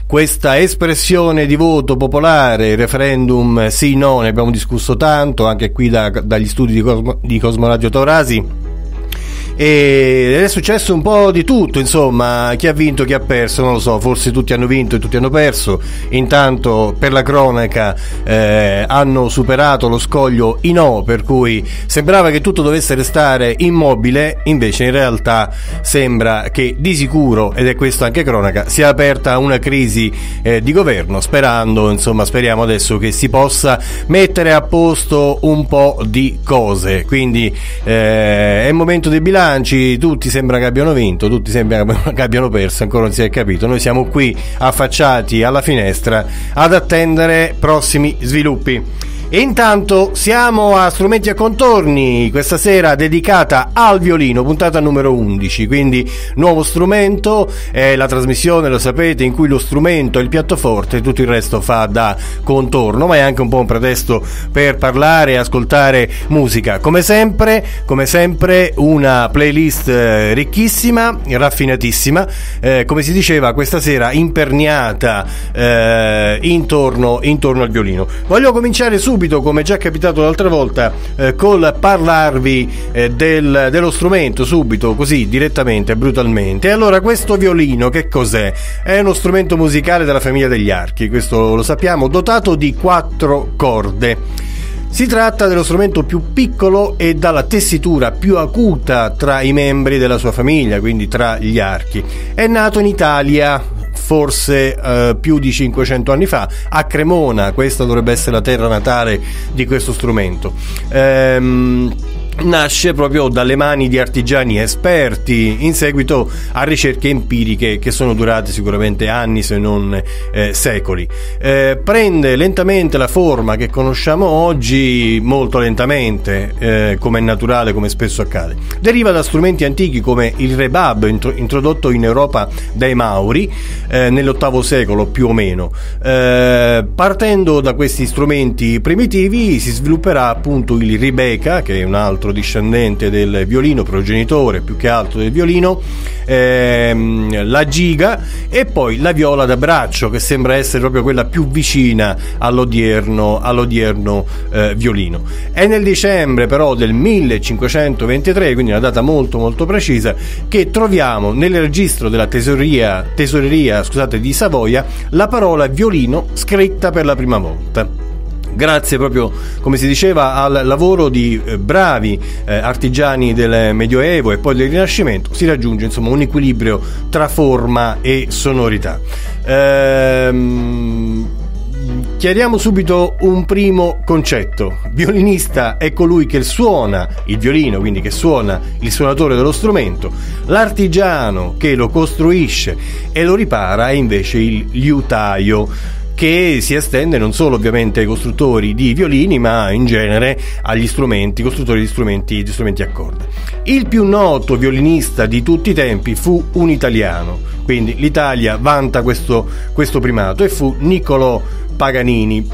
questa espressione di voto popolare, referendum sì no, ne abbiamo discusso tanto anche qui da- dagli studi di Cosmo, di Cosmo Radio Taurasi. Ed è successo un po' di tutto, insomma, chi ha vinto, chi ha perso, non lo so, forse tutti hanno vinto e tutti hanno perso. Intanto, per la cronaca, eh, hanno superato lo scoglio i no, per cui sembrava che tutto dovesse restare immobile, invece in realtà sembra che di sicuro, ed è questo anche cronaca, sia aperta una crisi eh, di governo, sperando, insomma, speriamo adesso che si possa mettere a posto un po' di cose. Quindi eh, è il momento dei bilanci, tutti sembra che abbiano vinto, tutti sembra che abbiano perso, ancora non si è capito. Noi siamo qui affacciati alla finestra ad attendere prossimi sviluppi. Intanto siamo a Strumenti a contorni, questa sera dedicata al violino, puntata numero 11, quindi nuovo strumento, è la trasmissione, lo sapete, in cui lo strumento è il piattoforte e tutto il resto fa da contorno, ma è anche un po' un pretesto per parlare e ascoltare musica. Come sempre, come sempre una playlist eh, ricchissima, raffinatissima, eh, come si diceva questa sera imperniata eh, intorno, intorno al violino. Voglio cominciare subito, come già capitato l'altra volta, eh, col parlarvi eh, del- dello strumento, subito, così, direttamente, brutalmente. Allora, questo violino che cos'è? È uno strumento musicale della famiglia degli archi, questo lo sappiamo, dotato di quattro corde. Si tratta dello strumento più piccolo e dalla tessitura più acuta tra i membri della sua famiglia, quindi tra gli archi. È nato in Italia forse eh, più di 500 anni fa a Cremona, questa dovrebbe essere la terra natale di questo strumento. Ehm, nasce proprio dalle mani di artigiani esperti in seguito a ricerche empiriche che sono durate sicuramente anni se non eh, secoli. Eh, prende lentamente la forma che conosciamo oggi, molto lentamente, eh, come è naturale, come spesso accade. Deriva da strumenti antichi come il rebab, intro- introdotto in Europa dai Mauri eh, nell'VIII secolo più o meno. Eh, partendo da questi strumenti primitivi si svilupperà appunto il ribeca, che è un altro discendente del violino, progenitore più che altro del violino, ehm, la giga e poi la viola da braccio, che sembra essere proprio quella più vicina all'odierno, all'odierno eh, violino. È nel dicembre però del 1523, quindi una data molto molto precisa, che troviamo nel registro della tesoreria, tesoreria scusate, di Savoia la parola violino scritta per la prima volta grazie proprio, come si diceva, al lavoro di eh, bravi eh, artigiani del Medioevo e poi del Rinascimento, si raggiunge insomma un equilibrio tra forma e sonorità. Ehm, Chiariamo subito un primo concetto. Violinista è colui che suona il violino, quindi che suona il suonatore dello strumento. L'artigiano che lo costruisce e lo ripara è invece il liutaio che si estende non solo ovviamente ai costruttori di violini, ma in genere agli strumenti, costruttori di strumenti, di strumenti a corda. Il più noto violinista di tutti i tempi fu un italiano, quindi l'Italia vanta questo, questo primato e fu Niccolò Paganini.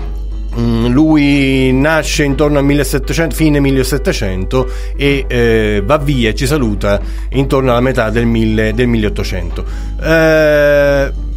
Mm, Lui nasce intorno al 1700, fine 1700 e eh, va via e ci saluta intorno alla metà del, mille- del 1800. Eh,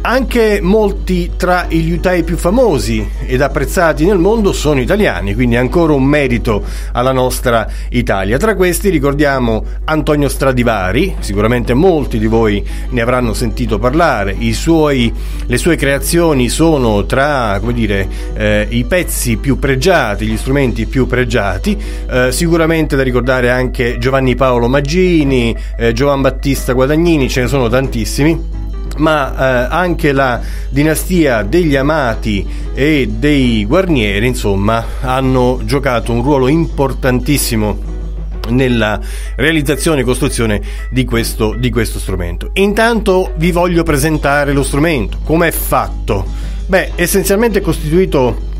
Anche molti tra i liutai più famosi ed apprezzati nel mondo sono italiani, quindi ancora un merito alla nostra Italia. Tra questi ricordiamo Antonio Stradivari, sicuramente molti di voi ne avranno sentito parlare, suoi- le sue creazioni sono tra dire, eh, i pezzi più pregiati, gli strumenti più pregiati, Eh, sicuramente da ricordare anche Giovanni Paolo Maggini, eh, Giovan Battista Guadagnini, ce ne sono tantissimi ma eh, anche la dinastia degli Amati e dei Guarnieri, insomma, hanno giocato un ruolo importantissimo nella realizzazione e costruzione di questo, di questo strumento. Intanto vi voglio presentare lo strumento. Com'è fatto? Beh, essenzialmente è costituito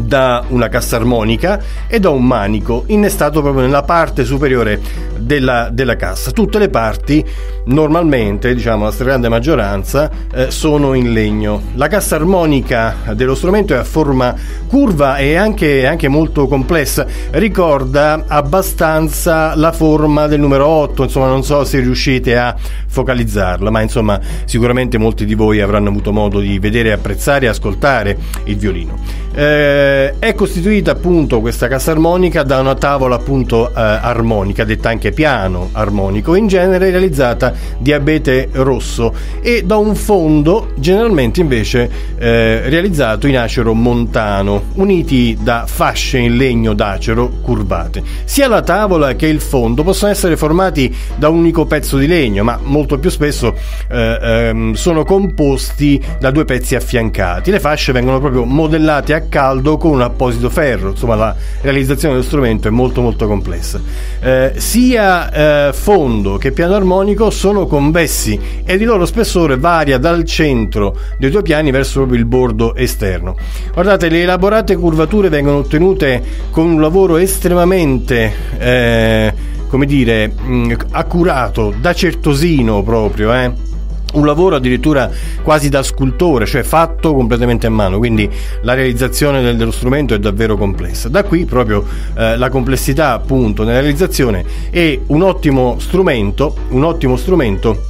da una cassa armonica e da un manico innestato proprio nella parte superiore della, della cassa. Tutte le parti normalmente, diciamo la stragrande maggioranza, eh, sono in legno. La cassa armonica dello strumento è a forma curva e anche, anche molto complessa, ricorda abbastanza la forma del numero 8, insomma non so se riuscite a focalizzarla, ma insomma sicuramente molti di voi avranno avuto modo di vedere, apprezzare e ascoltare il violino. Eh, è costituita appunto questa cassa armonica da una tavola appunto eh, armonica, detta anche piano armonico, in genere realizzata di abete rosso e da un fondo generalmente invece eh, realizzato in acero montano, uniti da fasce in legno d'acero curvate. Sia la tavola che il fondo possono essere formati da un unico pezzo di legno, ma molto più spesso eh, ehm, sono composti da due pezzi affiancati. Le fasce vengono proprio modellate a caldo con un apposito ferro, insomma la realizzazione dello strumento è molto molto complessa. Eh, sia eh, fondo che piano armonico sono convessi ed il loro spessore varia dal centro dei due piani verso proprio il bordo esterno. Guardate, le elaborate curvature vengono ottenute con un lavoro estremamente eh, come dire, mh, accurato, da certosino proprio, eh un lavoro addirittura quasi da scultore, cioè fatto completamente a mano, quindi la realizzazione del- dello strumento è davvero complessa. Da qui proprio eh, la complessità appunto nella realizzazione e un ottimo strumento, un ottimo strumento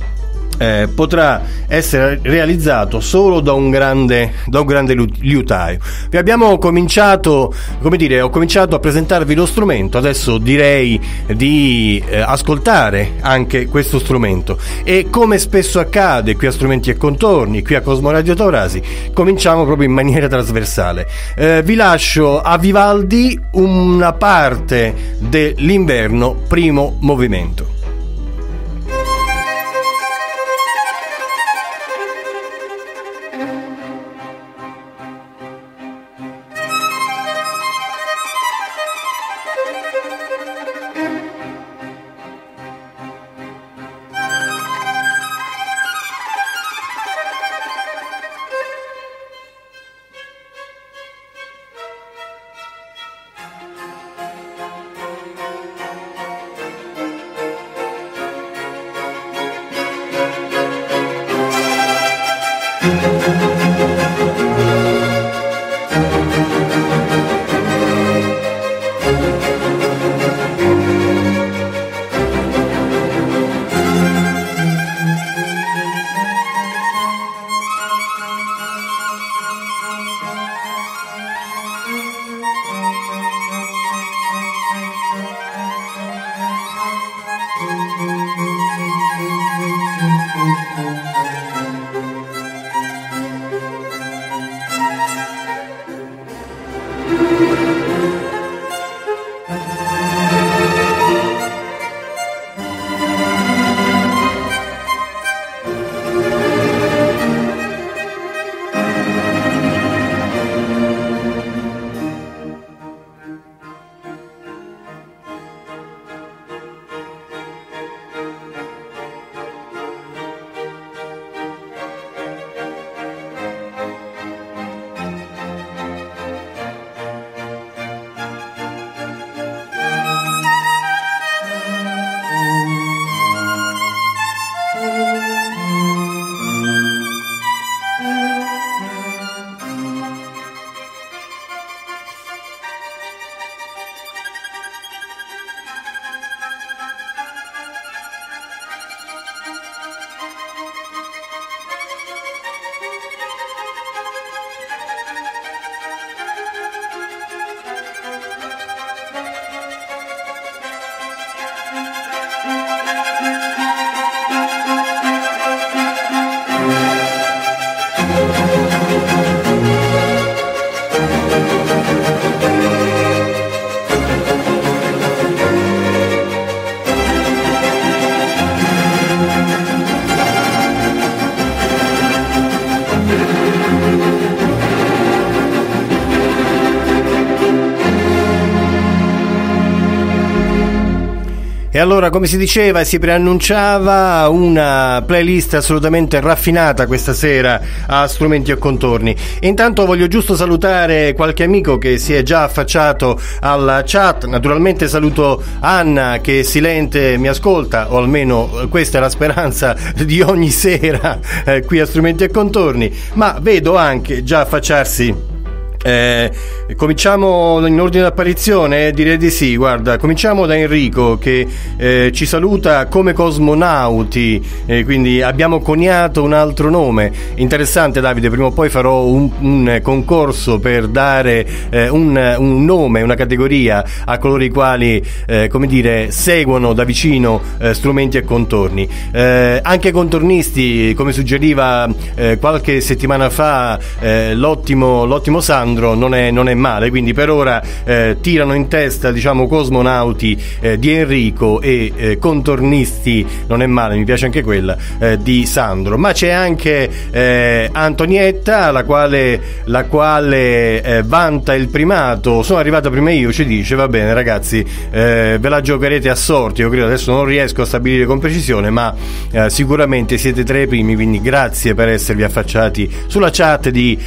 eh, potrà essere realizzato solo da un grande, da un grande liu- liutaio. Vi abbiamo cominciato, come dire, ho cominciato a presentarvi lo strumento, adesso direi di eh, ascoltare anche questo strumento e come spesso accade qui a Strumenti e Contorni, qui a Cosmo Radio Taurasi, cominciamo proprio in maniera trasversale. Eh, vi lascio a Vivaldi una parte dell'inverno primo movimento. Allora, come si diceva e si preannunciava, una playlist assolutamente raffinata questa sera a strumenti e contorni. Intanto voglio giusto salutare qualche amico che si è già affacciato alla chat. Naturalmente saluto Anna che silente mi ascolta, o almeno questa è la speranza di ogni sera eh, qui a strumenti e contorni. Ma vedo anche già affacciarsi. Eh, cominciamo in ordine d'apparizione? Direi di sì, guarda, cominciamo da Enrico che eh, ci saluta come cosmonauti, eh, quindi abbiamo coniato un altro nome. Interessante Davide, prima o poi farò un, un concorso per dare eh, un, un nome, una categoria a coloro i quali, eh, come dire, seguono da vicino eh, strumenti e contorni. Anche contornisti, come suggeriva qualche settimana fa l'ottimo, l'ottimo Sandro, non è, non è male, quindi per ora eh, tirano in testa diciamo cosmonauti eh, di Enrico e eh, contornisti, non è male, mi piace anche quella, eh, di Sandro, ma c'è anche eh, Antonietta la quale, la quale eh, vanta il primato, sono arrivata prima io, ci dice va bene ragazzi, ve la giocherete a sorti, io credo adesso non riesco a stabilire con precisione, ma sicuramente siete tra i primi, quindi grazie per esservi affacciati sulla chat di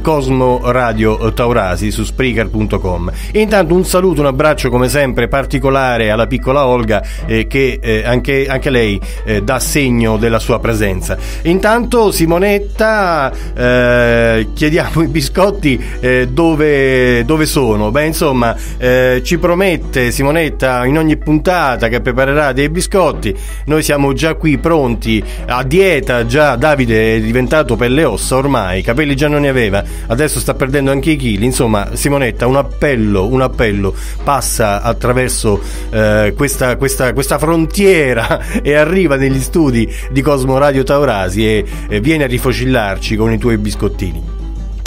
Cosmo Radio Taurasi su Spreaker.com. Intanto un saluto, un abbraccio come sempre particolare alla piccola Olga eh, che eh, anche, anche lei eh, dà segno della sua presenza. Intanto Simonetta eh, chiediamo i biscotti eh, dove, dove sono. Beh insomma eh, ci promette Simonetta in ogni puntata che preparerà dei biscotti. Noi siamo già qui pronti a dieta, già Davide è diventato pelle ossa ormai, capelli già non ne aveva, adesso sta perdendo anche i chili. Insomma, Simonetta, un appello, un appello passa attraverso eh, questa, questa, questa frontiera e arriva negli studi di Cosmo Radio Taurasi e, e viene a rifocillarci con i tuoi biscottini.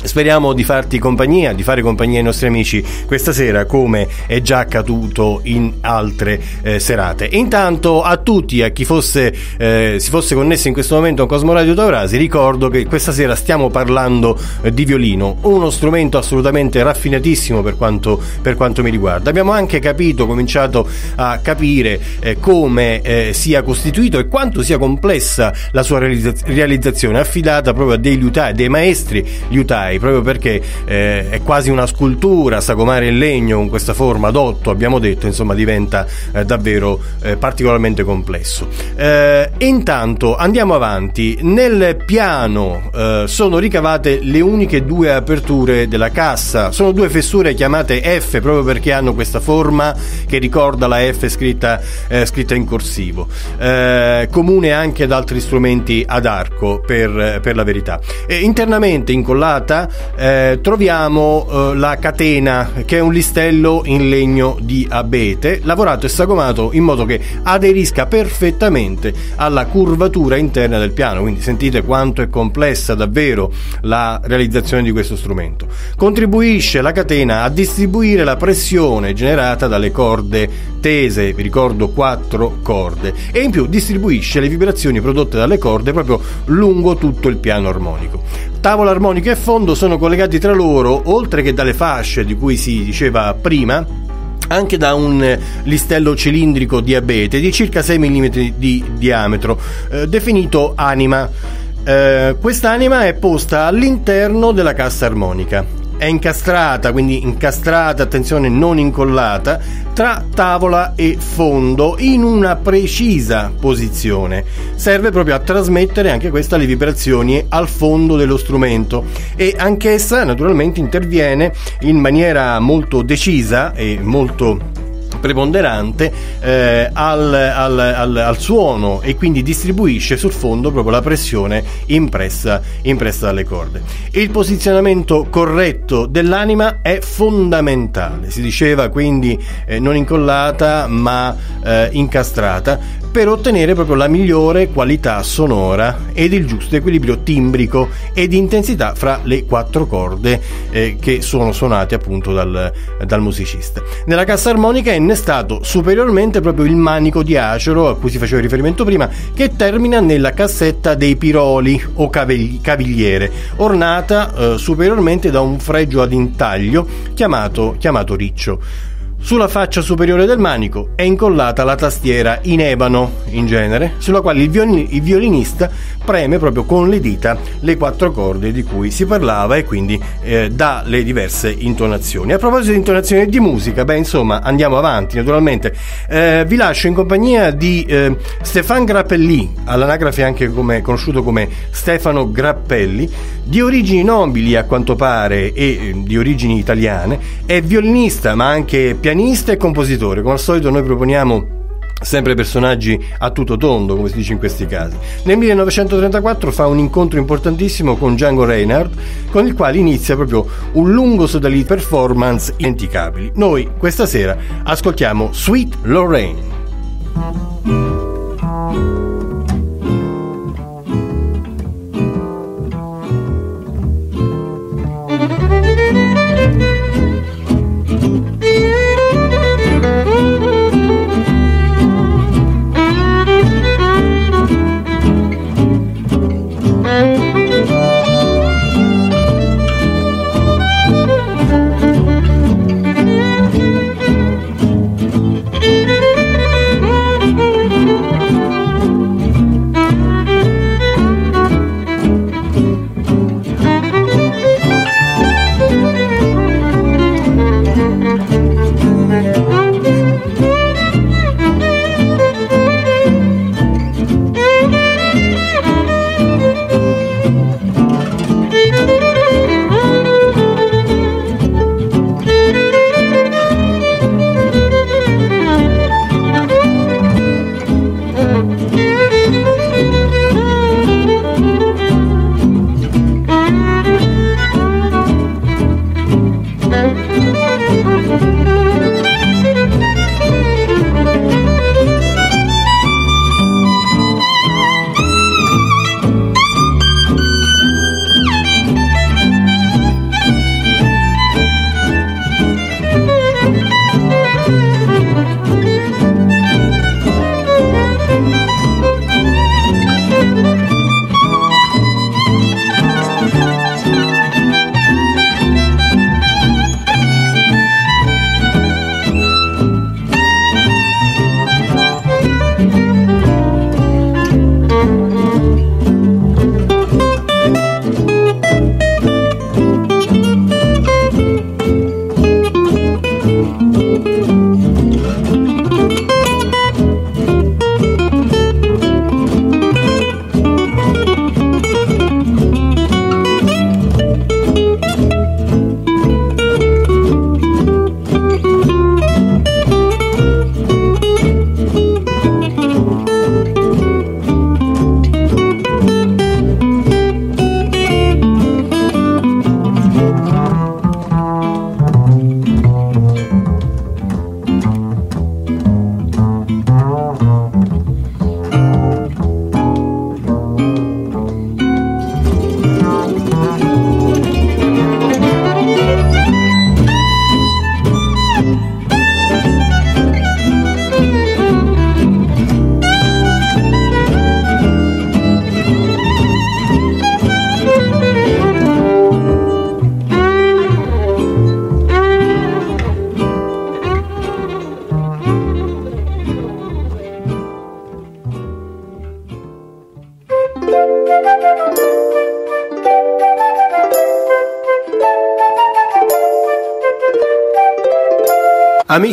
Speriamo di farti compagnia, di fare compagnia ai nostri amici questa sera come è già accaduto in altre eh, serate. Intanto a tutti, a chi fosse, eh, si fosse connesso in questo momento a Cosmo Radio Taurasi, ricordo che questa sera stiamo parlando eh, di violino, uno strumento assolutamente raffinatissimo per quanto, per quanto mi riguarda. Abbiamo anche capito, cominciato a capire eh, come eh, sia costituito e quanto sia complessa la sua realizza- realizzazione, affidata proprio a dei liutai, dei maestri liutai proprio perché eh, è quasi una scultura, sagomare in legno con questa forma d'otto, abbiamo detto, insomma diventa eh, davvero eh, particolarmente complesso. Eh, intanto andiamo avanti, nel piano eh, sono ricavate le uniche due aperture della cassa, sono due fessure chiamate F proprio perché hanno questa forma che ricorda la F scritta, eh, scritta in corsivo, comune anche ad altri strumenti ad arco per, per la verità. internamente incollata eh, troviamo eh, la catena che è un listello in legno di abete lavorato e sagomato in modo che aderisca perfettamente alla curvatura interna del piano. Quindi sentite quanto è complessa davvero la realizzazione di questo strumento. Contribuisce la catena a distribuire la pressione generata dalle corde tese vi ricordo quattro corde e in più distribuisce le vibrazioni prodotte dalle corde proprio lungo tutto il piano armonico tavola armonica e fondo sono collegati tra loro, oltre che dalle fasce di cui si diceva prima, anche da un listello cilindrico di abete di circa 6 mm di diametro, eh, definito anima. Eh, quest'anima è posta all'interno della cassa armonica. È incastrata, quindi incastrata, attenzione, non incollata, tra tavola e fondo in una precisa posizione. Serve proprio a trasmettere anche questa le vibrazioni al fondo dello strumento e anch'essa naturalmente interviene in maniera molto decisa e molto preponderante eh, al, al, al, al, suono e quindi distribuisce sul fondo proprio la pressione impressa, impressa dalle corde. Il posizionamento corretto dell'anima è fondamentale, si diceva quindi eh, non incollata ma eh, incastrata per ottenere proprio la migliore qualità sonora ed il giusto equilibrio timbrico e di intensità fra le quattro corde eh, che sono suonate appunto dal, dal musicista. Nella cassa armonica è innestato superiormente proprio il manico di acero a cui si faceva riferimento prima che termina nella cassetta dei piroli o cavigliere ornata eh, superiormente da un fregio ad intaglio chiamato, chiamato riccio. Sulla faccia superiore del manico è incollata la tastiera in ebano, in genere, sulla quale il, violin- il violinista preme proprio con le dita le quattro corde di cui si parlava e quindi eh, dà le diverse intonazioni. A proposito di intonazioni e di musica, beh insomma andiamo avanti naturalmente. Eh, vi lascio in compagnia di eh, Stefan Grappelli, all'anagrafe anche come, conosciuto come Stefano Grappelli, di origini nobili a quanto pare e eh, di origini italiane, è violinista ma anche pianista e compositore. Come al solito noi proponiamo sempre personaggi a tutto tondo, come si dice in questi casi. Nel 1934 fa un incontro importantissimo con Django Reinhardt, con il quale inizia proprio un lungo soda di performance indimenticabili. Noi questa sera ascoltiamo Sweet Lorraine.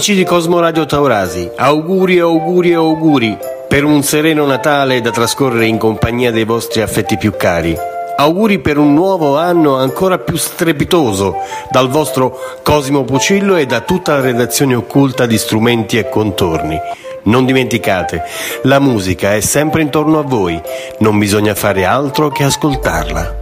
Amici di Cosmo Radio Taurasi, auguri, auguri, auguri per un sereno Natale da trascorrere in compagnia dei vostri affetti più cari. Auguri per un nuovo anno ancora più strepitoso dal vostro Cosimo Pucillo e da tutta la redazione occulta di strumenti e contorni. Non dimenticate, la musica è sempre intorno a voi, non bisogna fare altro che ascoltarla.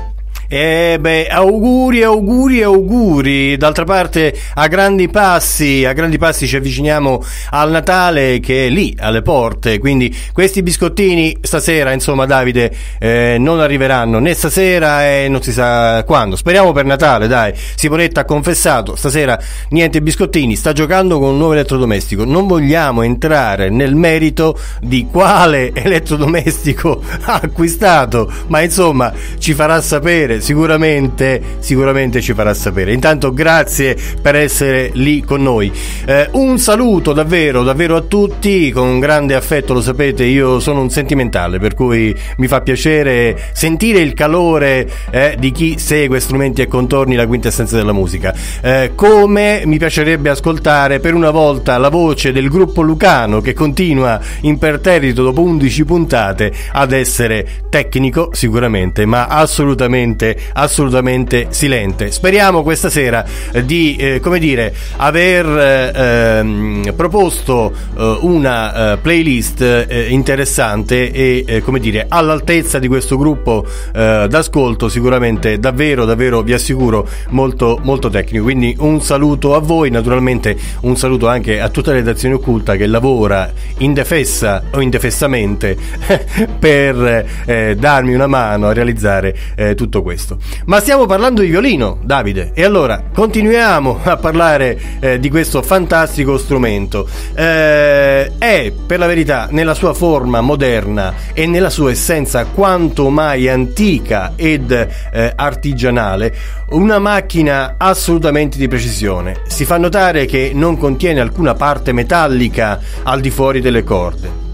E beh, auguri, auguri, auguri. D'altra parte, a grandi passi, a grandi passi ci avviciniamo al Natale che è lì, alle porte. Quindi questi biscottini stasera, insomma, Davide, eh, non arriveranno né stasera e non si sa quando. Speriamo per Natale, dai. Simonetta ha confessato, stasera niente biscottini, sta giocando con un nuovo elettrodomestico. Non vogliamo entrare nel merito di quale elettrodomestico ha acquistato, ma insomma ci farà sapere, sicuramente, sicuramente ci farà sapere. Intanto grazie per essere lì con noi. Eh, un saluto davvero, davvero a tutti, con grande affetto, lo sapete, io sono un sentimentale, per cui mi fa piacere sentire il calore eh, di chi segue strumenti e contorni la quintessenza della musica. Eh, come mi piacerebbe ascoltare per una volta la voce del gruppo Lucano che continua imperterrito dopo 11 puntate ad essere tecnico sicuramente, ma assolutamente, assolutamente silente. Speriamo questa sera di, eh, come dire, aver eh, ehm, proposto eh, una eh, playlist eh, interessante e, eh, come dire, all'altezza di questo gruppo d'ascolto, sicuramente davvero, davvero, vi assicuro, molto, molto tecnico. Quindi un saluto a voi, naturalmente un saluto anche a tutta la redazione occulta che lavora indefessa o indefessamente per darmi una mano a realizzare tutto questo. Ma stiamo parlando di violino, Davide, e allora continuiamo a parlare eh, di questo fantastico strumento. Eh, è per la verità nella sua forma moderna e nella sua essenza quanto mai antica ed eh, artigianale una macchina assolutamente di precisione. Si fa notare che non contiene alcuna parte metallica al di fuori delle corde.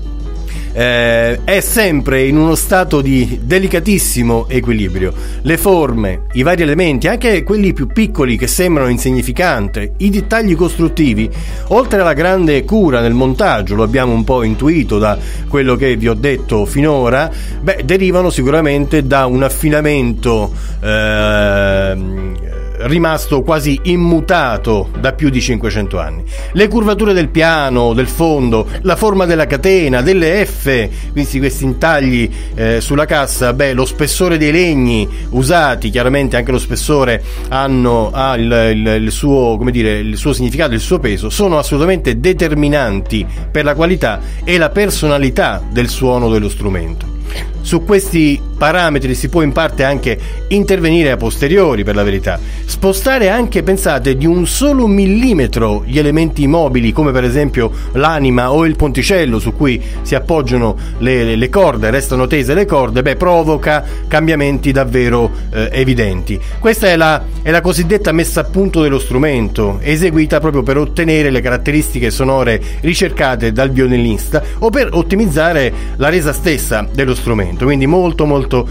Eh, è sempre in uno stato di delicatissimo equilibrio. Le forme, i vari elementi, anche quelli più piccoli che sembrano insignificanti, i dettagli costruttivi, oltre alla grande cura nel montaggio, lo abbiamo un po' intuito da quello che vi ho detto finora, beh, derivano sicuramente da un affinamento ehm, rimasto quasi immutato da più di 500 anni. Le curvature del piano, del fondo, la forma della catena, delle F, quindi questi intagli eh, sulla cassa, beh, lo spessore dei legni usati, chiaramente anche lo spessore hanno, ha il, il- il suo, dire, il suo significato, il suo peso, sono assolutamente determinanti per la qualità e la personalità del suono dello strumento. Su questi parametri si può in parte anche intervenire a posteriori, per la verità. Spostare anche, pensate, di un solo millimetro gli elementi mobili, come per esempio l'anima o il ponticello su cui si appoggiano le, le- corde, restano tese le corde, beh, provoca cambiamenti davvero eh, evidenti. Questa è la, è la cosiddetta messa a punto dello strumento, eseguita proprio per ottenere le caratteristiche sonore ricercate dal violinista o per ottimizzare la resa stessa dello strumento, quindi molto molto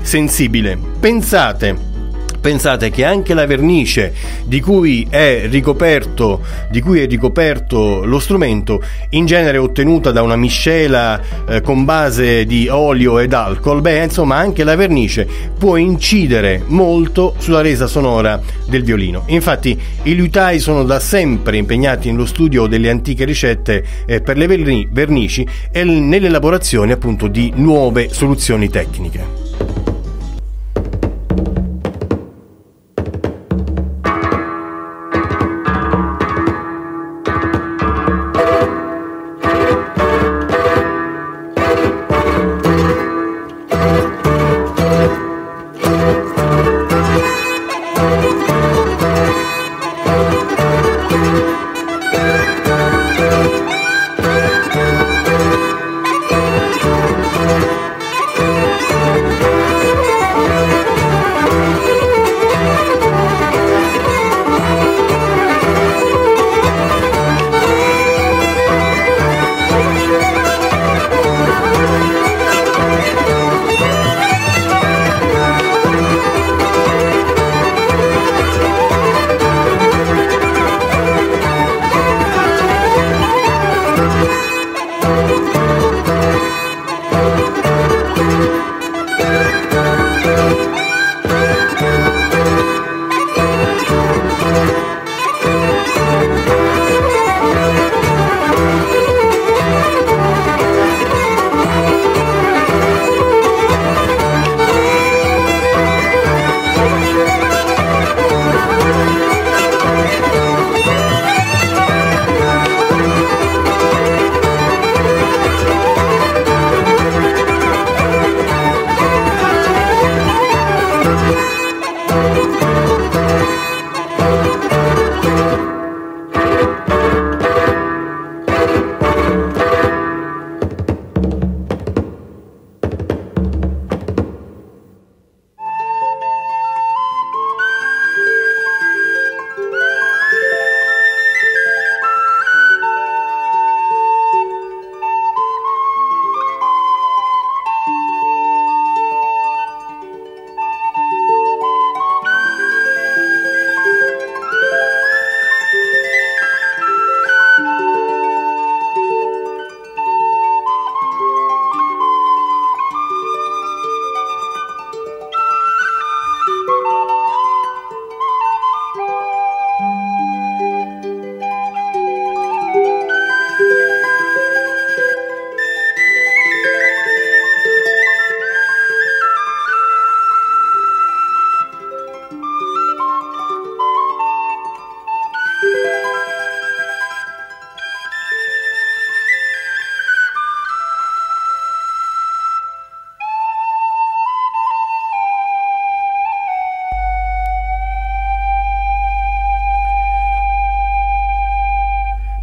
sensibile. Pensate Pensate che anche la vernice di cui è ricoperto, cui è ricoperto lo strumento, in genere ottenuta da una miscela eh, con base di olio ed alcol, beh, insomma, anche la vernice può incidere molto sulla resa sonora del violino. Infatti, i liutai sono da sempre impegnati nello studio delle antiche ricette eh, per le verni- vernici e nell'elaborazione appunto di nuove soluzioni tecniche.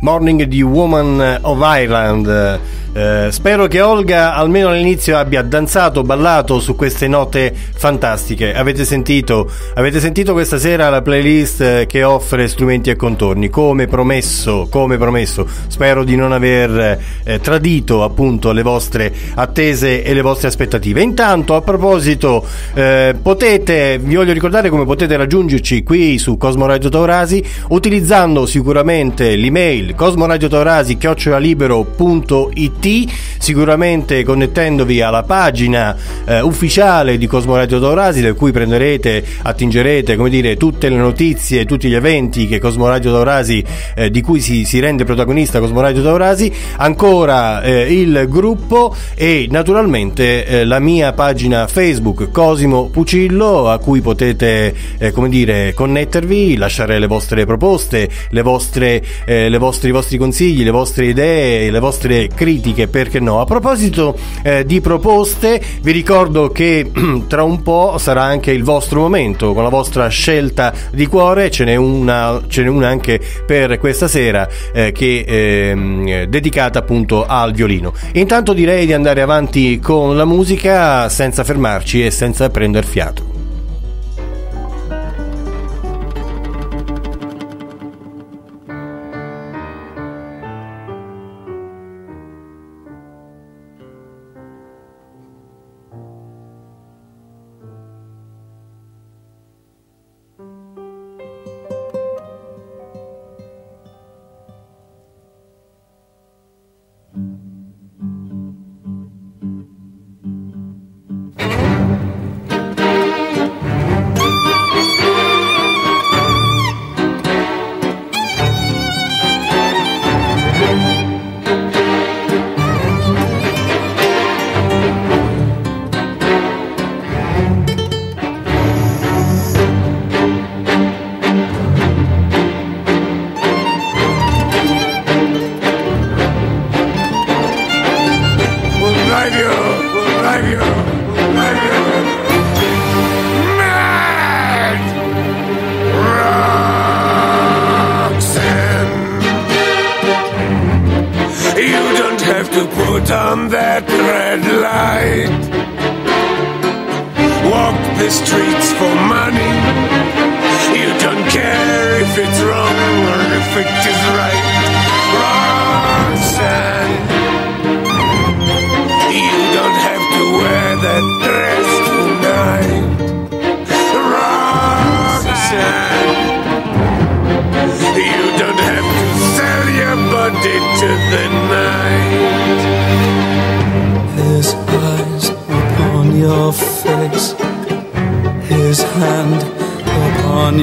Morning di Woman uh, of Ireland. Uh, Eh, spero che Olga almeno all'inizio abbia danzato, ballato su queste note fantastiche. Avete sentito? Avete sentito questa sera la playlist eh, che offre strumenti e contorni? Come promesso, come promesso. Spero di non aver eh, tradito appunto le vostre attese e le vostre aspettative. Intanto, a proposito, eh, potete, vi voglio ricordare come potete raggiungerci qui su Cosmo Radio Taurasi utilizzando sicuramente l'email cosmoradiotaurasi.it ti sicuramente connettendovi alla pagina eh, ufficiale di Cosmo Radio Taurasi da cui prenderete, attingerete come dire tutte le notizie, tutti gli eventi che Cosmo Radio Taurasi eh, di cui si, si rende protagonista Cosmo Radio Taurasi ancora eh, il gruppo e naturalmente eh, la mia pagina Facebook Cosimo Pucillo a cui potete eh, come dire connettervi lasciare le vostre proposte le vostre, eh, le vostre, i vostri consigli le vostre idee le vostre critiche perché no a proposito eh, di proposte vi ricordo che tra un po' sarà anche il vostro momento con la vostra scelta di cuore ce n'è una, ce n'è una anche per questa sera eh, che ehm, dedicata appunto al violino. Intanto direi di andare avanti con la musica senza fermarci e senza prendere fiato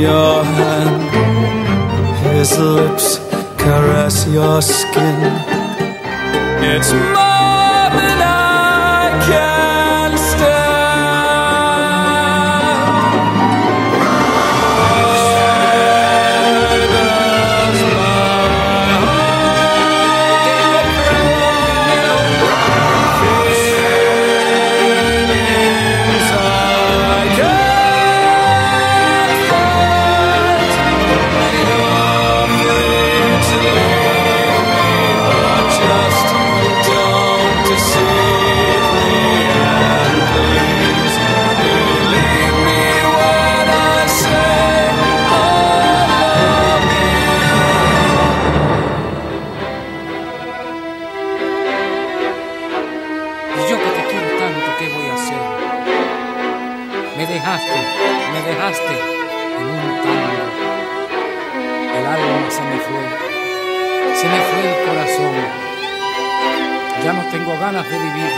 your hand, his lips caress your skin. It's more tengo ganas de vivir,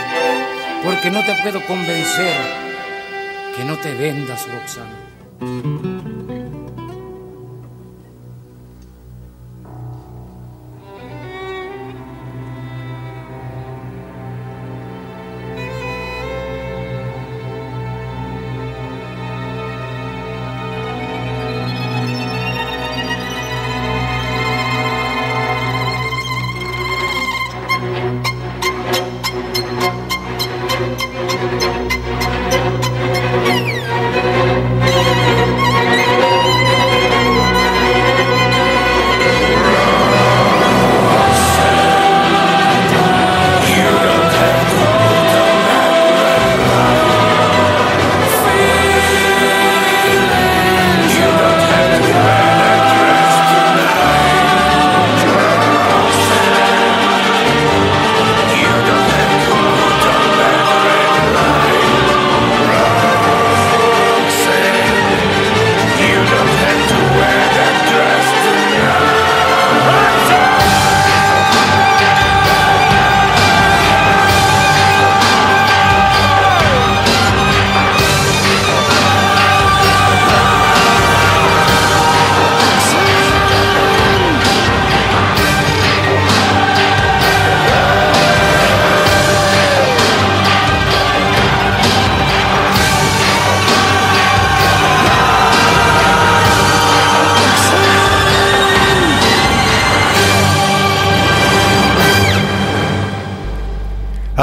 porque no te puedo convencer que no te vendas, Roxana.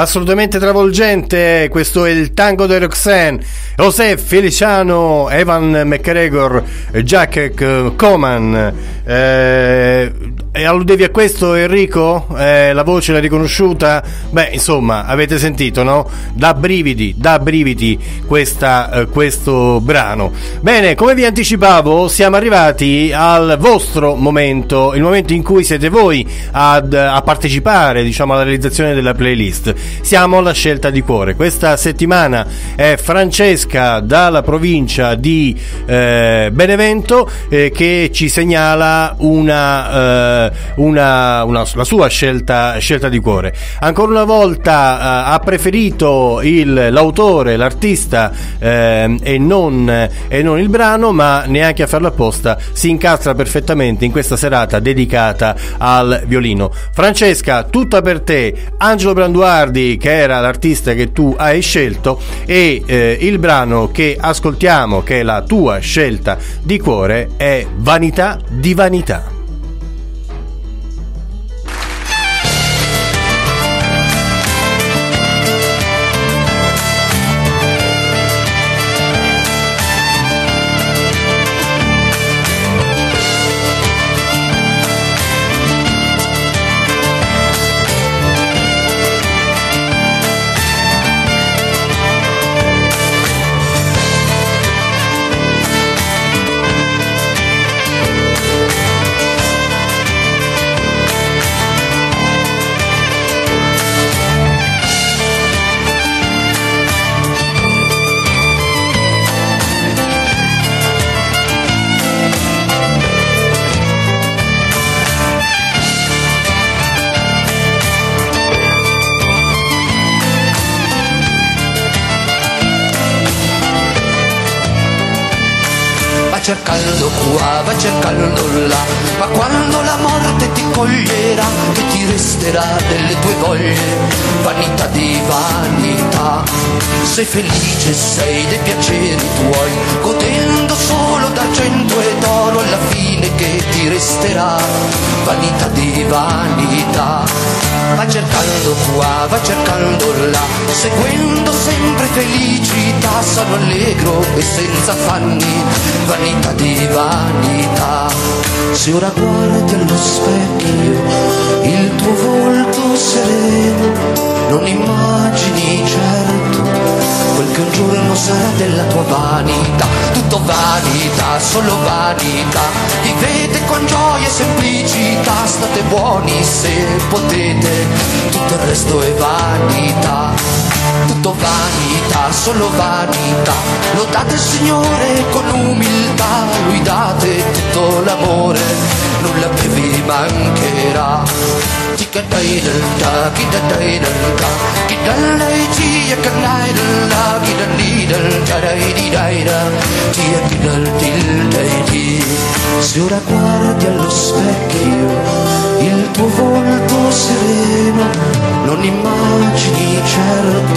Assolutamente travolgente, questo è il tango di Roxanne. José Feliciano, Evan McGregor, Jack Coman. Eh, alludevi a questo Enrico? Eh, la voce l'hai riconosciuta? Beh, insomma, avete sentito, no? Da brividi, da brividi questa, eh, questo brano. Bene, come vi anticipavo, siamo arrivati al vostro momento, il momento in cui siete voi ad- a partecipare, diciamo, alla realizzazione della playlist. Siamo alla scelta di cuore. Questa settimana è Francesca dalla provincia di eh, Benevento eh, che ci segnala una, eh, una- una- la sua scelta, scelta di cuore. Ancora una volta eh, ha preferito il- l'autore, l'artista ehm, e, non, e non il brano, ma neanche a farlo apposta si incastra perfettamente in questa serata dedicata al violino. Francesca, tutta per te, Angelo Branduardi, che era l'artista che tu hai scelto, e eh, il brano che ascoltiamo, che è la tua scelta di cuore, è Vanità di Vanità. E senza affanni, vanità di vanità. Se ora guardi allo specchio il tuo volto sereno, non immagini certo quel che un giorno sarà della tua vanità, tutto vanità, solo vanità, vivete con gioia e semplicità, state buoni se potete, tutto il resto è vanità, tutto vanità, solo vanità, lodate il Signore con umiltà, lui date tutto l'amore, nulla più vi mancherà. Tika-dai-dal-da, kida-dai-dal-da, kidal-dai-tia, kadai-dal-da, kidal-di-dal-da-dai-di-dai-da, tia, kidal-dil-dai-di. Se ora guardi allo specchio il tuo volto sereno, non immagini certo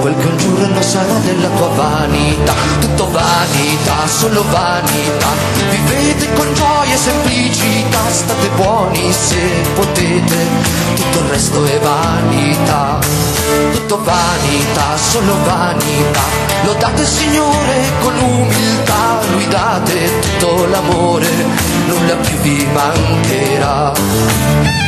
quel che un giorno sarà della tua vanità, tutto vanità, solo vanità, vivete con gioia e semplicità, state buoni se potete, tutto il resto è vanità, tutto vanità, solo vanità, lodate il Signore con umiltà, lui date tutto l'amore, nulla più vi mancherà.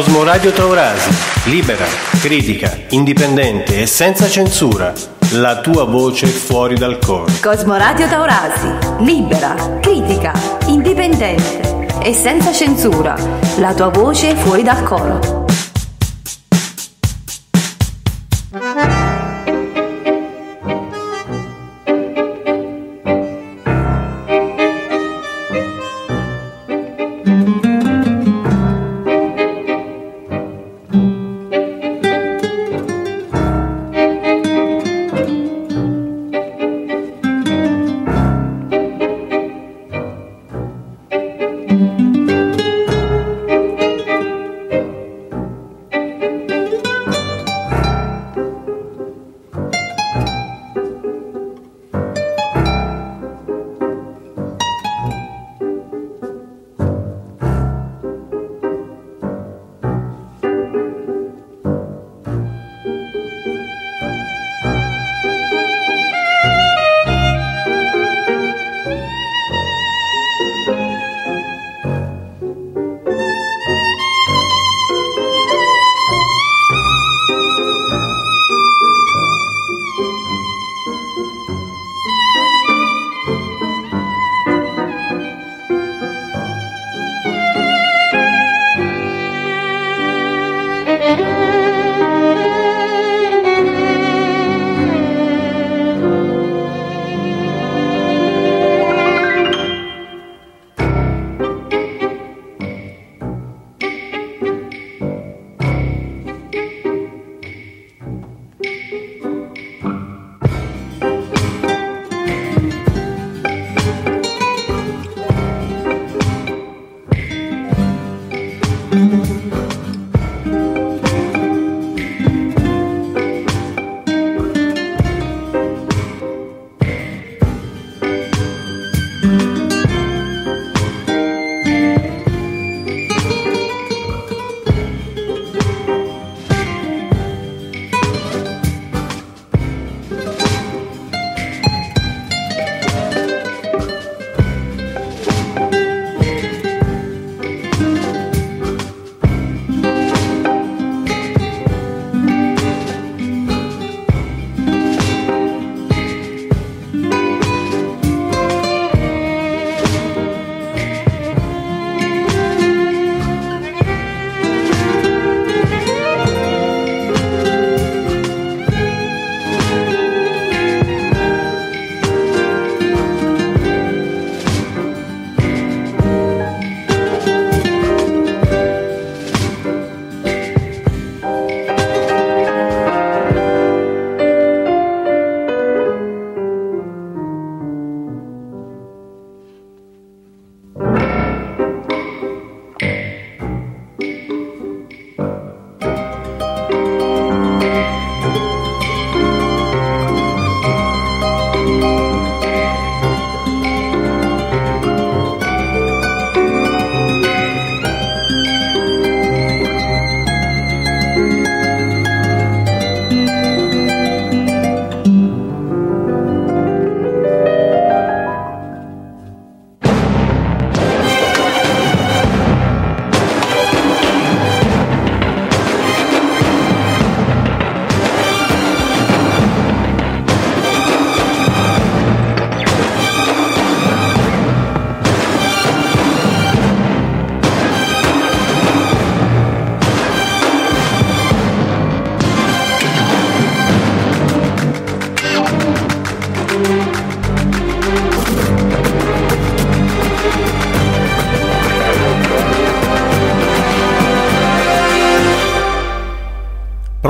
Cosmo Radio Taurasi, libera, critica, indipendente e senza censura. La tua voce fuori dal coro. Cosmo Radio Taurasi, libera, critica, indipendente e senza censura. La tua voce fuori dal coro.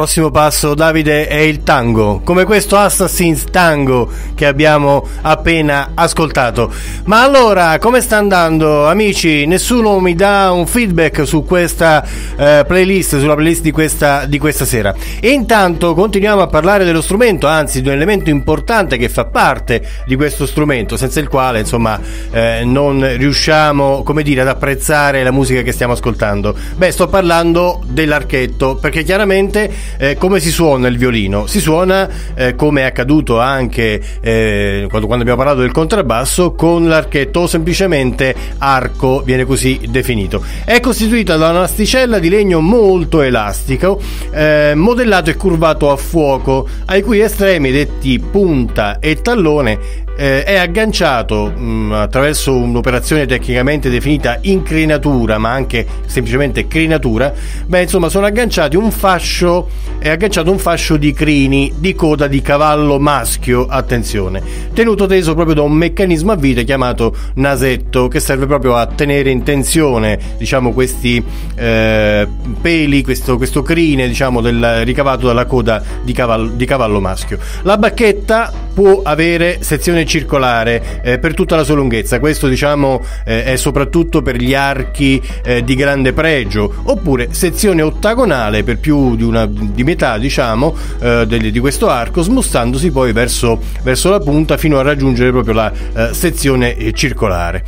Prossimo passo, Davide, è il tango, come questo Assassin's Tango che abbiamo appena ascoltato. Ma allora, come sta andando, amici? Nessuno mi dà un feedback su questa eh, playlist, sulla playlist di questa, di questa sera. E intanto continuiamo a parlare dello strumento, anzi di un elemento importante che fa parte di questo strumento, senza il quale, insomma, eh, non riusciamo, come dire, ad apprezzare la musica che stiamo ascoltando. Beh, sto parlando dell'archetto, perché chiaramente eh, come si suona il violino? Si suona eh, come è accaduto anche eh, quando, quando abbiamo parlato del contrabbasso con l'archetto o semplicemente arco, viene così definito. È costituita da un'asticella di legno molto elastico, eh, modellato e curvato a fuoco, ai cui estremi detti punta e tallone eh, è agganciato mh, attraverso un'operazione tecnicamente definita inclinatura, ma anche semplicemente crinatura. Beh, insomma, sono agganciati un fascio, è agganciato un fascio di crini di coda di cavallo maschio, attenzione, tenuto teso proprio da un meccanismo a vite chiamato nasetto, che serve proprio a tenere in tensione, diciamo, questi eh, peli, questo, questo crine, diciamo, del, ricavato dalla coda di cavallo, di cavallo maschio. La bacchetta può avere sezione circolare eh, per tutta la sua lunghezza. Questo diciamo eh, è soprattutto per gli archi eh, di grande pregio, oppure sezione ottagonale per più di, una, di metà diciamo eh, del- di questo arco, smostandosi poi verso, verso la punta fino a raggiungere proprio la eh, sezione eh, circolare.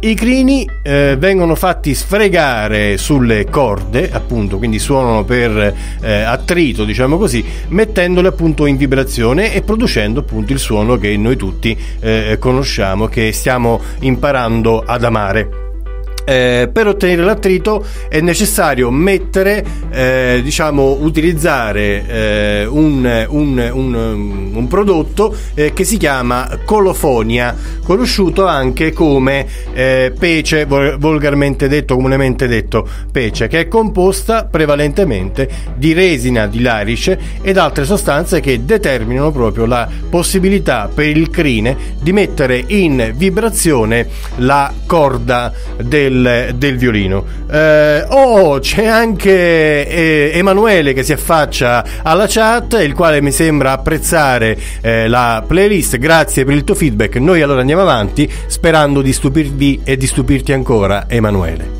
I crini vengono fatti sfregare sulle corde, appunto, quindi suonano per attrito, diciamo così, mettendole appunto in vibrazione e producendo appunto il suono che noi tutti eh, conosciamo, che stiamo imparando ad amare. Eh, per ottenere l'attrito è necessario mettere, eh, diciamo, utilizzare eh, un, un- un- un prodotto eh, che si chiama colofonia, conosciuto anche come eh, pece, vol- volgarmente detto, comunemente detto pece, che è composta prevalentemente di resina di larice ed altre sostanze che determinano proprio la possibilità per il crine di mettere in vibrazione la corda del, del violino. Eh, oh, c'è anche eh, Emanuele che si affaccia alla chat, il quale mi sembra apprezzare eh, la playlist. Grazie per il tuo feedback. Noi allora andiamo avanti sperando di stupirvi e di stupirti ancora, Emanuele.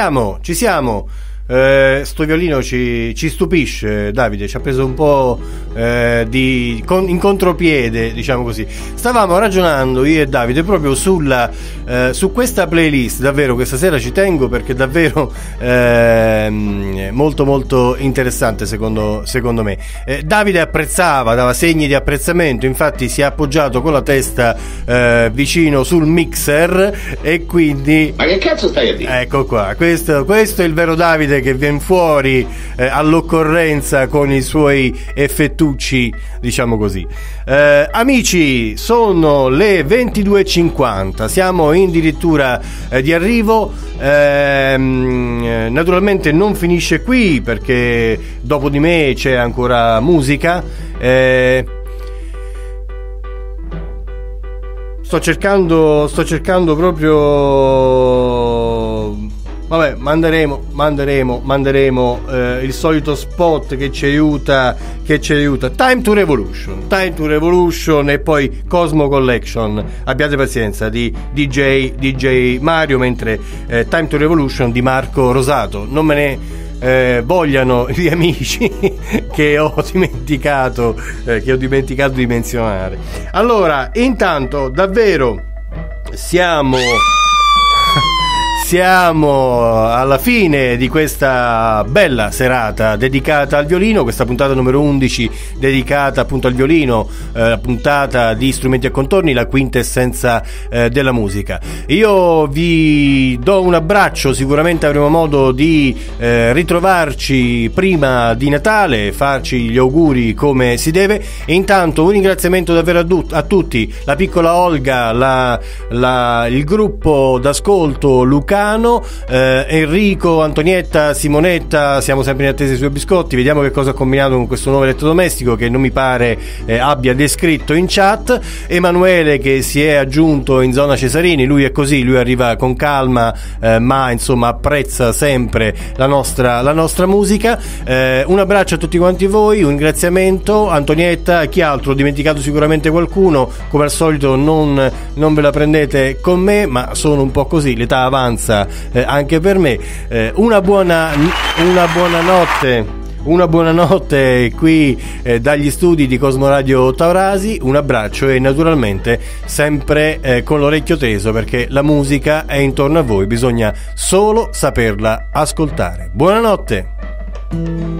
Siamo, ci siamo. Eh, sto violino ci, ci stupisce, Davide. Ci ha preso un po' eh, di, con- in contropiede, diciamo così. Stavamo ragionando io e Davide proprio sulla, eh, su questa playlist. Davvero, questa sera ci tengo perché è davvero ehm, molto, molto interessante, secondo, secondo me. Eh, Davide apprezzava, dava segni di apprezzamento. Infatti, si è appoggiato con la testa eh, vicino sul mixer e quindi. Ma che cazzo stai a dire? Ecco qua, questo, questo è il vero Davide che viene fuori eh, all'occorrenza con i suoi effettucci, diciamo così. Eh, amici, sono le 22.50, siamo in dirittura eh, di arrivo. Ehm, eh, naturalmente non finisce qui perché dopo di me c'è ancora musica. Eh, Sto cercando, sto cercando proprio. Vabbè, manderemo, manderemo, manderemo eh, il solito spot che ci aiuta, che ci aiuta. Time to Revolution, Time to Revolution e poi Cosmo Collection. Abbiate pazienza di DJ, DJ Mario, mentre eh, Time to Revolution di Marco Rosato. Non me ne eh, vogliano gli amici che ho dimenticato, eh, che ho dimenticato di menzionare. Allora, intanto, davvero siamo. Siamo alla fine di questa bella serata dedicata al violino, questa puntata numero 11 dedicata appunto al violino, eh, puntata di strumenti a contorni, la quintessenza eh, della musica. Io vi do un abbraccio, sicuramente avremo modo di eh, ritrovarci prima di Natale, farci gli auguri come si deve e intanto un ringraziamento davvero a, du- a tutti, la piccola Olga, la- la- il gruppo d'ascolto Lucano, eh, Enrico, Antonietta, Simonetta, siamo sempre in attesa dei suoi biscotti, vediamo che cosa ha combinato con questo nuovo elettrodomestico che non mi pare eh, abbia descritto in chat, Emanuele che si è aggiunto in zona Cesarini, lui è così, lui arriva con calma eh, ma insomma apprezza sempre la nostra, la nostra musica, Eh, un abbraccio a tutti quanti voi, un ringraziamento, Antonietta, chi altro, ho dimenticato sicuramente qualcuno, come al solito non, non ve la prendete con me, ma sono un po' così, l'età avanza eh, anche per me. Eh, una buona, una buona notte. Una buonanotte qui eh, dagli studi di Cosmo Radio Taurasi, un abbraccio e naturalmente sempre eh, con l'orecchio teso perché la musica è intorno a voi, bisogna solo saperla ascoltare. Buonanotte!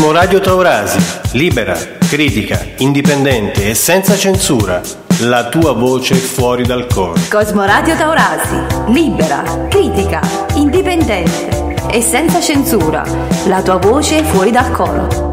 Cosmo Radio Taurasi, libera, critica, indipendente e senza censura. La tua voce fuori dal coro. Cosmoradio Taurasi, libera, critica, indipendente e senza censura. La tua voce fuori dal coro.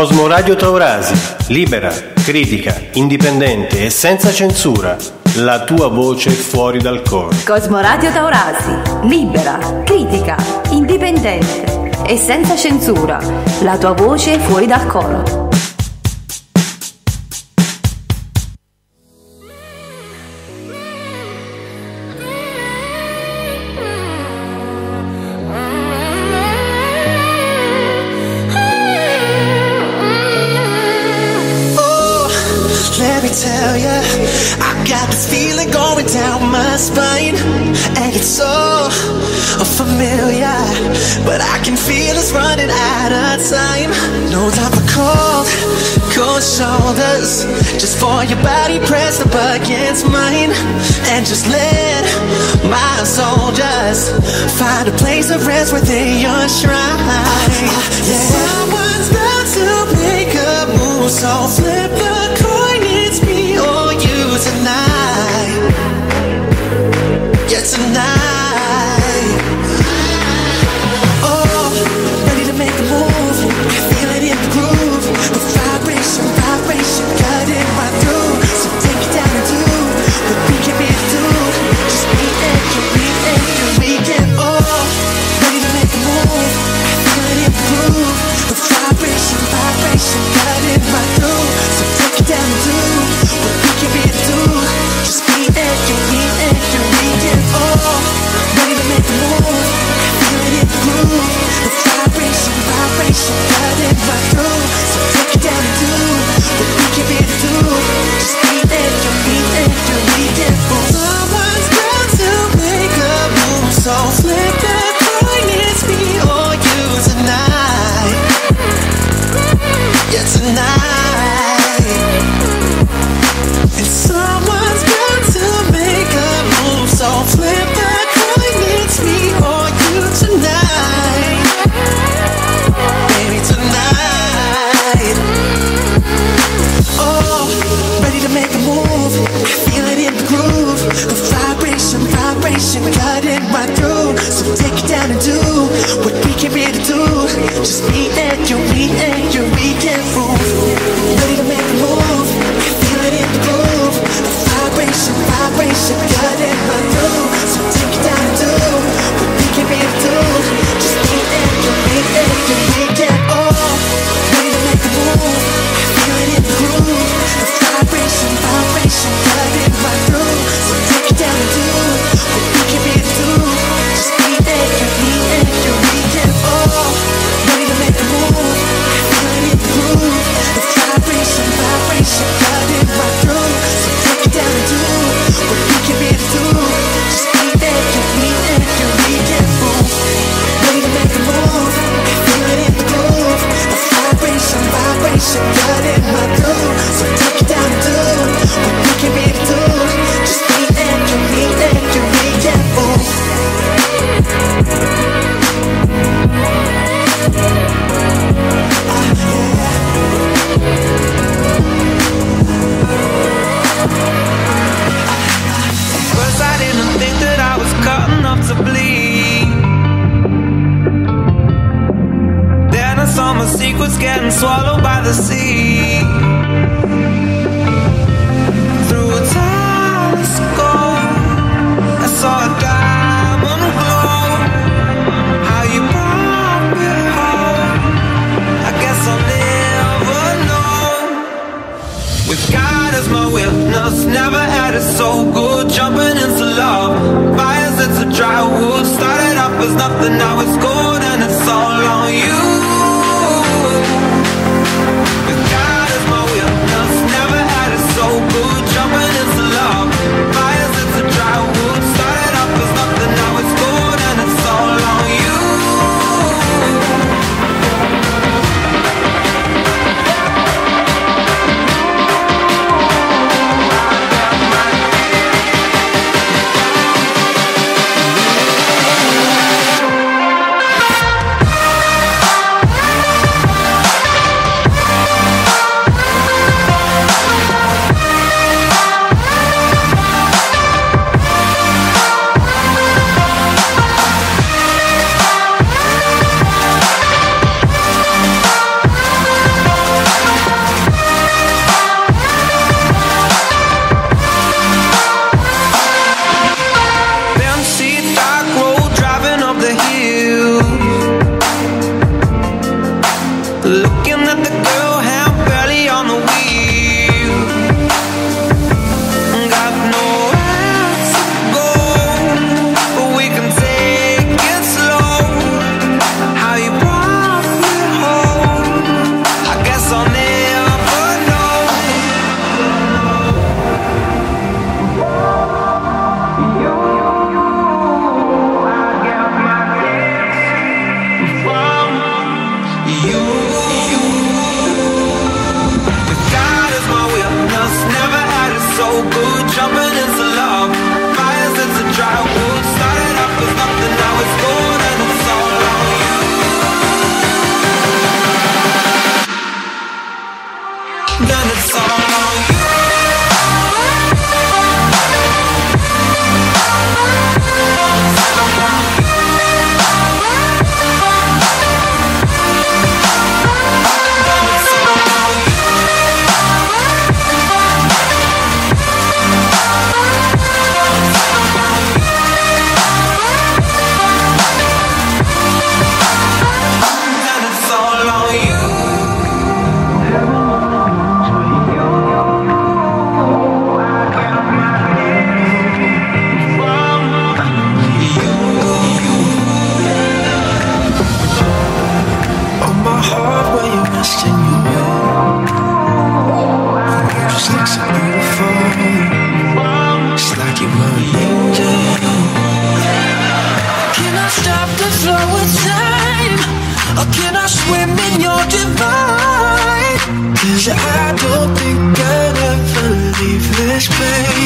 Cosmoradio Taurasi, libera, critica, indipendente e senza censura. La tua voce fuori dal coro. Cosmoradio Taurasi, libera, critica, indipendente e senza censura. La tua voce fuori dal coro.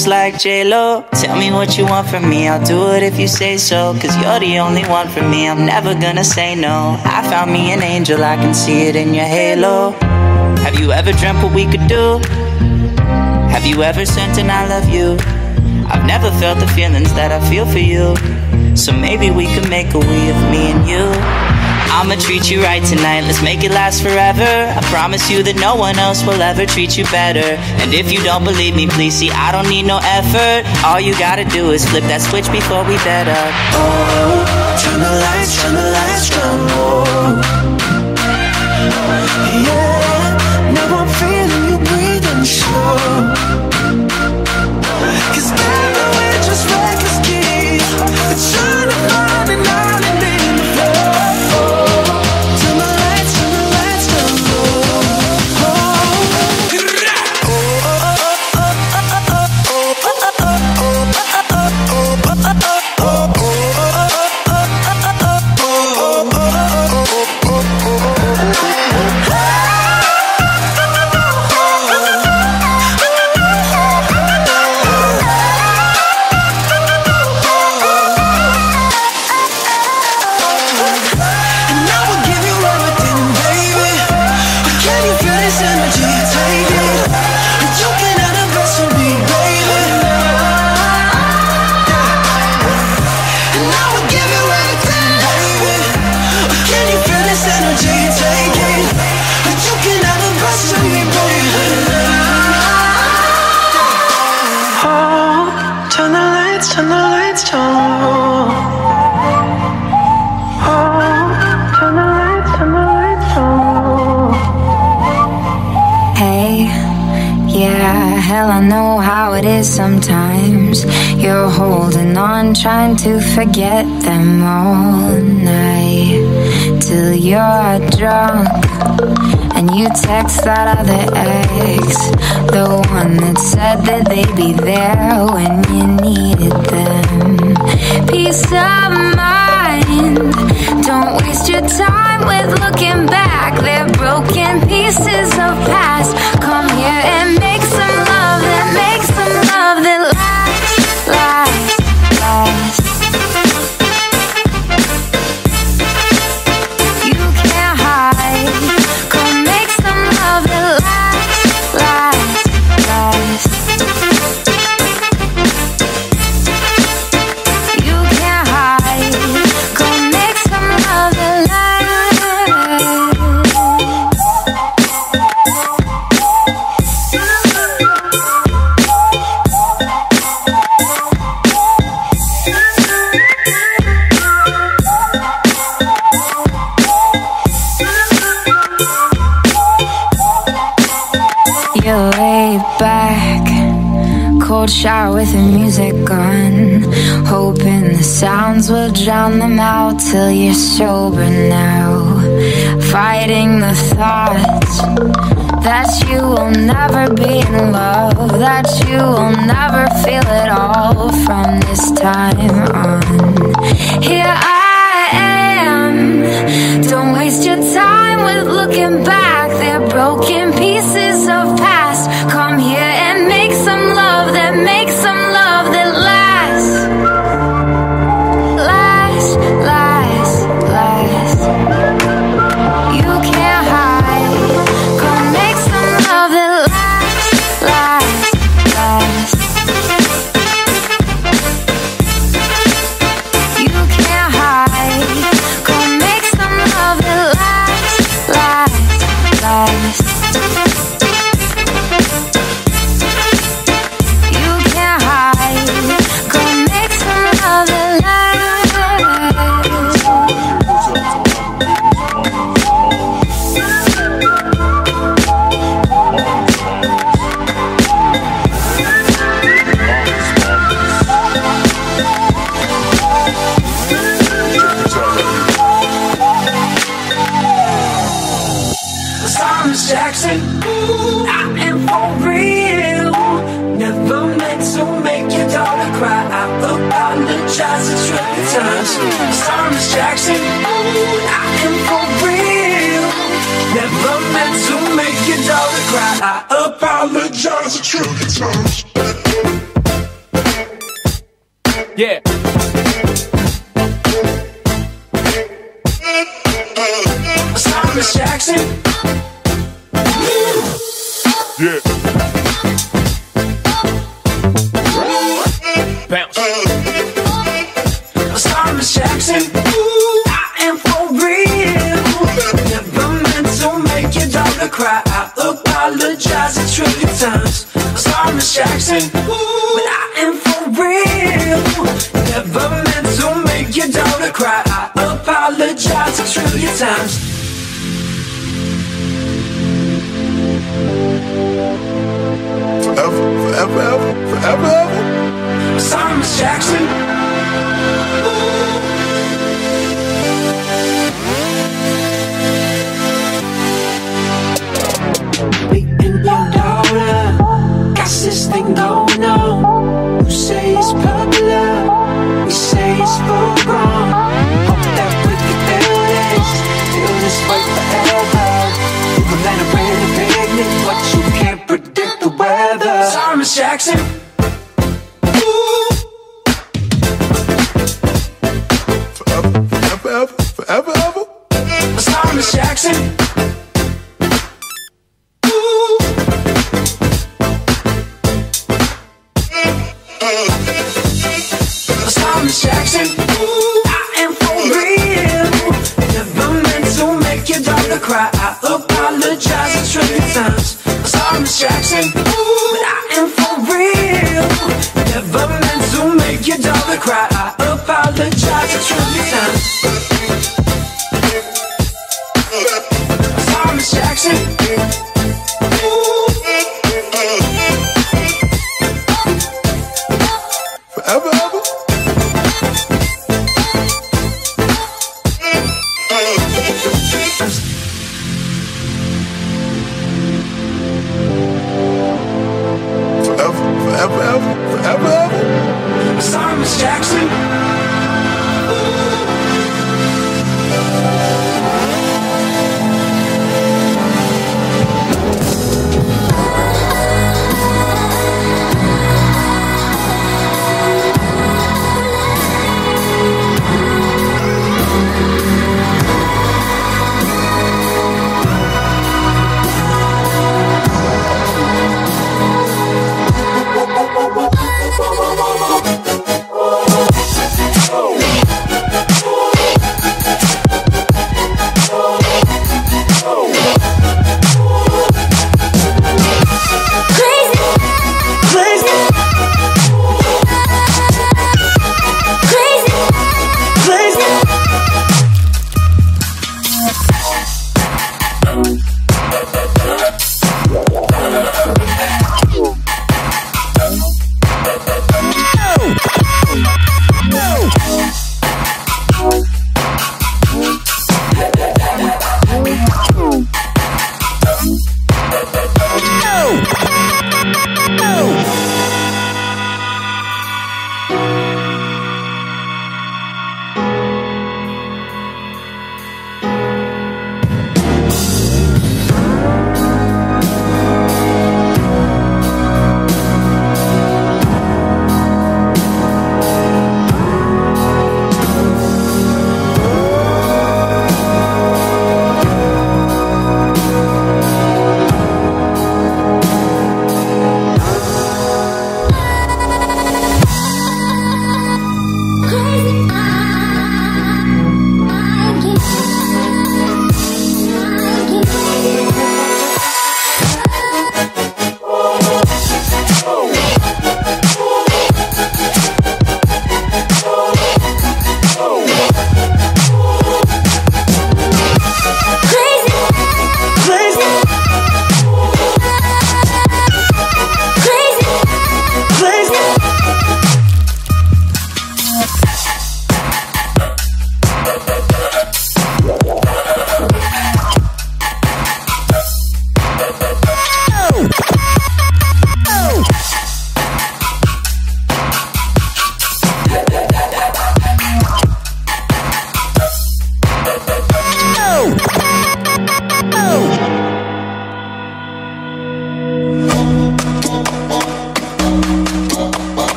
moves like J-Lo. Tell me what you want from me, I'll do it if you say so. Cause you're the only one for me, I'm never gonna say no. I found me an angel, I can see it in your halo. Have you ever dreamt what we could do? Have you ever sent an I love you? I've never felt the feelings that I feel for you. So maybe we could make a we of me and you I'ma treat you right tonight, let's make it last forever. I promise you that no one else will ever treat you better. And if you don't believe me, please see, I don't need no effort. All you gotta do is flip that switch before we bed up. Oh, turn the lights, turn the lights down low. Yeah, now trying to forget them all night till you're drunk. And you text that other ex, the one that said that they'd be there when you needed them. Peace of mind. Don't waste your time with looking back. They're broken pieces of past. Come here and make some love that makes some love that out till you're sober now. Fighting the thoughts that you will never be in love, that you will never feel it all from this time on. Here I am, don't waste your time with looking back. They're broken pieces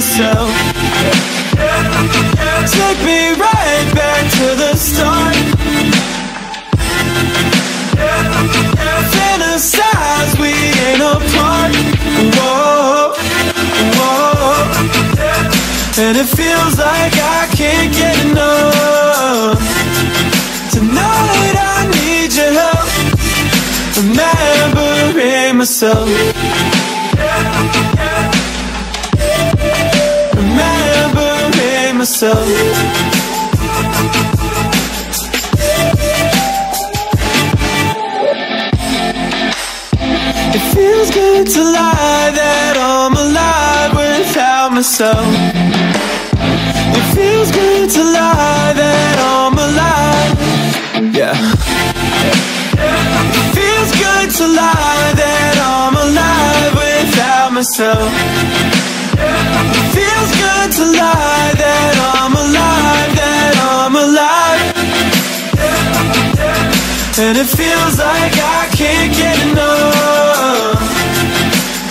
myself. Take me right back to the start. Fantasize, we ain't apart. Whoa, whoa. And it feels like I can't get enough. Tonight I need your help. Remembering myself. myself. It feels good to lie that I'm alive without myself. It feels good to lie that I'm alive. Yeah. It feels good to lie that I'm alive without myself that I'm alive, that I'm alive. And it feels like I can't get enough.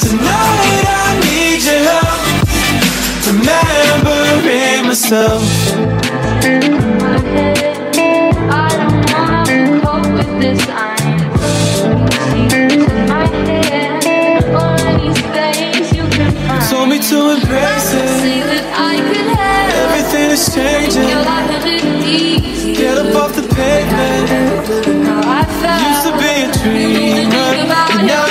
Tonight I need your help. Remembering myself. This Told me to embrace it is changing. Get up off the pavement. Used to be a dreamer, and now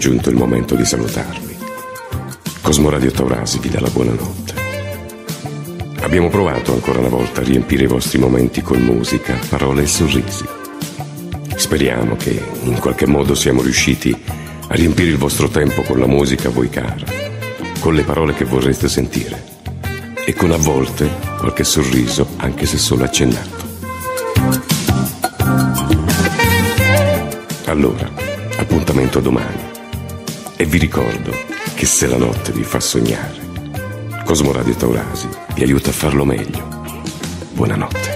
giunto il momento di salutarvi. Cosmo Radio Taurasi vi dà la buonanotte. Abbiamo provato ancora una volta a riempire i vostri momenti con musica, parole e sorrisi. Speriamo che in qualche modo siamo riusciti a riempire il vostro tempo con la musica a voi cara, con le parole che vorreste sentire e con a volte qualche sorriso, anche se solo accennato. Allora, appuntamento a domani. Vi ricordo che se la notte vi fa sognare, Cosmo Radio Taurasi vi aiuta a farlo meglio. Buonanotte.